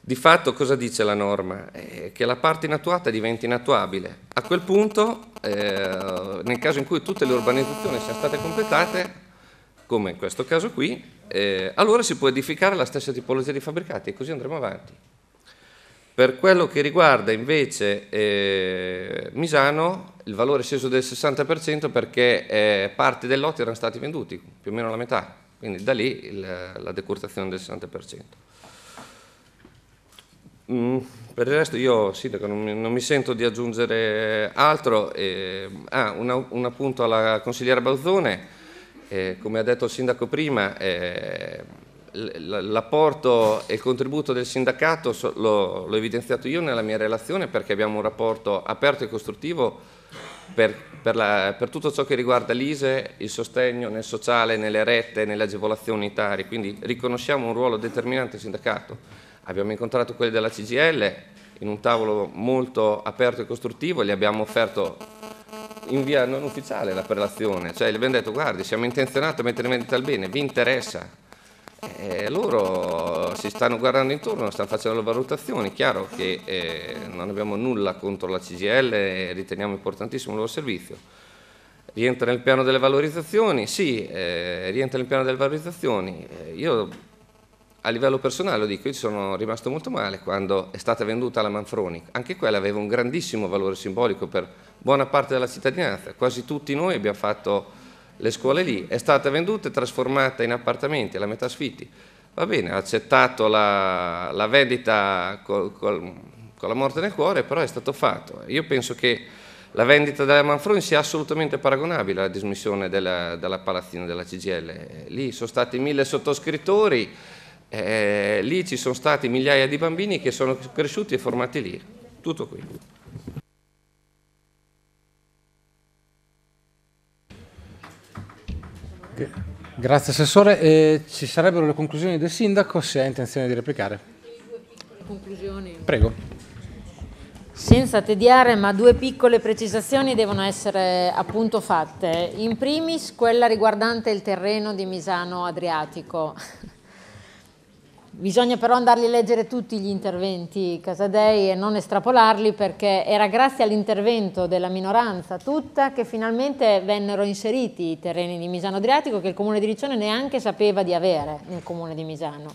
C: Di fatto cosa dice la norma? Eh, che la parte inattuata diventi inattuabile. A quel punto, eh, nel caso in cui tutte le urbanizzazioni siano state completate, come in questo caso qui, allora si può edificare la stessa tipologia di fabbricati e così andremo avanti. Per quello che riguarda invece eh, Misano, il valore è sceso del 60% perché eh, parte dei lotti erano stati venduti, più o meno la metà, quindi da lì il, la decurtazione del 60%. Mm, per il resto io Sindaco non mi, non mi sento di aggiungere altro. Eh, ah, una, un appunto alla consigliera Balzone, eh, come ha detto il Sindaco prima, eh, l'apporto e il contributo del sindacato l'ho, evidenziato io nella mia relazione perché abbiamo un rapporto aperto e costruttivo per, per, la, per tutto ciò che riguarda l'ISE, il sostegno nel sociale, nelle rette, nelle agevolazioni unitarie, quindi riconosciamo un ruolo determinante del sindacato. Abbiamo incontrato quelli della CGL in un tavolo molto aperto e costruttivo, gli abbiamo offerto in via non ufficiale la prelazione, cioè gli abbiamo detto guardi siamo intenzionati a mettere in vendita il bene, vi interessa? E loro si stanno guardando intorno, stanno facendo le valutazioni, chiaro che eh, non abbiamo nulla contro la CGL e riteniamo importantissimo il loro servizio. Rientra nel piano delle valorizzazioni? Sì, eh, rientra nel piano delle valorizzazioni. Eh, io a livello personale lo dico, io sono rimasto molto male quando è stata venduta la Manfroni, anche quella aveva un grandissimo valore simbolico per buona parte della cittadinanza, quasi tutti noi abbiamo fatto le scuole lì, è stata venduta e trasformata in appartamenti, la metà sfitti. Va bene, ha accettato la, la vendita col, col, con la morte nel cuore, però è stato fatto. Io penso che la vendita della Manfroni sia assolutamente paragonabile alla dismissione della, della palazzina della CGL. Lì sono stati mille sottoscrittori, eh, lì ci sono stati migliaia di bambini che sono cresciuti e formati lì. Tutto qui.
D: Grazie Assessore. Eh, ci sarebbero le conclusioni del Sindaco se ha intenzione di replicare.
E: Conclusioni.
D: Prego.
E: Senza tediare, ma due piccole precisazioni devono essere appunto fatte. In primis quella riguardante il terreno di Misano Adriatico. Bisogna però andarli a leggere tutti gli interventi Casadei e non estrapolarli perché era grazie all'intervento della minoranza tutta che finalmente vennero inseriti i terreni di Misano Adriatico che il Comune di Riccione neanche sapeva di avere nel Comune di Misano.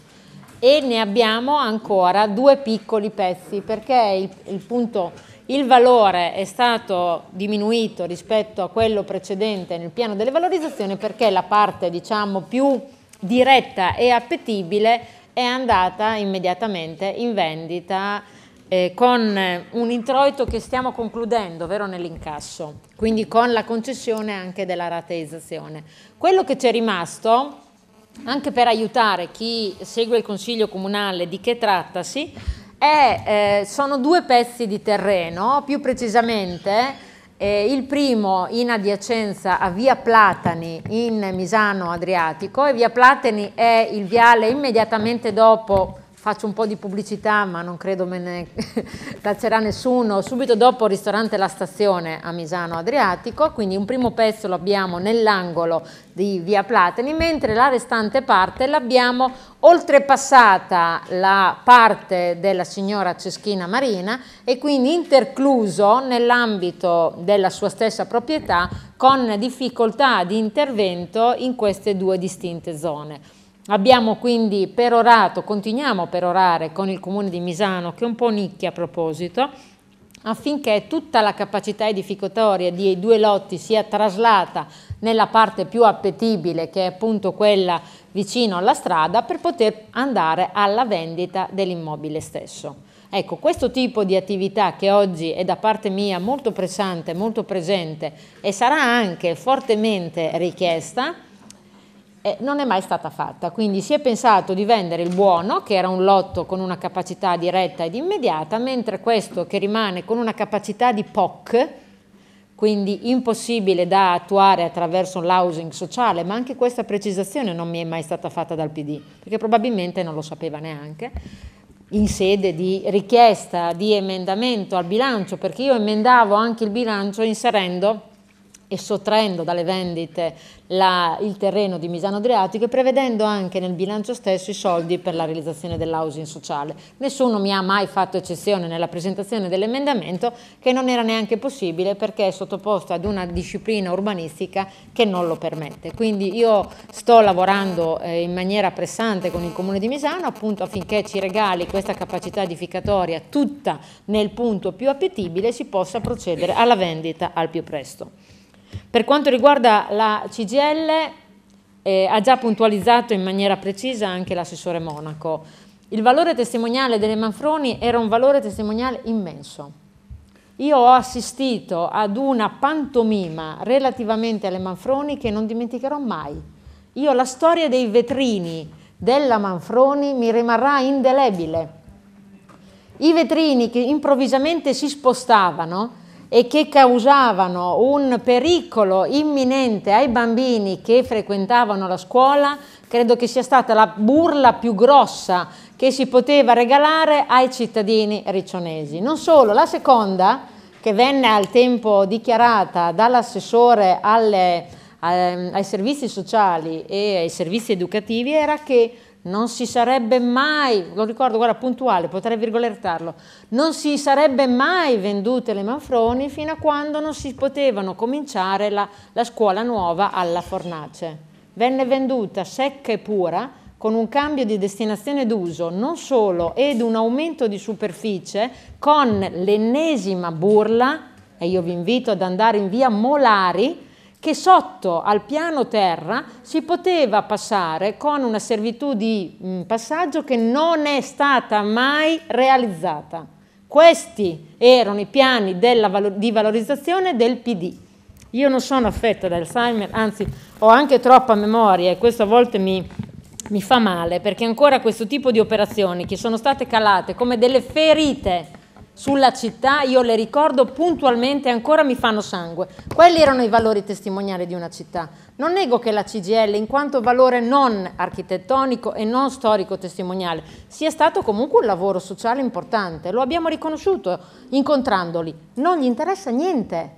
E: E ne abbiamo ancora due piccoli pezzi perché il, il, punto, il valore è stato diminuito rispetto a quello precedente nel piano delle valorizzazioni perché la parte diciamo più diretta e appetibile è andata immediatamente in vendita eh, con un introito che stiamo concludendo, ovvero nell'incasso, quindi con la concessione anche della rateizzazione. Quello che c'è rimasto, anche per aiutare chi segue il Consiglio Comunale di che trattasi, è, eh, sono due pezzi di terreno, più precisamente eh, il primo in adiacenza a via Platani in Misano Adriatico e via Platani è il viale immediatamente dopo faccio un po' di pubblicità ma non credo me ne taccerà nessuno, subito dopo ristorante La Stazione a Misano Adriatico, quindi un primo pezzo lo abbiamo nell'angolo di via Platani, mentre la restante parte l'abbiamo oltrepassata la parte della signora Ceschina Marina e quindi intercluso nell'ambito della sua stessa proprietà con difficoltà di intervento in queste due distinte zone. Abbiamo quindi perorato, continuiamo a perorare con il comune di Misano, che è un po' nicchia a proposito, affinché tutta la capacità edificatoria di due lotti sia traslata nella parte più appetibile, che è appunto quella vicino alla strada, per poter andare alla vendita dell'immobile stesso. Ecco, questo tipo di attività che oggi è da parte mia molto pressante, molto presente e sarà anche fortemente richiesta, eh, non è mai stata fatta, quindi si è pensato di vendere il buono, che era un lotto con una capacità diretta ed immediata, mentre questo che rimane con una capacità di POC, quindi impossibile da attuare attraverso l'housing sociale, ma anche questa precisazione non mi è mai stata fatta dal PD, perché probabilmente non lo sapeva neanche, in sede di richiesta di emendamento al bilancio, perché io emendavo anche il bilancio inserendo e sottraendo dalle vendite la, il terreno di Misano Adriatico e prevedendo anche nel bilancio stesso i soldi per la realizzazione dell'housing sociale. Nessuno mi ha mai fatto eccezione nella presentazione dell'emendamento che non era neanche possibile perché è sottoposto ad una disciplina urbanistica che non lo permette. Quindi io sto lavorando eh, in maniera pressante con il Comune di Misano appunto affinché ci regali questa capacità edificatoria tutta nel punto più appetibile e si possa procedere alla vendita al più presto. Per quanto riguarda la CGL, eh, ha già puntualizzato in maniera precisa anche l'assessore Monaco. Il valore testimoniale delle Manfroni era un valore testimoniale immenso. Io ho assistito ad una pantomima relativamente alle Manfroni che non dimenticherò mai. Io la storia dei vetrini della Manfroni mi rimarrà indelebile. I vetrini che improvvisamente si spostavano e che causavano un pericolo imminente ai bambini che frequentavano la scuola, credo che sia stata la burla più grossa che si poteva regalare ai cittadini riccionesi. Non solo, la seconda, che venne al tempo dichiarata dall'assessore ai, ai servizi sociali e ai servizi educativi era che non si sarebbe mai, lo ricordo, guarda, puntuale, potrei virgolettarlo, non si sarebbe mai vendute le Manfroni fino a quando non si potevano cominciare la, la scuola nuova alla Fornace. Venne venduta secca e pura con un cambio di destinazione d'uso non solo ed un aumento di superficie con l'ennesima burla, e io vi invito ad andare in via Molari, che sotto al piano terra si poteva passare con una servitù di mm, passaggio che non è stata mai realizzata. Questi erano i piani della, di valorizzazione del PD. Io non sono affetta da Alzheimer, anzi ho anche troppa memoria e questo a volte mi, mi fa male perché ancora questo tipo di operazioni che sono state calate come delle ferite sulla città, io le ricordo puntualmente ancora mi fanno sangue. Quelli erano i valori testimoniali di una città. Non nego che la CGL, in quanto valore non architettonico e non storico testimoniale, sia stato comunque un lavoro sociale importante. Lo abbiamo riconosciuto incontrandoli. Non gli interessa niente.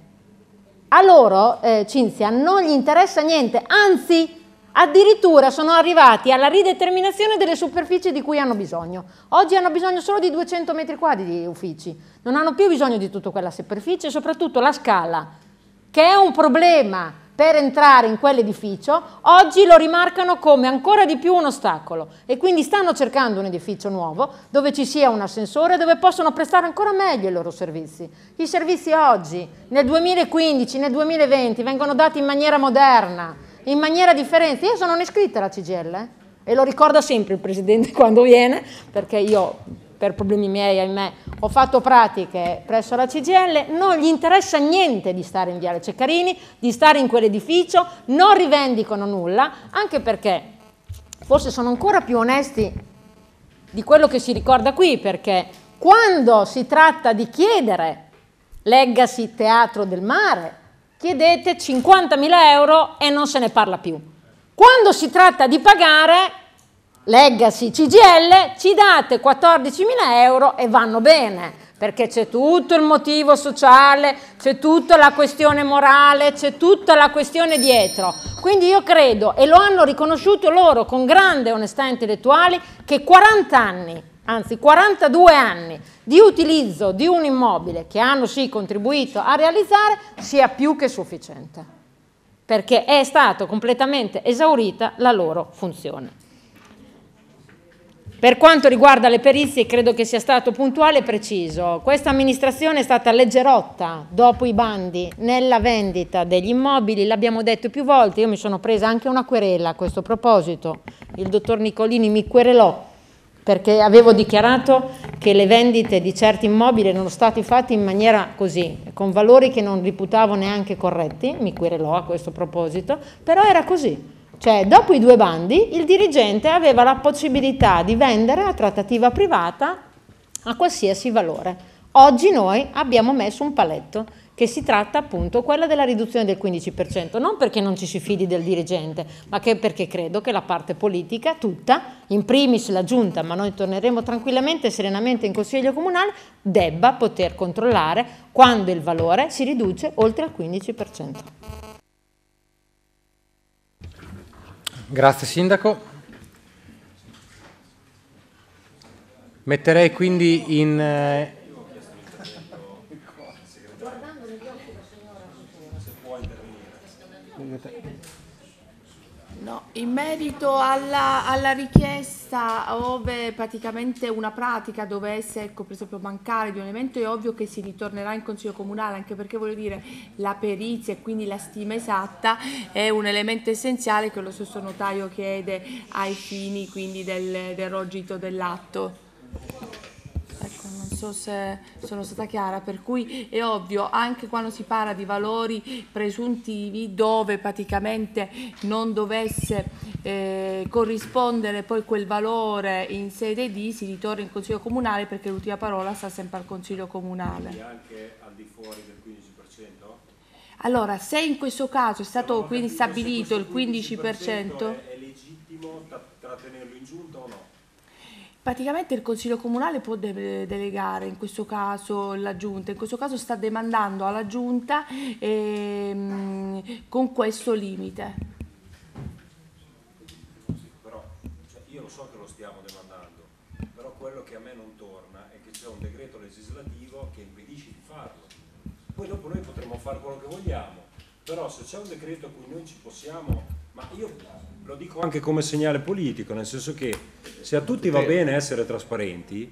E: A loro, eh, Cinzia, non gli interessa niente, anzi Addirittura sono arrivati alla rideterminazione delle superfici di cui hanno bisogno. Oggi hanno bisogno solo di 200 metri quadri di uffici, non hanno più bisogno di tutta quella superficie e soprattutto la scala, che è un problema per entrare in quell'edificio, oggi lo rimarcano come ancora di più un ostacolo e quindi stanno cercando un edificio nuovo dove ci sia un ascensore dove possono prestare ancora meglio i loro servizi. I servizi oggi, nel 2015, nel 2020, vengono dati in maniera moderna, in maniera differente. Io sono un'iscritta alla CGL eh? e lo ricorda sempre il Presidente quando viene, perché io per problemi miei, ahimè, ho fatto pratiche presso la CGL, non gli interessa niente di stare in Viale Ceccarini, di stare in quell'edificio, non rivendicano nulla, anche perché forse sono ancora più onesti di quello che si ricorda qui, perché quando si tratta di chiedere legacy teatro del mare, chiedete 50.000 euro e non se ne parla più. Quando si tratta di pagare, legacy CGL, ci date 14.000 euro e vanno bene, perché c'è tutto il motivo sociale, c'è tutta la questione morale, c'è tutta la questione dietro. Quindi io credo, e lo hanno riconosciuto loro con grande onestà intellettuale, che 40 anni, anzi 42 anni di utilizzo di un immobile che hanno sì contribuito a realizzare sia più che sufficiente, perché è stata completamente esaurita la loro funzione. Per quanto riguarda le perizie, credo che sia stato puntuale e preciso. Questa amministrazione è stata leggerotta dopo i bandi nella vendita degli immobili, l'abbiamo detto più volte, io mi sono presa anche una querela a questo proposito, il dottor Nicolini mi querelò perché avevo dichiarato che le vendite di certi immobili erano state fatte in maniera così, con valori che non riputavo neanche corretti, mi querelò a questo proposito, però era così. Cioè, dopo i due bandi, il dirigente aveva la possibilità di vendere a trattativa privata a qualsiasi valore. Oggi noi abbiamo messo un paletto che si tratta appunto quella della riduzione del 15%, non perché non ci si fidi del dirigente, ma che perché credo che la parte politica tutta, in primis la giunta, ma noi torneremo tranquillamente e serenamente in Consiglio Comunale, debba poter controllare quando il valore si riduce oltre il 15%.
D: Grazie Sindaco. Metterei quindi in,
I: No, in merito alla, alla, richiesta ove praticamente una pratica dovesse, ecco, per esempio, mancare di un elemento, è ovvio che si ritornerà in Consiglio Comunale, anche perché voglio dire la perizia e quindi la stima esatta è un elemento essenziale che lo stesso notaio chiede ai fini quindi del, del rogito dell'atto so se sono stata chiara, per cui è ovvio anche quando si parla di valori presuntivi dove praticamente non dovesse eh, corrispondere poi quel valore in sede di si ritorna in Consiglio Comunale perché l'ultima parola sta sempre al Consiglio Comunale.
F: Quindi anche al di fuori del 15%?
I: Allora, se in questo caso è stato quindi stabilito il 15%,
F: è legittimo trattenerlo in giunta o no?
I: Praticamente il Consiglio Comunale può de delegare in questo caso la Giunta, in questo caso sta demandando alla Giunta ehm, con questo limite.
F: Però cioè, io lo so che lo stiamo demandando, però quello che a me non torna è che c'è un decreto legislativo che impedisce di farlo. Poi dopo noi potremo fare quello che vogliamo, però se c'è un decreto a cui noi ci possiamo, ma io lo dico anche come segnale politico, nel senso che se a tutti va bene essere trasparenti,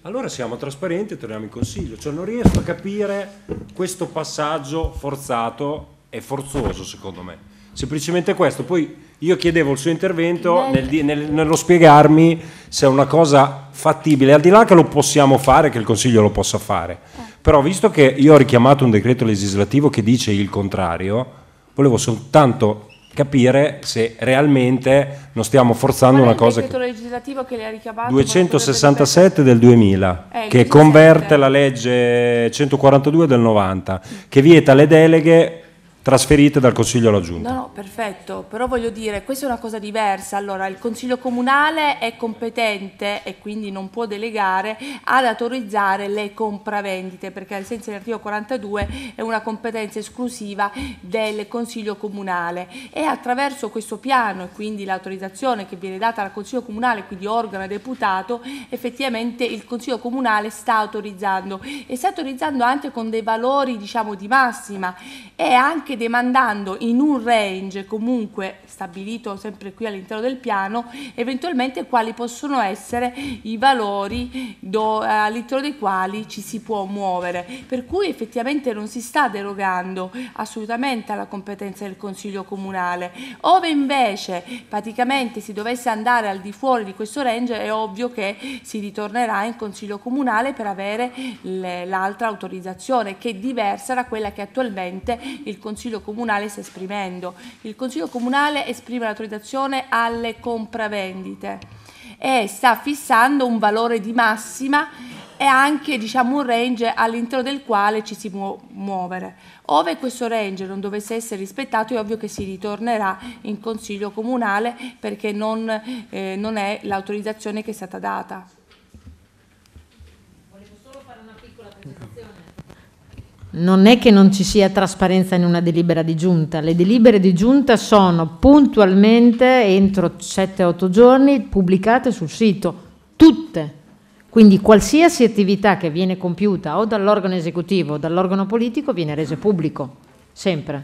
F: allora siamo trasparenti e torniamo in consiglio. Cioè non riesco a capire questo passaggio forzato e forzoso secondo me. Semplicemente questo. Poi io chiedevo il suo intervento nel, nel, nello spiegarmi se è una cosa fattibile, al di là che lo possiamo fare, che il Consiglio lo possa fare. Però visto che io ho richiamato un decreto legislativo che dice il contrario, volevo soltanto capire se realmente non stiamo forzando una cosa che...
I: decreto legislativo che le ha richiamato?
F: 267 del 2000
I: Eh,
F: che
I: 17.
F: converte la legge 142 del 90 che vieta le deleghe trasferite dal Consiglio alla Giunta.
I: No, no, perfetto, però voglio dire, questa è una cosa diversa. Allora, il Consiglio Comunale è competente e quindi non può delegare ad autorizzare le compravendite, perché ai sensi dell'articolo 42 è una competenza esclusiva del Consiglio Comunale e attraverso questo piano e quindi l'autorizzazione che viene data al Consiglio Comunale, quindi organo deputato, effettivamente il Consiglio Comunale sta autorizzando e sta autorizzando anche con dei valori, diciamo, di massima e anche demandando in un range comunque stabilito sempre qui all'interno del piano eventualmente quali possono essere i valori do- all'interno dei quali ci si può muovere. Per cui effettivamente non si sta derogando assolutamente alla competenza del Consiglio Comunale. Ove invece praticamente si dovesse andare al di fuori di questo range è ovvio che si ritornerà in Consiglio Comunale per avere l'altra autorizzazione che è diversa da quella che attualmente il Consiglio Comunale sta esprimendo. Il Consiglio Comunale esprime l'autorizzazione alle compravendite e sta fissando un valore di massima e anche diciamo, un range all'interno del quale ci si può muovere. Ove questo range non dovesse essere rispettato è ovvio che si ritornerà in Consiglio Comunale perché non, eh, non è l'autorizzazione che è stata data.
E: Non è che non ci sia trasparenza in una delibera di giunta, le delibere di giunta sono puntualmente entro 7-8 giorni pubblicate sul sito, tutte. Quindi qualsiasi attività che viene compiuta o dall'organo esecutivo o dall'organo politico viene resa pubblico, sempre.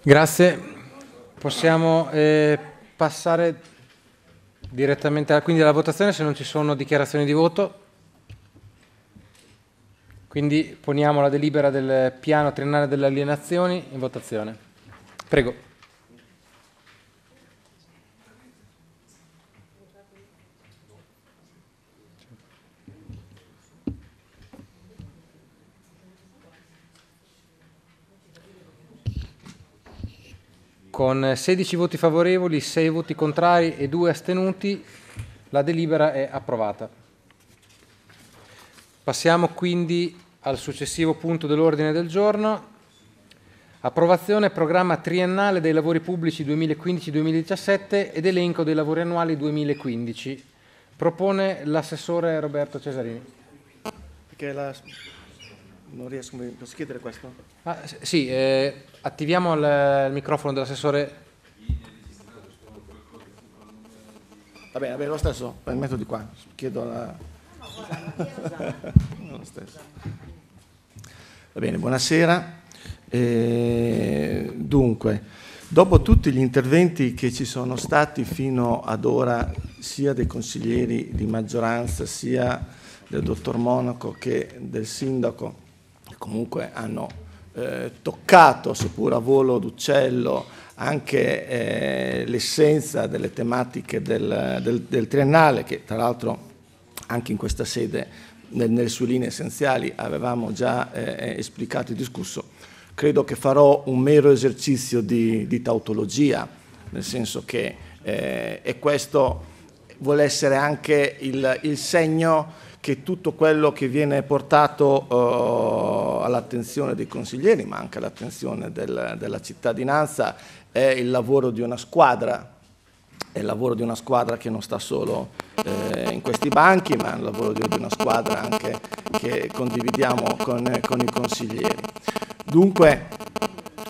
D: Grazie. Possiamo eh, passare direttamente a- quindi alla votazione se non ci sono dichiarazioni di voto. Quindi poniamo la delibera del piano triennale delle alienazioni in votazione. Prego. Con 16 voti favorevoli, 6 voti contrari e 2 astenuti, la delibera è approvata. Passiamo quindi al successivo punto dell'ordine del giorno. Approvazione programma triennale dei lavori pubblici 2015-2017 ed elenco dei lavori annuali 2015. Propone l'assessore Roberto Cesarini.
J: Perché la... non riesco, posso chiedere questo?
D: Ah, sì, eh, attiviamo il, il microfono dell'assessore.
J: Va bene, va bene, lo stesso, metto di qua, chiedo la... lo stesso. Va bene, buonasera. Eh, dunque, dopo tutti gli interventi che ci sono stati fino ad ora, sia dei consiglieri di maggioranza, sia del dottor Monaco che del sindaco, che comunque hanno eh, toccato, seppur a volo d'uccello, anche eh, l'essenza delle tematiche del, del- del triennale, che tra l'altro anche in questa sede, nelle sue linee essenziali, avevamo già eh, esplicato e discusso. Credo che farò un mero esercizio di, di tautologia, nel senso che eh, e questo vuole essere anche il, il segno che tutto quello che viene portato eh, all'attenzione dei consiglieri, ma anche all'attenzione del- della cittadinanza, è il lavoro di una squadra è il lavoro di una squadra che non sta solo eh, in questi banchi, ma è il lavoro di, una squadra anche che condividiamo con, con i consiglieri. Dunque,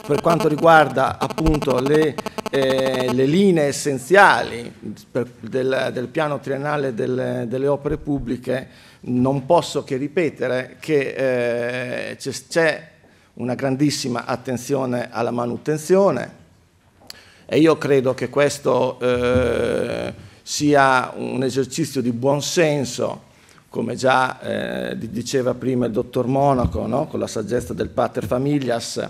J: per quanto riguarda appunto le, eh, le linee essenziali per, del, del, piano triennale del, delle opere pubbliche, non posso che ripetere che eh, c'è una grandissima attenzione alla manutenzione, e io credo che questo eh, sia un esercizio di buonsenso, come già eh, diceva prima il dottor Monaco, no? con la saggezza del Pater Familias,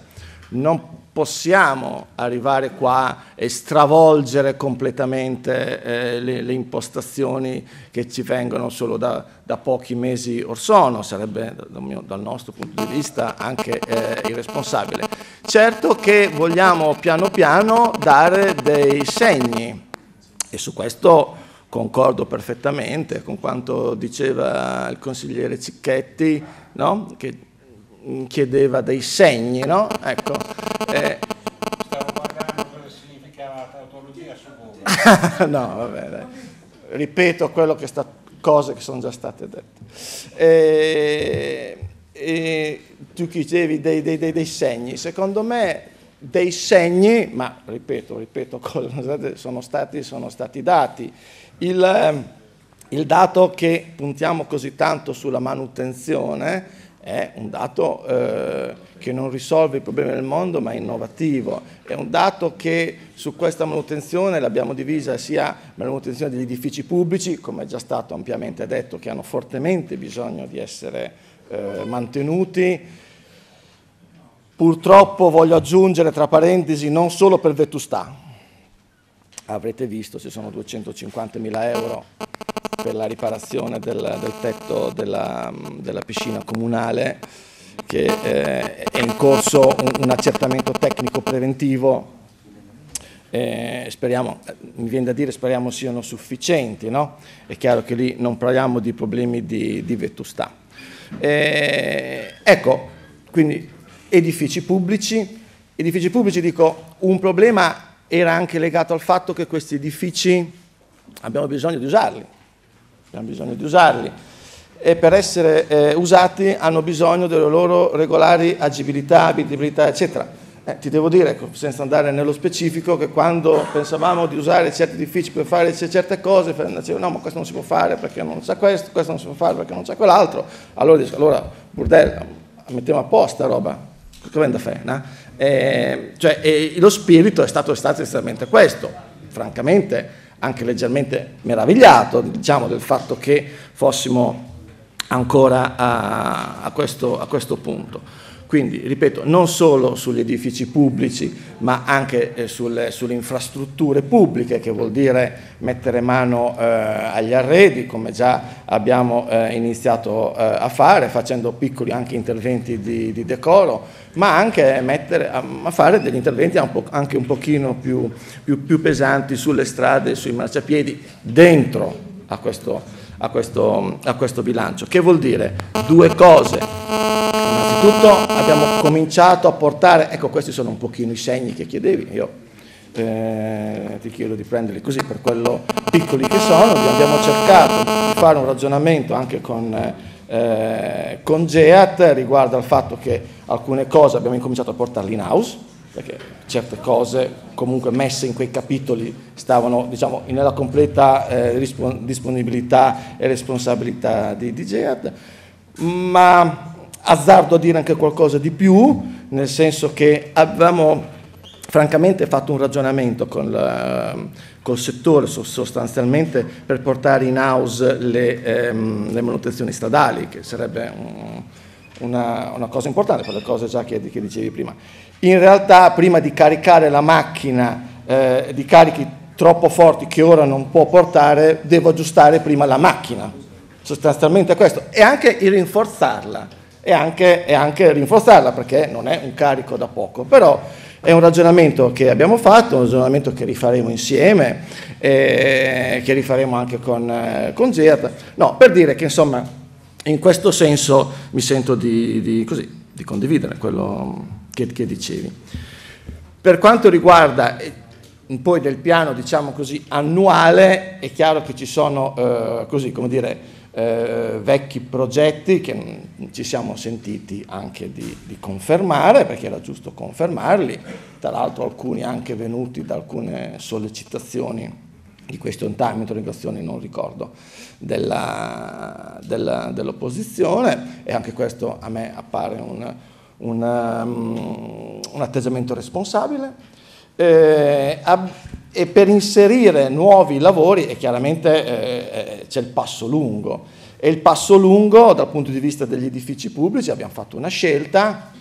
J: non possiamo arrivare qua e stravolgere completamente eh, le, le, impostazioni che ci vengono solo da, da pochi mesi or sono, sarebbe dal, mio, dal nostro punto di vista anche eh, irresponsabile. Certo che vogliamo piano piano dare dei segni e su questo concordo perfettamente con quanto diceva il consigliere Cicchetti, no? che chiedeva dei segni, no? Ecco. Eh.
H: Stavo guardando cosa significava tautologia su Google.
J: no, vabbè, dai. ripeto quello che sta, cose che sono già state dette. E, e tu chiedevi dei, dei, dei, dei segni, secondo me dei segni, ma ripeto, ripeto, sono stati, sono stati dati. Il, il dato che puntiamo così tanto sulla manutenzione è un dato eh, che non risolve i problemi del mondo ma è innovativo, è un dato che su questa manutenzione l'abbiamo divisa sia la manutenzione degli edifici pubblici, come è già stato ampiamente detto, che hanno fortemente bisogno di essere eh, mantenuti, purtroppo voglio aggiungere tra parentesi non solo per vetustà, avrete visto ci sono 250 mila euro per la riparazione del, del tetto della, della, piscina comunale che eh, è in corso un, un accertamento tecnico preventivo eh, speriamo, mi viene da dire speriamo siano sufficienti, no? è chiaro che lì non parliamo di problemi di, di vetustà. Eh, ecco, quindi edifici pubblici, edifici pubblici dico un problema era anche legato al fatto che questi edifici abbiamo bisogno di usarli, abbiamo bisogno di usarli e per essere eh, usati hanno bisogno delle loro regolari agibilità, abitabilità, eccetera. Eh, ti devo dire, ecco, senza andare nello specifico, che quando pensavamo di usare certi edifici per fare certe cose, dicevano no, ma questo non si può fare perché non c'è questo, questo non si può fare perché non c'è quell'altro. Allora dico, allora, bordello, mettiamo a posta roba, che vende fe, no? Eh, cioè, e lo spirito è stato, è stato estremamente questo, francamente anche leggermente meravigliato diciamo, del fatto che fossimo ancora a, a, questo, a questo punto. Quindi, ripeto, non solo sugli edifici pubblici, ma anche eh, sulle, sulle, infrastrutture pubbliche, che vuol dire mettere mano eh, agli arredi, come già abbiamo eh, iniziato eh, a fare, facendo piccoli anche interventi di, di decoro, ma anche mettere, a, fare degli interventi anche un pochino più, più, più pesanti sulle strade, sui marciapiedi, dentro a questo, a questo, a questo bilancio. Che vuol dire? Due cose Innanzitutto abbiamo cominciato a portare, ecco questi sono un pochino i segni che chiedevi, io eh, ti chiedo di prenderli così per quello piccoli che sono, abbiamo cercato di fare un ragionamento anche con, eh, con GEAT riguardo al fatto che alcune cose abbiamo incominciato a portarle in house, perché certe cose comunque messe in quei capitoli stavano diciamo, nella completa eh, disponibilità e responsabilità di, di ma azzardo a dire anche qualcosa di più, nel senso che avevamo francamente fatto un ragionamento con la, col settore sostanzialmente per portare in house le, ehm, le manutenzioni stradali, che sarebbe un, una, una, cosa importante per le cose già che, che, dicevi prima. In realtà prima di caricare la macchina eh, di carichi troppo forti che ora non può portare, devo aggiustare prima la macchina, sostanzialmente questo, e anche rinforzarla. E anche, e anche rinforzarla perché non è un carico da poco, però è un ragionamento che abbiamo fatto, un ragionamento che rifaremo insieme, eh, che rifaremo anche con, eh, con GEAT, no, per dire che insomma in questo senso mi sento di, di, così, di condividere quello che, che, dicevi. Per quanto riguarda, poi del piano, diciamo così, annuale, è chiaro che ci sono, eh, così, come dire, eh, vecchi progetti che mh, ci siamo sentiti anche di, di, confermare, perché era giusto confermarli, tra l'altro alcuni anche venuti da alcune sollecitazioni di question time, interrogazioni, non ricordo, dell'opposizione e anche questo a me appare un, un, um, un atteggiamento responsabile. Eh, ab- e per inserire nuovi lavori e chiaramente eh, eh, c'è il passo lungo e il passo lungo dal punto di vista degli edifici pubblici abbiamo fatto una scelta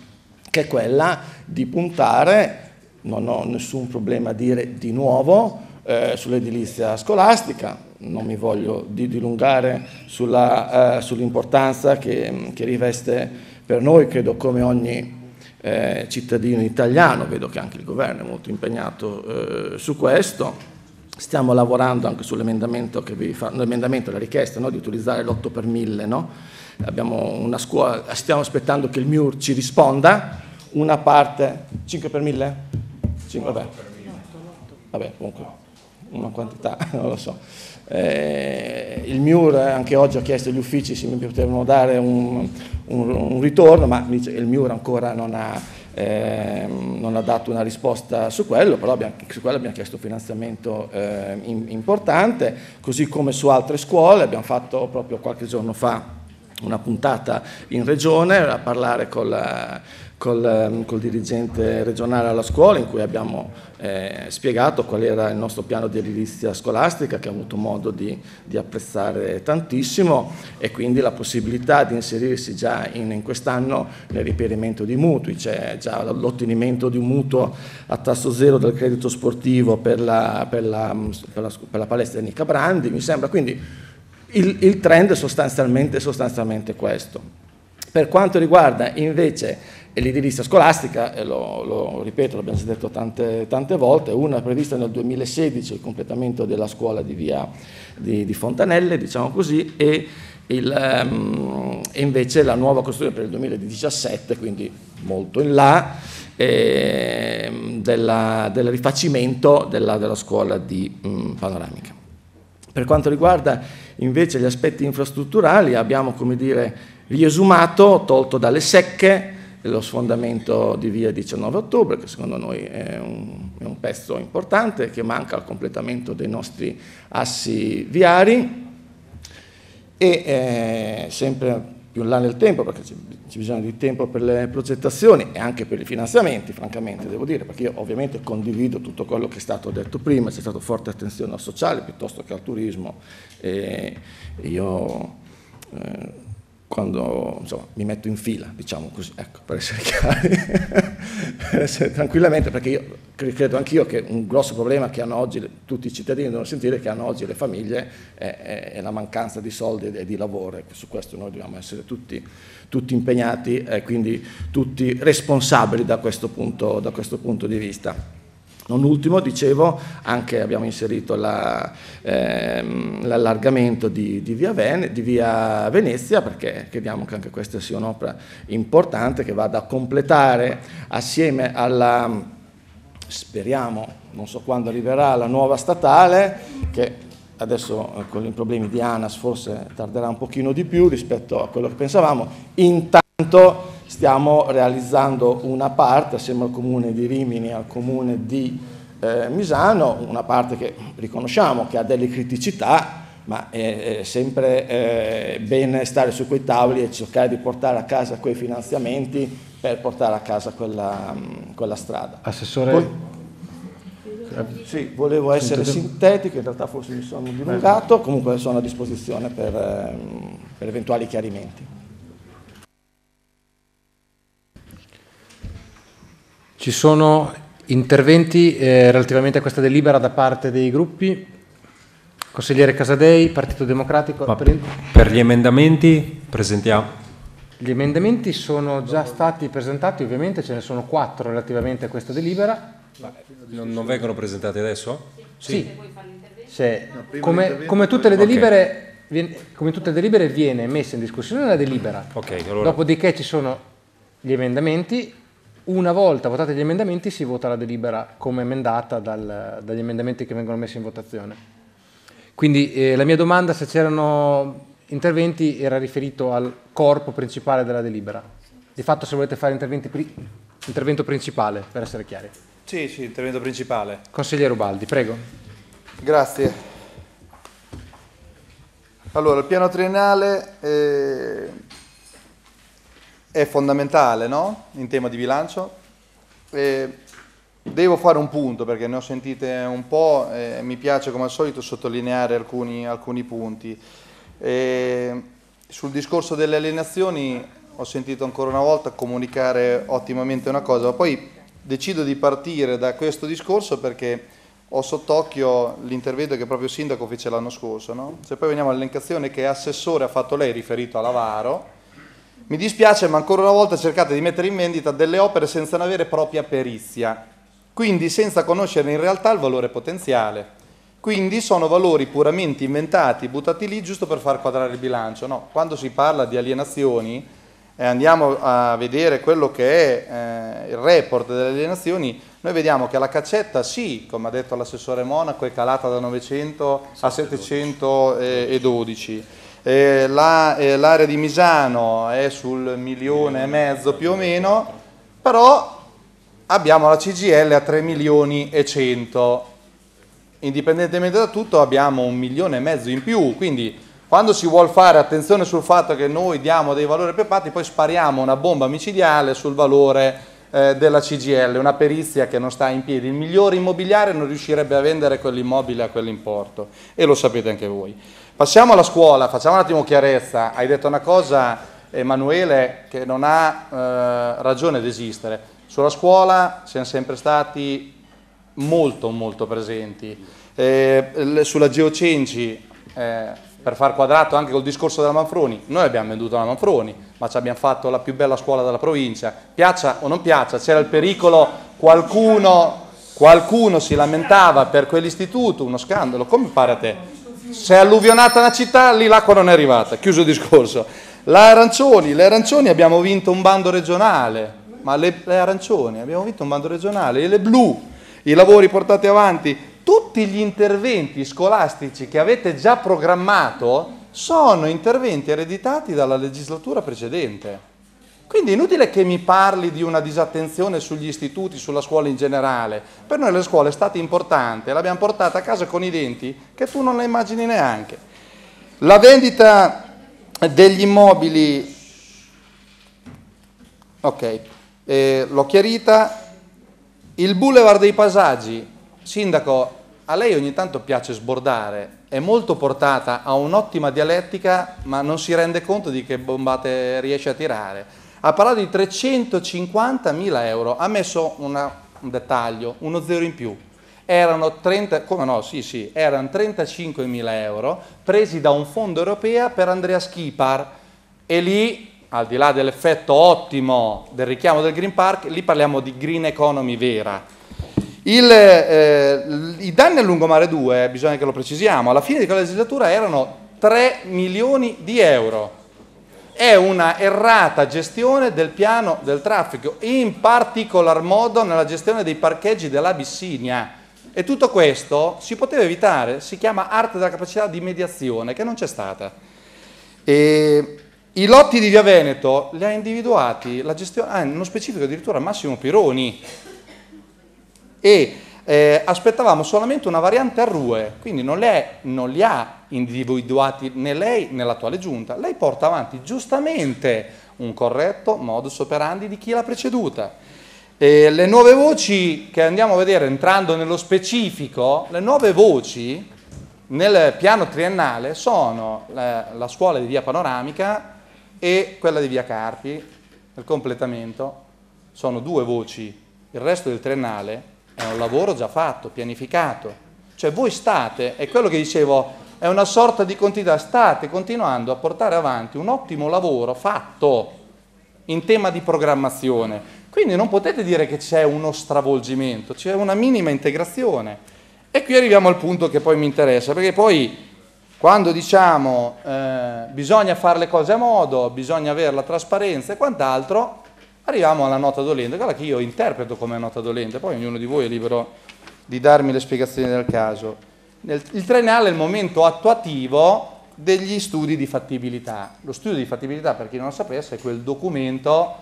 J: che è quella di puntare, non ho nessun problema a dire di nuovo, eh, sull'edilizia scolastica, non mi voglio dilungare sulla, eh, sull'importanza che, che, riveste per noi, credo come ogni eh, cittadino italiano, vedo che anche il governo è molto impegnato eh, su questo. Stiamo lavorando anche sull'emendamento che vi fa, l'emendamento, la richiesta no, di utilizzare l'8 per 1000, no? Scuola, stiamo aspettando che il MIUR ci risponda, una parte 5 per 1000? 5, vabbè. Vabbè, comunque una quantità, non lo so. Eh, il MIUR anche oggi ha chiesto agli uffici se mi potevano dare un, un, un ritorno, ma il MIUR ancora non ha, eh, non ha, dato una risposta su quello, però abbiamo, su quello abbiamo chiesto finanziamento eh, in, importante, così come su altre scuole, abbiamo fatto proprio qualche giorno fa una puntata in regione a parlare con la, col, ehm, col, dirigente regionale alla scuola in cui abbiamo eh, spiegato qual era il nostro piano di edilizia scolastica che ha avuto modo di, di, apprezzare tantissimo e quindi la possibilità di inserirsi già in, in quest'anno nel riperimento di mutui, c'è già l'ottenimento di un mutuo a tasso zero del credito sportivo per la, per la, per la, per la palestra di Nica Brandi, mi sembra quindi il, il trend è sostanzialmente, sostanzialmente questo. Per quanto riguarda invece e l'edilizia scolastica, lo, lo, ripeto, l'abbiamo detto tante, tante, volte, una prevista nel 2016, il completamento della scuola di via di, di Fontanelle, diciamo così, e, il, um, e, invece la nuova costruzione per il 2017, quindi molto in là, eh, della, del rifacimento della, della scuola di um, Panoramica. Per quanto riguarda invece gli aspetti infrastrutturali, abbiamo, come dire, riesumato, tolto dalle secche, lo sfondamento di via 19 ottobre, che secondo noi è un, è un pezzo importante, che manca al completamento dei nostri assi viari. E eh, sempre più in là nel tempo, perché c'è, bisogno di tempo per le progettazioni e anche per i finanziamenti, francamente devo dire, perché io ovviamente condivido tutto quello che è stato detto prima, c'è stata forte attenzione al sociale piuttosto che al turismo. E io eh, quando insomma, mi metto in fila, diciamo così, ecco, per essere chiari, per essere tranquillamente, perché io credo anch'io che un grosso problema che hanno oggi tutti i cittadini devono sentire che hanno oggi le famiglie è, è la mancanza di soldi e di lavoro, e su questo noi dobbiamo essere tutti, tutti impegnati e quindi tutti responsabili da questo punto, da questo punto di vista. Non ultimo, dicevo, anche abbiamo inserito la, ehm, l'allargamento di, di, via Vene, di, via Venezia perché crediamo che anche questa sia un'opera importante che vada a completare assieme alla, speriamo, non so quando arriverà, la nuova statale che adesso eh, con i problemi di ANAS forse tarderà un pochino di più rispetto a quello che pensavamo, intanto stiamo realizzando una parte assieme al comune di Rimini e al comune di eh, Misano, una parte che riconosciamo che ha delle criticità, ma è, è sempre eh, bene stare su quei tavoli e cercare di portare a casa quei finanziamenti per portare a casa quella, quella strada.
D: Assessore?
J: Poi, sì, volevo essere sintetico, in realtà forse mi sono dilungato, comunque sono a disposizione per, ehm, per eventuali chiarimenti.
D: Ci sono interventi eh, relativamente a questa delibera da parte dei gruppi? Consigliere Casadei, Partito Democratico.
F: Per... per... gli emendamenti presentiamo.
D: Gli emendamenti sono già stati presentati, ovviamente ce ne sono quattro relativamente a questa delibera.
F: Non, non vengono presentati adesso?
D: Sì. sì. No, come, come, tutte delibere, okay. viene, come, tutte le delibere, viene messa in discussione la delibera.
F: Okay, allora...
D: Dopodiché ci sono gli emendamenti Una volta votati gli emendamenti si vota la delibera come emendata dal- dagli emendamenti che vengono messi in votazione. Quindi eh, la mia domanda se c'erano interventi era riferito al corpo principale della delibera. Di fatto se volete fare interventi pri- intervento principale, per essere chiari.
K: Sì, sì, intervento principale.
D: Consigliere Ubaldi, prego.
L: Grazie. Allora, il piano triennale eh, è fondamentale no? in tema di bilancio. Eh, devo fare un punto perché ne ho sentite un po' e mi piace come al solito sottolineare alcuni, alcuni punti. Eh, sul discorso delle alienazioni ho sentito ancora una volta comunicare ottimamente una cosa, ma poi decido di partire da questo discorso perché ho sott'occhio l'intervento che proprio il sindaco fece l'anno scorso. No? Se poi veniamo all'elencazione che assessore ha fatto lei riferito a Lavaro, mi dispiace ma ancora una volta cercate di mettere in vendita delle opere senza una vera e propria perizia, quindi senza conoscere in realtà il valore potenziale. Quindi sono valori puramente inventati, buttati lì giusto per far quadrare il bilancio. No, quando si parla di alienazioni e andiamo a vedere quello che è eh, il report delle alienazioni, noi vediamo che la caccetta sì, come ha detto l'assessore Monaco, è calata da 900 a 712. Eh, la- eh, l'area di Misano è sul milione e mezzo più o meno, però abbiamo la CGL a 3 milioni e 100. Indipendentemente da tutto abbiamo un milione e mezzo in più, quindi quando si vuole fare attenzione sul fatto che noi diamo dei valori pepati, poi spariamo una bomba micidiale sul valore eh, della CGL, una perizia che non sta in piedi. Il migliore immobiliare non riuscirebbe a vendere quell'immobile a quell'importo e lo sapete anche voi. Passiamo alla scuola, facciamo un attimo chiarezza. Hai detto una cosa, Emanuele, che non ha eh, ragione di esistere. Sulla scuola siamo sempre stati molto molto presenti. Eh, sulla Geocenci, eh, per far quadrato anche col discorso della Manfroni, noi abbiamo venduto la Manfroni, ma ci abbiamo fatto la più bella scuola della provincia. Piaccia o non piaccia, c'era il pericolo, qualcuno, qualcuno si lamentava per quell'istituto, uno scandalo, come pare a te? Se è alluvionata una città, lì l'acqua non è arrivata, chiuso il discorso. La arancioni, le arancioni abbiamo vinto un bando regionale, ma le, le arancioni abbiamo vinto un bando regionale, e le blu, i lavori portati avanti, tutti gli interventi scolastici che avete già programmato sono interventi ereditati dalla legislatura precedente. Quindi è inutile che mi parli di una disattenzione sugli istituti, sulla scuola in generale. Per noi la scuola è stata importante, l'abbiamo portata a casa con i denti che tu non la immagini neanche. La vendita degli immobili, ok, eh, l'ho chiarita. Il boulevard dei passaggi, sindaco, a lei ogni tanto piace sbordare, è molto portata a un'ottima dialettica, ma non si rende conto di che bombate riesce a tirare. Ha parlato di 350.000 euro, ha messo una- un dettaglio, uno zero in più. Erano 30, come no, sì, sì, erano 35.000 euro presi da un fondo europeo per Andrea Schipar e lì, al di là dell'effetto ottimo del richiamo del Green Park, lì parliamo di green economy vera. Il, eh, I danni a lungomare 2, bisogna che lo precisiamo, alla fine di quella legislatura erano 3 milioni di euro. È una errata gestione del piano del traffico, in particolar modo nella gestione dei parcheggi dell'Abissinia. E tutto questo si poteva evitare, si chiama arte della capacità di mediazione, che non c'è stata. E I lotti di Via Veneto li ha individuati, la gestione, ah, nello specifico addirittura Massimo Pironi, e eh, aspettavamo solamente una variante a rue, quindi non, le- non li ha individuati né lei né l'attuale giunta, lei porta avanti giustamente un corretto modus operandi di chi l'ha preceduta. E le nuove voci che andiamo a vedere entrando nello specifico, le nuove voci nel piano triennale sono la, la scuola di via Panoramica e quella di via Carpi, il completamento, sono due voci, il resto del triennale è un lavoro già fatto, pianificato. Cioè voi state, è quello che dicevo, è una sorta di continuità, state continuando a portare avanti un ottimo lavoro fatto in tema di programmazione. Quindi non potete dire che c'è uno stravolgimento, c'è una minima integrazione. E qui arriviamo al punto che poi mi interessa, perché poi quando diciamo eh, bisogna fare le cose a modo, bisogna avere la trasparenza e quant'altro, Arriviamo alla nota dolente, quella che io interpreto come nota dolente, poi ognuno di voi è libero di darmi le spiegazioni del caso. Il triennale è il momento attuativo degli studi di fattibilità. Lo studio di fattibilità, per chi non lo sapesse, è quel documento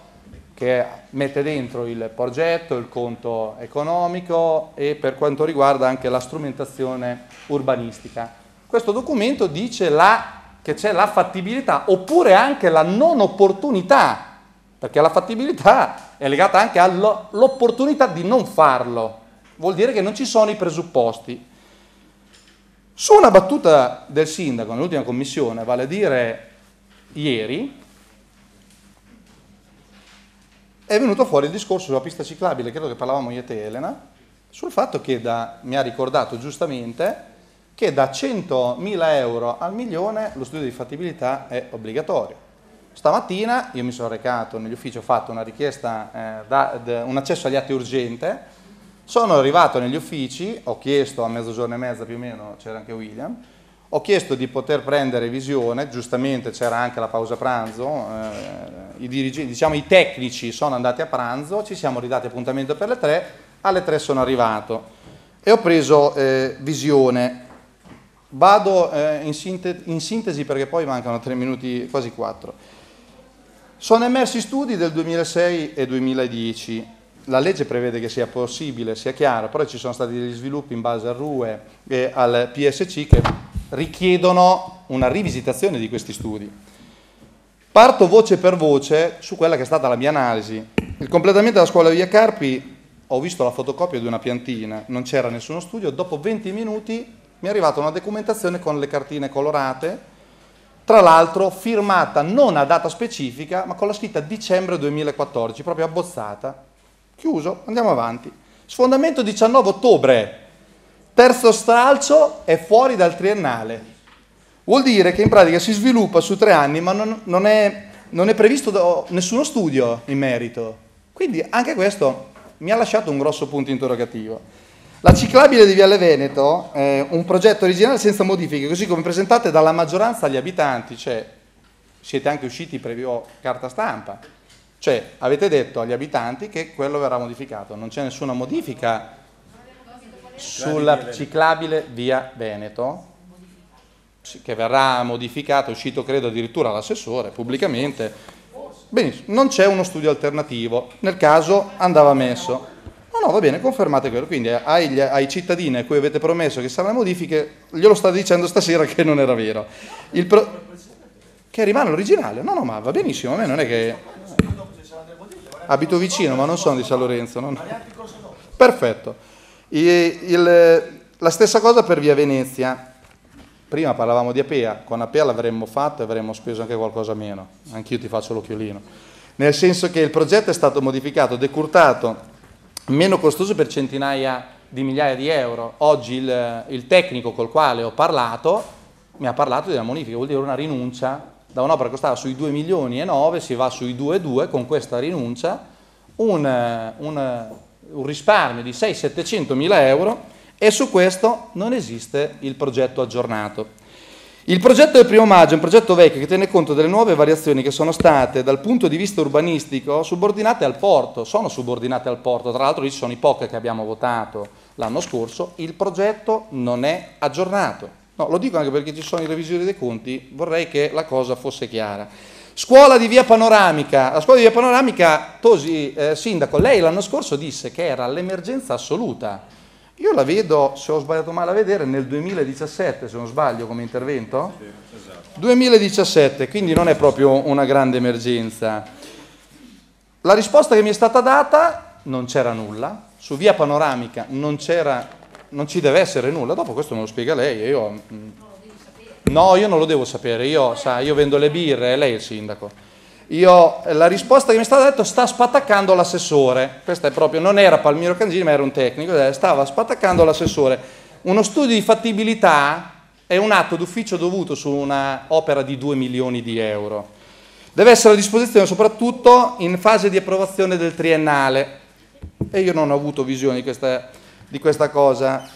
L: che mette dentro il progetto, il conto economico e per quanto riguarda anche la strumentazione urbanistica. Questo documento dice la- che c'è la fattibilità oppure anche la non opportunità, perché la fattibilità è legata anche all'opportunità di non farlo, vuol dire che non ci sono i presupposti. Su una battuta del sindaco nell'ultima commissione, vale a dire ieri, è venuto fuori il discorso sulla pista ciclabile, credo che parlavamo io e te Elena, sul fatto che da, mi ha ricordato giustamente che da 100.000 euro al milione lo studio di fattibilità è obbligatorio. Stamattina io mi sono recato negli uffici, ho fatto una richiesta, eh, da, da- un accesso agli atti urgente, sono arrivato negli uffici, ho chiesto a mezzogiorno e mezza più o meno, c'era anche William, ho chiesto di poter prendere visione, giustamente c'era anche la pausa pranzo, eh, i, diciamo, i tecnici sono andati a pranzo, ci siamo ridati appuntamento per le tre, alle tre sono arrivato e ho preso eh, visione. Vado eh, in, sinte- in sintesi perché poi mancano tre minuti, quasi quattro. Sono emersi studi del 2006 e 2010. La legge prevede che sia possibile, sia chiaro, però ci sono stati degli sviluppi in base al RUE e al PSC che richiedono una rivisitazione di questi studi. Parto voce per voce su quella che è stata la mia analisi. Il completamento della scuola Via Carpi, ho visto la fotocopia di una piantina, non c'era nessuno studio, dopo 20 minuti mi è arrivata una documentazione con le cartine colorate, tra l'altro firmata non a data specifica, ma con la scritta dicembre 2014, proprio abbozzata. Chiuso, andiamo avanti. Sfondamento 19 ottobre, terzo stralcio è fuori dal triennale. Vuol dire che in pratica si sviluppa su tre anni, ma non, non è, non è previsto nessuno studio in merito. Quindi anche questo mi ha lasciato un grosso punto interrogativo. La ciclabile di Viale Veneto è un progetto originale senza modifiche, così come presentate dalla maggioranza agli abitanti, cioè siete anche usciti previo carta stampa, cioè avete detto agli abitanti che quello verrà modificato, non c'è nessuna modifica sulla ciclabile via Veneto, che verrà modificato, è uscito credo addirittura l'assessore pubblicamente. Benissimo, non c'è uno studio alternativo, nel caso andava messo. No, no, va bene, confermate quello. Quindi ai, ai cittadini a cui avete promesso che saranno modifiche, glielo state dicendo stasera che non era vero. Pro- Che rimane l'originale. No, no, ma va benissimo, a me non è che... Abito vicino, ma non sono di San Lorenzo. non- Perfetto. I- il- la stessa cosa per via Venezia. Prima parlavamo di Apea, con Apea l'avremmo fatto e avremmo speso anche qualcosa meno. Anch'io ti faccio l'occhiolino. Nel senso che il progetto è stato modificato, decurtato, meno costoso per centinaia di migliaia di euro. Oggi il, il tecnico col quale ho parlato mi ha parlato una modifica, vuol dire una rinuncia da un'opera che costava sui 2 milioni e 9, si va sui 2,2 con questa rinuncia, un, eh, un, eh, un risparmio di 600-700 mila euro e su questo non esiste il progetto aggiornato. Il progetto del primo maggio è un progetto vecchio che tiene conto delle nuove variazioni che sono state dal punto di vista urbanistico subordinate al porto, sono subordinate al porto, tra l'altro lì ci sono i POC che abbiamo votato l'anno scorso, il progetto non è aggiornato. No, lo dico anche perché ci sono i revisori dei conti, vorrei che la cosa fosse chiara. Scuola di via panoramica, la scuola di via panoramica, Tosi, eh, sindaco, lei l'anno scorso disse che era l'emergenza assoluta. Io la vedo, se ho sbagliato male a vedere, nel 2017, se non sbaglio come intervento. 2017, quindi non è proprio una grande emergenza. La risposta che mi è stata data, non c'era nulla, su via panoramica non c'era, non ci deve essere nulla, dopo questo me lo spiega lei. Io, mm, no, io non lo devo sapere, io, sa, io vendo le birre, lei è il sindaco. Io, la risposta che mi è stata detta sta spattaccando l'assessore, questa è proprio, non era Palmiro Cangini ma era un tecnico, eh, stava spattaccando l'assessore. Uno studio di fattibilità è un atto d'ufficio dovuto su una opera di 2 milioni di euro. Deve essere a disposizione soprattutto in fase di approvazione del triennale e io non ho avuto visione di questa, di questa cosa.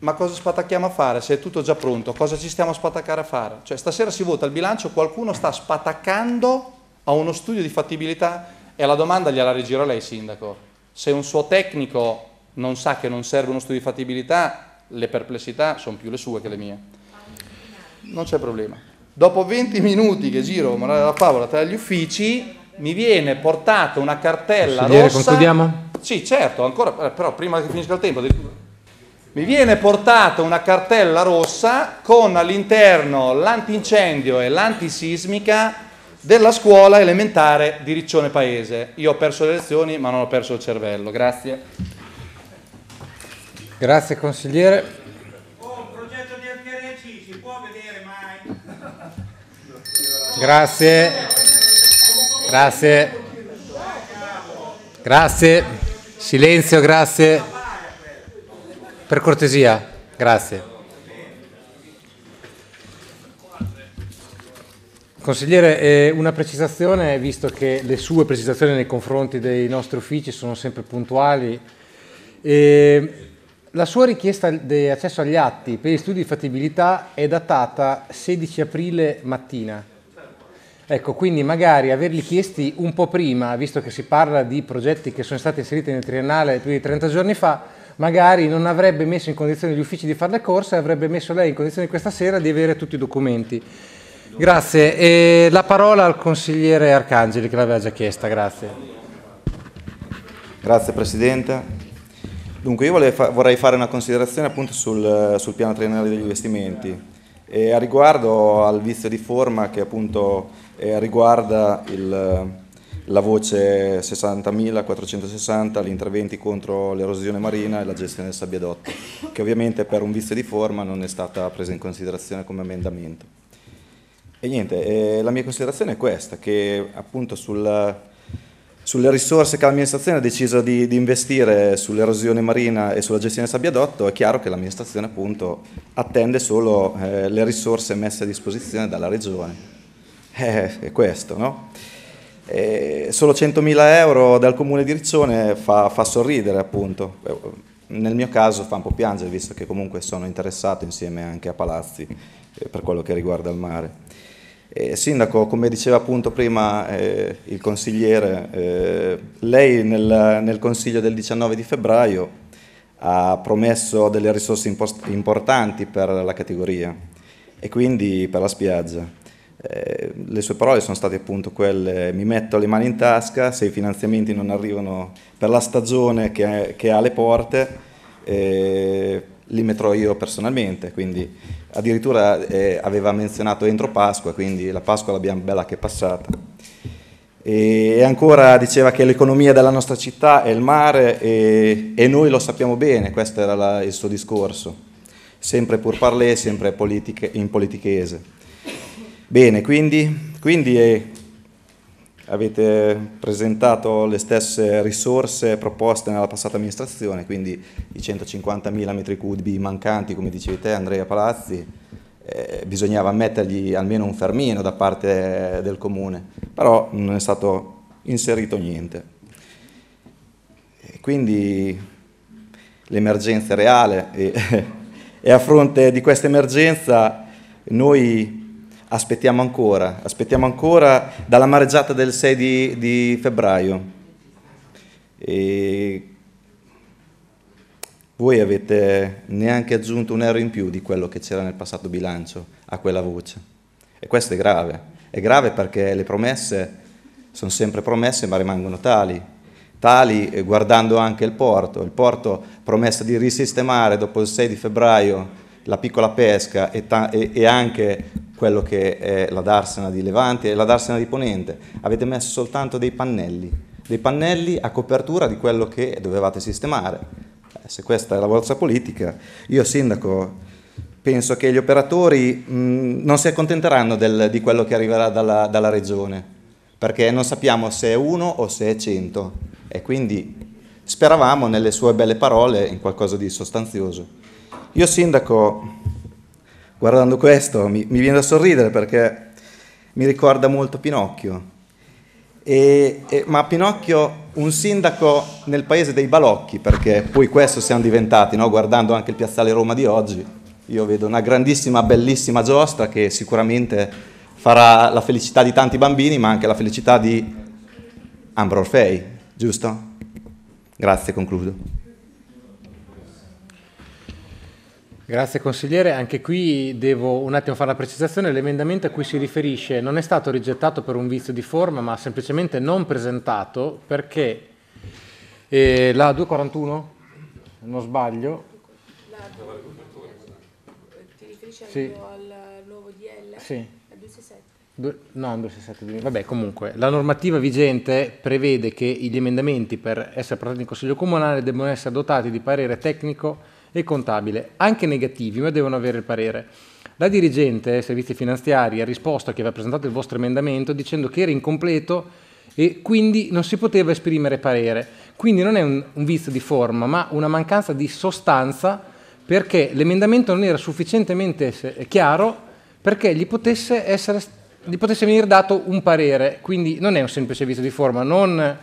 L: Ma cosa spattacchiamo a fare se è tutto già pronto? Cosa ci stiamo a spattaccare a fare? Cioè stasera si vota il bilancio, qualcuno sta spattaccando a uno studio di fattibilità E la domanda gliela rigiro lei, Sindaco. Se un suo tecnico non sa che non serve uno studio di fattibilità, le perplessità sono più le sue che le mie. Non c'è problema. Dopo 20 minuti che giro morale della favola tra gli uffici, mi viene portata una cartella
D: Consigliere,
L: rossa.
D: concludiamo?
L: Sì, certo, ancora, eh, però prima che finisca il tempo. Mi viene portata una cartella rossa con all'interno l'antincendio e l'antisismica della scuola elementare di Riccione Paese. Io ho perso le lezioni, ma non ho perso il cervello. Grazie.
D: Grazie consigliere. Grazie. Grazie. Grazie. Silenzio, grazie. Per cortesia, grazie. Consigliere, eh, una precisazione, visto che le sue precisazioni nei confronti dei nostri uffici sono sempre puntuali. Eh, la sua richiesta di accesso agli atti per gli studi di fattibilità è datata 16 aprile mattina. Ecco, quindi magari averli chiesti un po' prima, visto che si parla di progetti che sono stati inseriti nel triennale più di 30 giorni fa, magari non avrebbe messo in condizione gli uffici di fare le corse, avrebbe messo lei in condizione questa sera di avere tutti i documenti. Grazie. E la parola al consigliere Arcangeli che l'aveva già chiesta, grazie.
M: Grazie Presidente. Dunque io fa- vorrei fare una considerazione appunto sul, sul piano triennale degli investimenti e a riguardo al vizio di forma che appunto eh, riguarda il, la voce 60.460, gli interventi contro l'erosione marina e la gestione del sabbiadotto, che ovviamente per un vizio di forma non è stata presa in considerazione come emendamento. E niente, eh, la mia considerazione è questa, che appunto sul, sulle risorse che l'amministrazione ha deciso di, di investire sull'erosione marina e sulla gestione del sabbiadotto, è chiaro che l'amministrazione appunto attende solo eh, le risorse messe a disposizione dalla regione. Eh, è questo, no? Eh, solo 100.000 euro dal comune di Riccione fa, fa sorridere appunto. Eh, Nel mio caso fa un po' piangere visto che comunque sono interessato insieme anche a Palazzi eh, per quello che riguarda il mare. Eh, sindaco, come diceva appunto prima eh, il consigliere, eh, lei nel, nel consiglio del 19 di febbraio ha promesso delle risorse impost- importanti per la categoria e quindi per la spiaggia. Eh, le sue parole sono state appunto quelle mi metto le mani in tasca, se i finanziamenti non arrivano per la stagione che, che ha alle porte, eh, li metterò io personalmente, quindi addirittura eh, aveva menzionato entro Pasqua, quindi la Pasqua l'abbiamo bella che è passata. E ancora diceva che l'economia della nostra città è il mare e, e noi lo sappiamo bene, questo era la, il suo discorso, sempre pur parlé, sempre politiche, in politichese. Bene, quindi, quindi eh, avete presentato le stesse risorse proposte nella passata amministrazione, quindi i 150.000 metri cubi mancanti, come dicevi te Andrea Palazzi, eh, bisognava mettergli almeno un fermino da parte del comune, però non è stato inserito niente. Quindi l'emergenza è reale e, e a fronte di questa emergenza noi aspettiamo ancora, aspettiamo ancora dalla mareggiata del 6 di, di febbraio. E voi avete neanche aggiunto un euro in più di quello che c'era nel passato bilancio a quella voce. E questo è grave. È grave perché le promesse sono sempre promesse ma rimangono tali. Tali eh, guardando anche il porto. Il porto promessa di risistemare dopo il 6 di febbraio la piccola pesca e, e, e anche quello che è la Darsena di Levante e la Darsena di Ponente. Avete messo soltanto dei pannelli, dei pannelli a copertura di quello che dovevate sistemare. Eh, se questa è la vostra politica, io sindaco penso che gli operatori mh, non si accontenteranno del, di quello che arriverà dalla, dalla regione, perché non sappiamo se è uno o se è cento e quindi speravamo nelle sue belle parole in qualcosa di sostanzioso. Io sindaco, guardando questo, mi, mi viene da sorridere perché mi ricorda molto Pinocchio. E, e, ma Pinocchio, un sindaco nel paese dei balocchi, perché poi questo siamo diventati, no? guardando anche il piazzale Roma di oggi, io vedo una grandissima, bellissima giostra che sicuramente farà la felicità di tanti bambini, ma anche la felicità di Ambra Orfei, giusto? Grazie, concludo.
D: Grazie consigliere, anche qui devo un attimo fare la precisazione, l'emendamento a cui si riferisce non è stato rigettato per un vizio di forma ma semplicemente non presentato perché eh, la 241, non sbaglio,
I: Ti riferisci al,
D: Sì.
I: al nuovo DL?
D: Sì.
I: Al 267.
D: Due- no, un 267, vabbè comunque la normativa vigente prevede che gli emendamenti per essere portati in Consiglio Comunale debbano essere dotati di parere tecnico e contabile, anche negativi, ma devono avere il parere. La dirigente servizi finanziari ha risposto a chi aveva presentato il vostro emendamento dicendo che era incompleto e quindi non si poteva esprimere parere. Quindi non è un, un vizio di forma, ma una mancanza di sostanza perché l'emendamento non era sufficientemente chiaro perché gli potesse, essere, gli potesse venire dato un parere. Quindi non è un semplice vizio di forma, non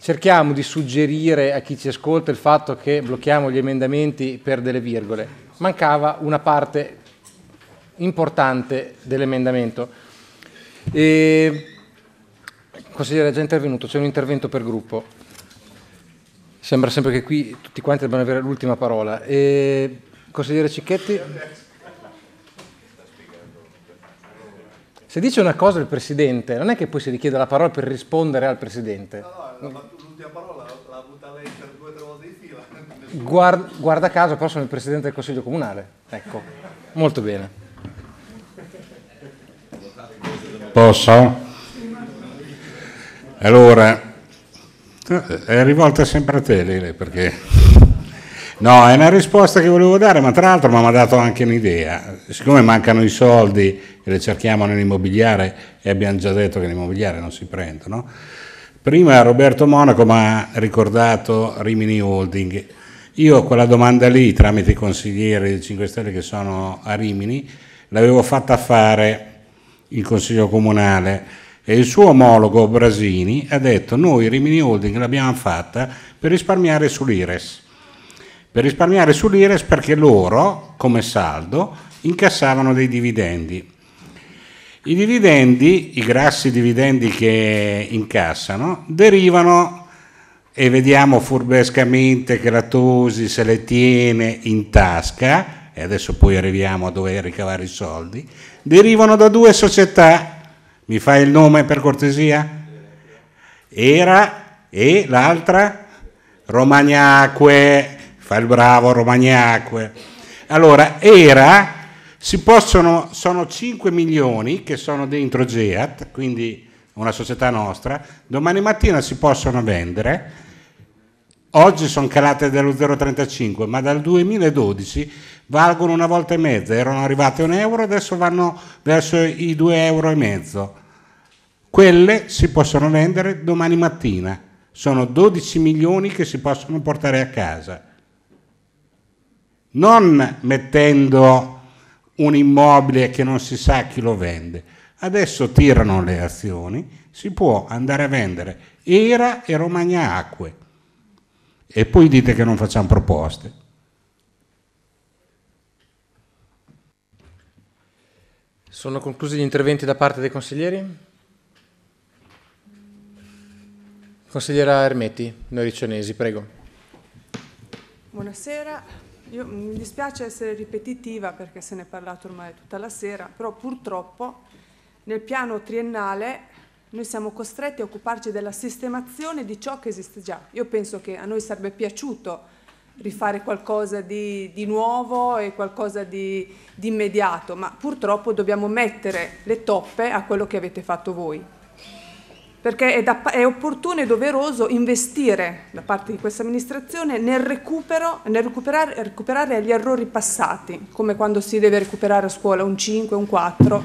D: cerchiamo di suggerire a chi ci ascolta il fatto che blocchiamo gli emendamenti per delle virgole. Mancava una parte importante dell'emendamento. E... Consigliere è già intervenuto, c'è un intervento per gruppo. Sembra sempre che qui tutti quanti debbano avere l'ultima parola. E... Consigliere Cicchetti? Se dice una cosa il Presidente, non è che poi si richiede la parola per rispondere al Presidente.
N: L'ultima parola l'ha avuta lei per due o tre volte di fila.
D: Guarda, guarda caso, però sono il Presidente del Consiglio Comunale. Ecco, molto bene.
H: Posso? Allora, è rivolta sempre a te Lele, perché... No, è una risposta che volevo dare, ma tra l'altro mi ha dato anche un'idea. Siccome mancano i soldi e le cerchiamo nell'immobiliare, e abbiamo già detto che l'immobiliare non si prende, no? Prima Roberto Monaco mi ha ricordato Rimini Holding. Io quella domanda lì, tramite i consiglieri del 5 Stelle che sono a Rimini, l'avevo fatta fare in Consiglio Comunale e il suo omologo Brasini ha detto noi Rimini Holding l'abbiamo fatta per risparmiare sull'Ires. Per risparmiare sull'Ires perché loro, come saldo, incassavano dei dividendi. I dividendi, i grassi dividendi che incassano, derivano, e vediamo furbescamente che la Tosi se le tiene in tasca, e adesso poi arriviamo a dove ricavare i soldi, derivano da due società. Mi fai il nome per cortesia? Era e l'altra? Romagnacque, fa il bravo Romagnacque. Allora, era, si possono, sono 5 milioni che sono dentro Geat, quindi una società nostra, domani mattina si possono vendere, oggi sono calate dello 0,35, ma dal 2012 valgono una volta e mezza, erano arrivate a un euro, adesso vanno verso i 2 euro e mezzo. Quelle si possono vendere domani mattina, sono 12 milioni che si possono portare a casa. Non mettendo un immobile che non si sa chi lo vende. Adesso tirano le azioni, si può andare a vendere Era e Romagna Acque. E poi dite che non facciamo proposte.
D: Sono conclusi gli interventi da parte dei consiglieri? Consigliera Ermetti, noi riccionesi, prego.
O: Buonasera, Io, mi dispiace essere ripetitiva perché se ne è parlato ormai tutta la sera, però purtroppo nel piano triennale noi siamo costretti a occuparci della sistemazione di ciò che esiste già. Io penso che a noi sarebbe piaciuto rifare qualcosa di, di nuovo e qualcosa di, di immediato, ma purtroppo dobbiamo mettere le toppe a quello che avete fatto voi perché è, da- è opportuno e doveroso investire da parte di questa amministrazione nel recupero, nel recuperare, recuperare gli errori passati, come quando si deve recuperare a scuola un 5, un 4,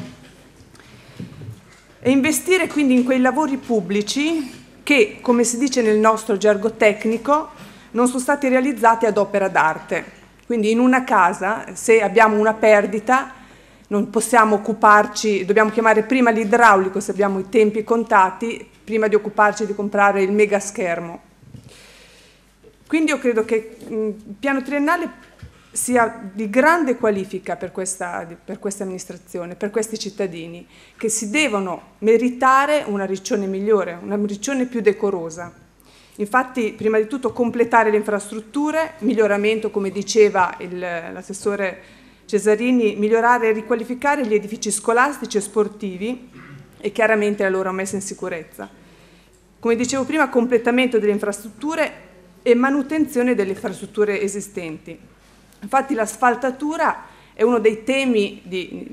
O: e investire quindi in quei lavori pubblici che, come si dice nel nostro gergo tecnico, non sono stati realizzati ad opera d'arte. Quindi in una casa, se abbiamo una perdita, non possiamo occuparci, dobbiamo chiamare prima l'idraulico se abbiamo i tempi contati, prima di occuparci di comprare il mega schermo. Quindi io credo che il piano triennale sia di grande qualifica per questa, per questa amministrazione, per questi cittadini, che si devono meritare una riccione migliore, una riccione più decorosa. Infatti, prima di tutto, completare le infrastrutture, miglioramento, come diceva l'assessore Cesarini, migliorare e riqualificare gli edifici scolastici e sportivi e chiaramente la loro messa in sicurezza. Come dicevo prima, completamento delle infrastrutture e manutenzione delle infrastrutture esistenti. Infatti l'asfaltatura è uno dei temi di,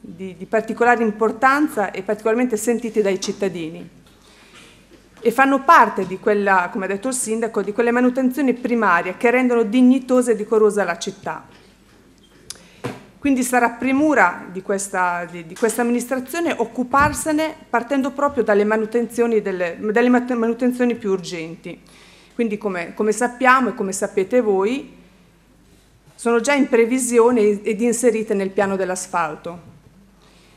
O: di- di particolare importanza e particolarmente sentiti dai cittadini e fanno parte di quella, come ha detto il sindaco, di quelle manutenzioni primarie che rendono dignitosa e decorosa la città. Quindi sarà premura di questa, di, di questa amministrazione occuparsene partendo proprio dalle manutenzioni, delle, dalle manutenzioni più urgenti. Quindi come, come sappiamo e come sapete voi, sono già in previsione ed inserite nel piano dell'asfalto.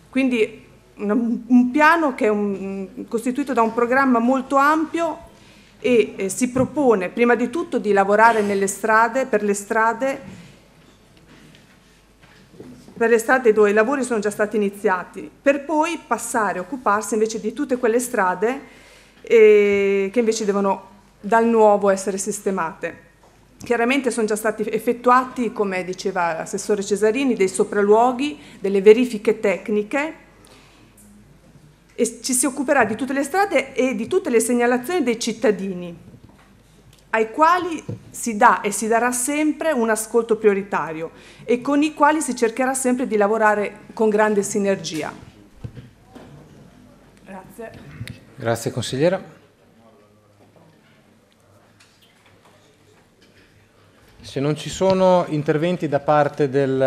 O: Quindi un, un piano che è un- costituito da un programma molto ampio e eh, si propone prima di tutto di lavorare nelle strade, per le strade per le strade dove i lavori sono già stati iniziati, per poi passare a occuparsi invece di tutte quelle strade eh, che invece devono dal nuovo essere sistemate. Chiaramente sono già stati effettuati, come diceva l'assessore Cesarini, dei sopralluoghi, delle verifiche tecniche e ci si occuperà di tutte le strade e di tutte le segnalazioni dei cittadini, ai quali si dà e si darà sempre un ascolto prioritario e con i quali si cercherà sempre di lavorare con grande sinergia. Grazie.
D: Grazie consigliera. Se non ci sono interventi da parte del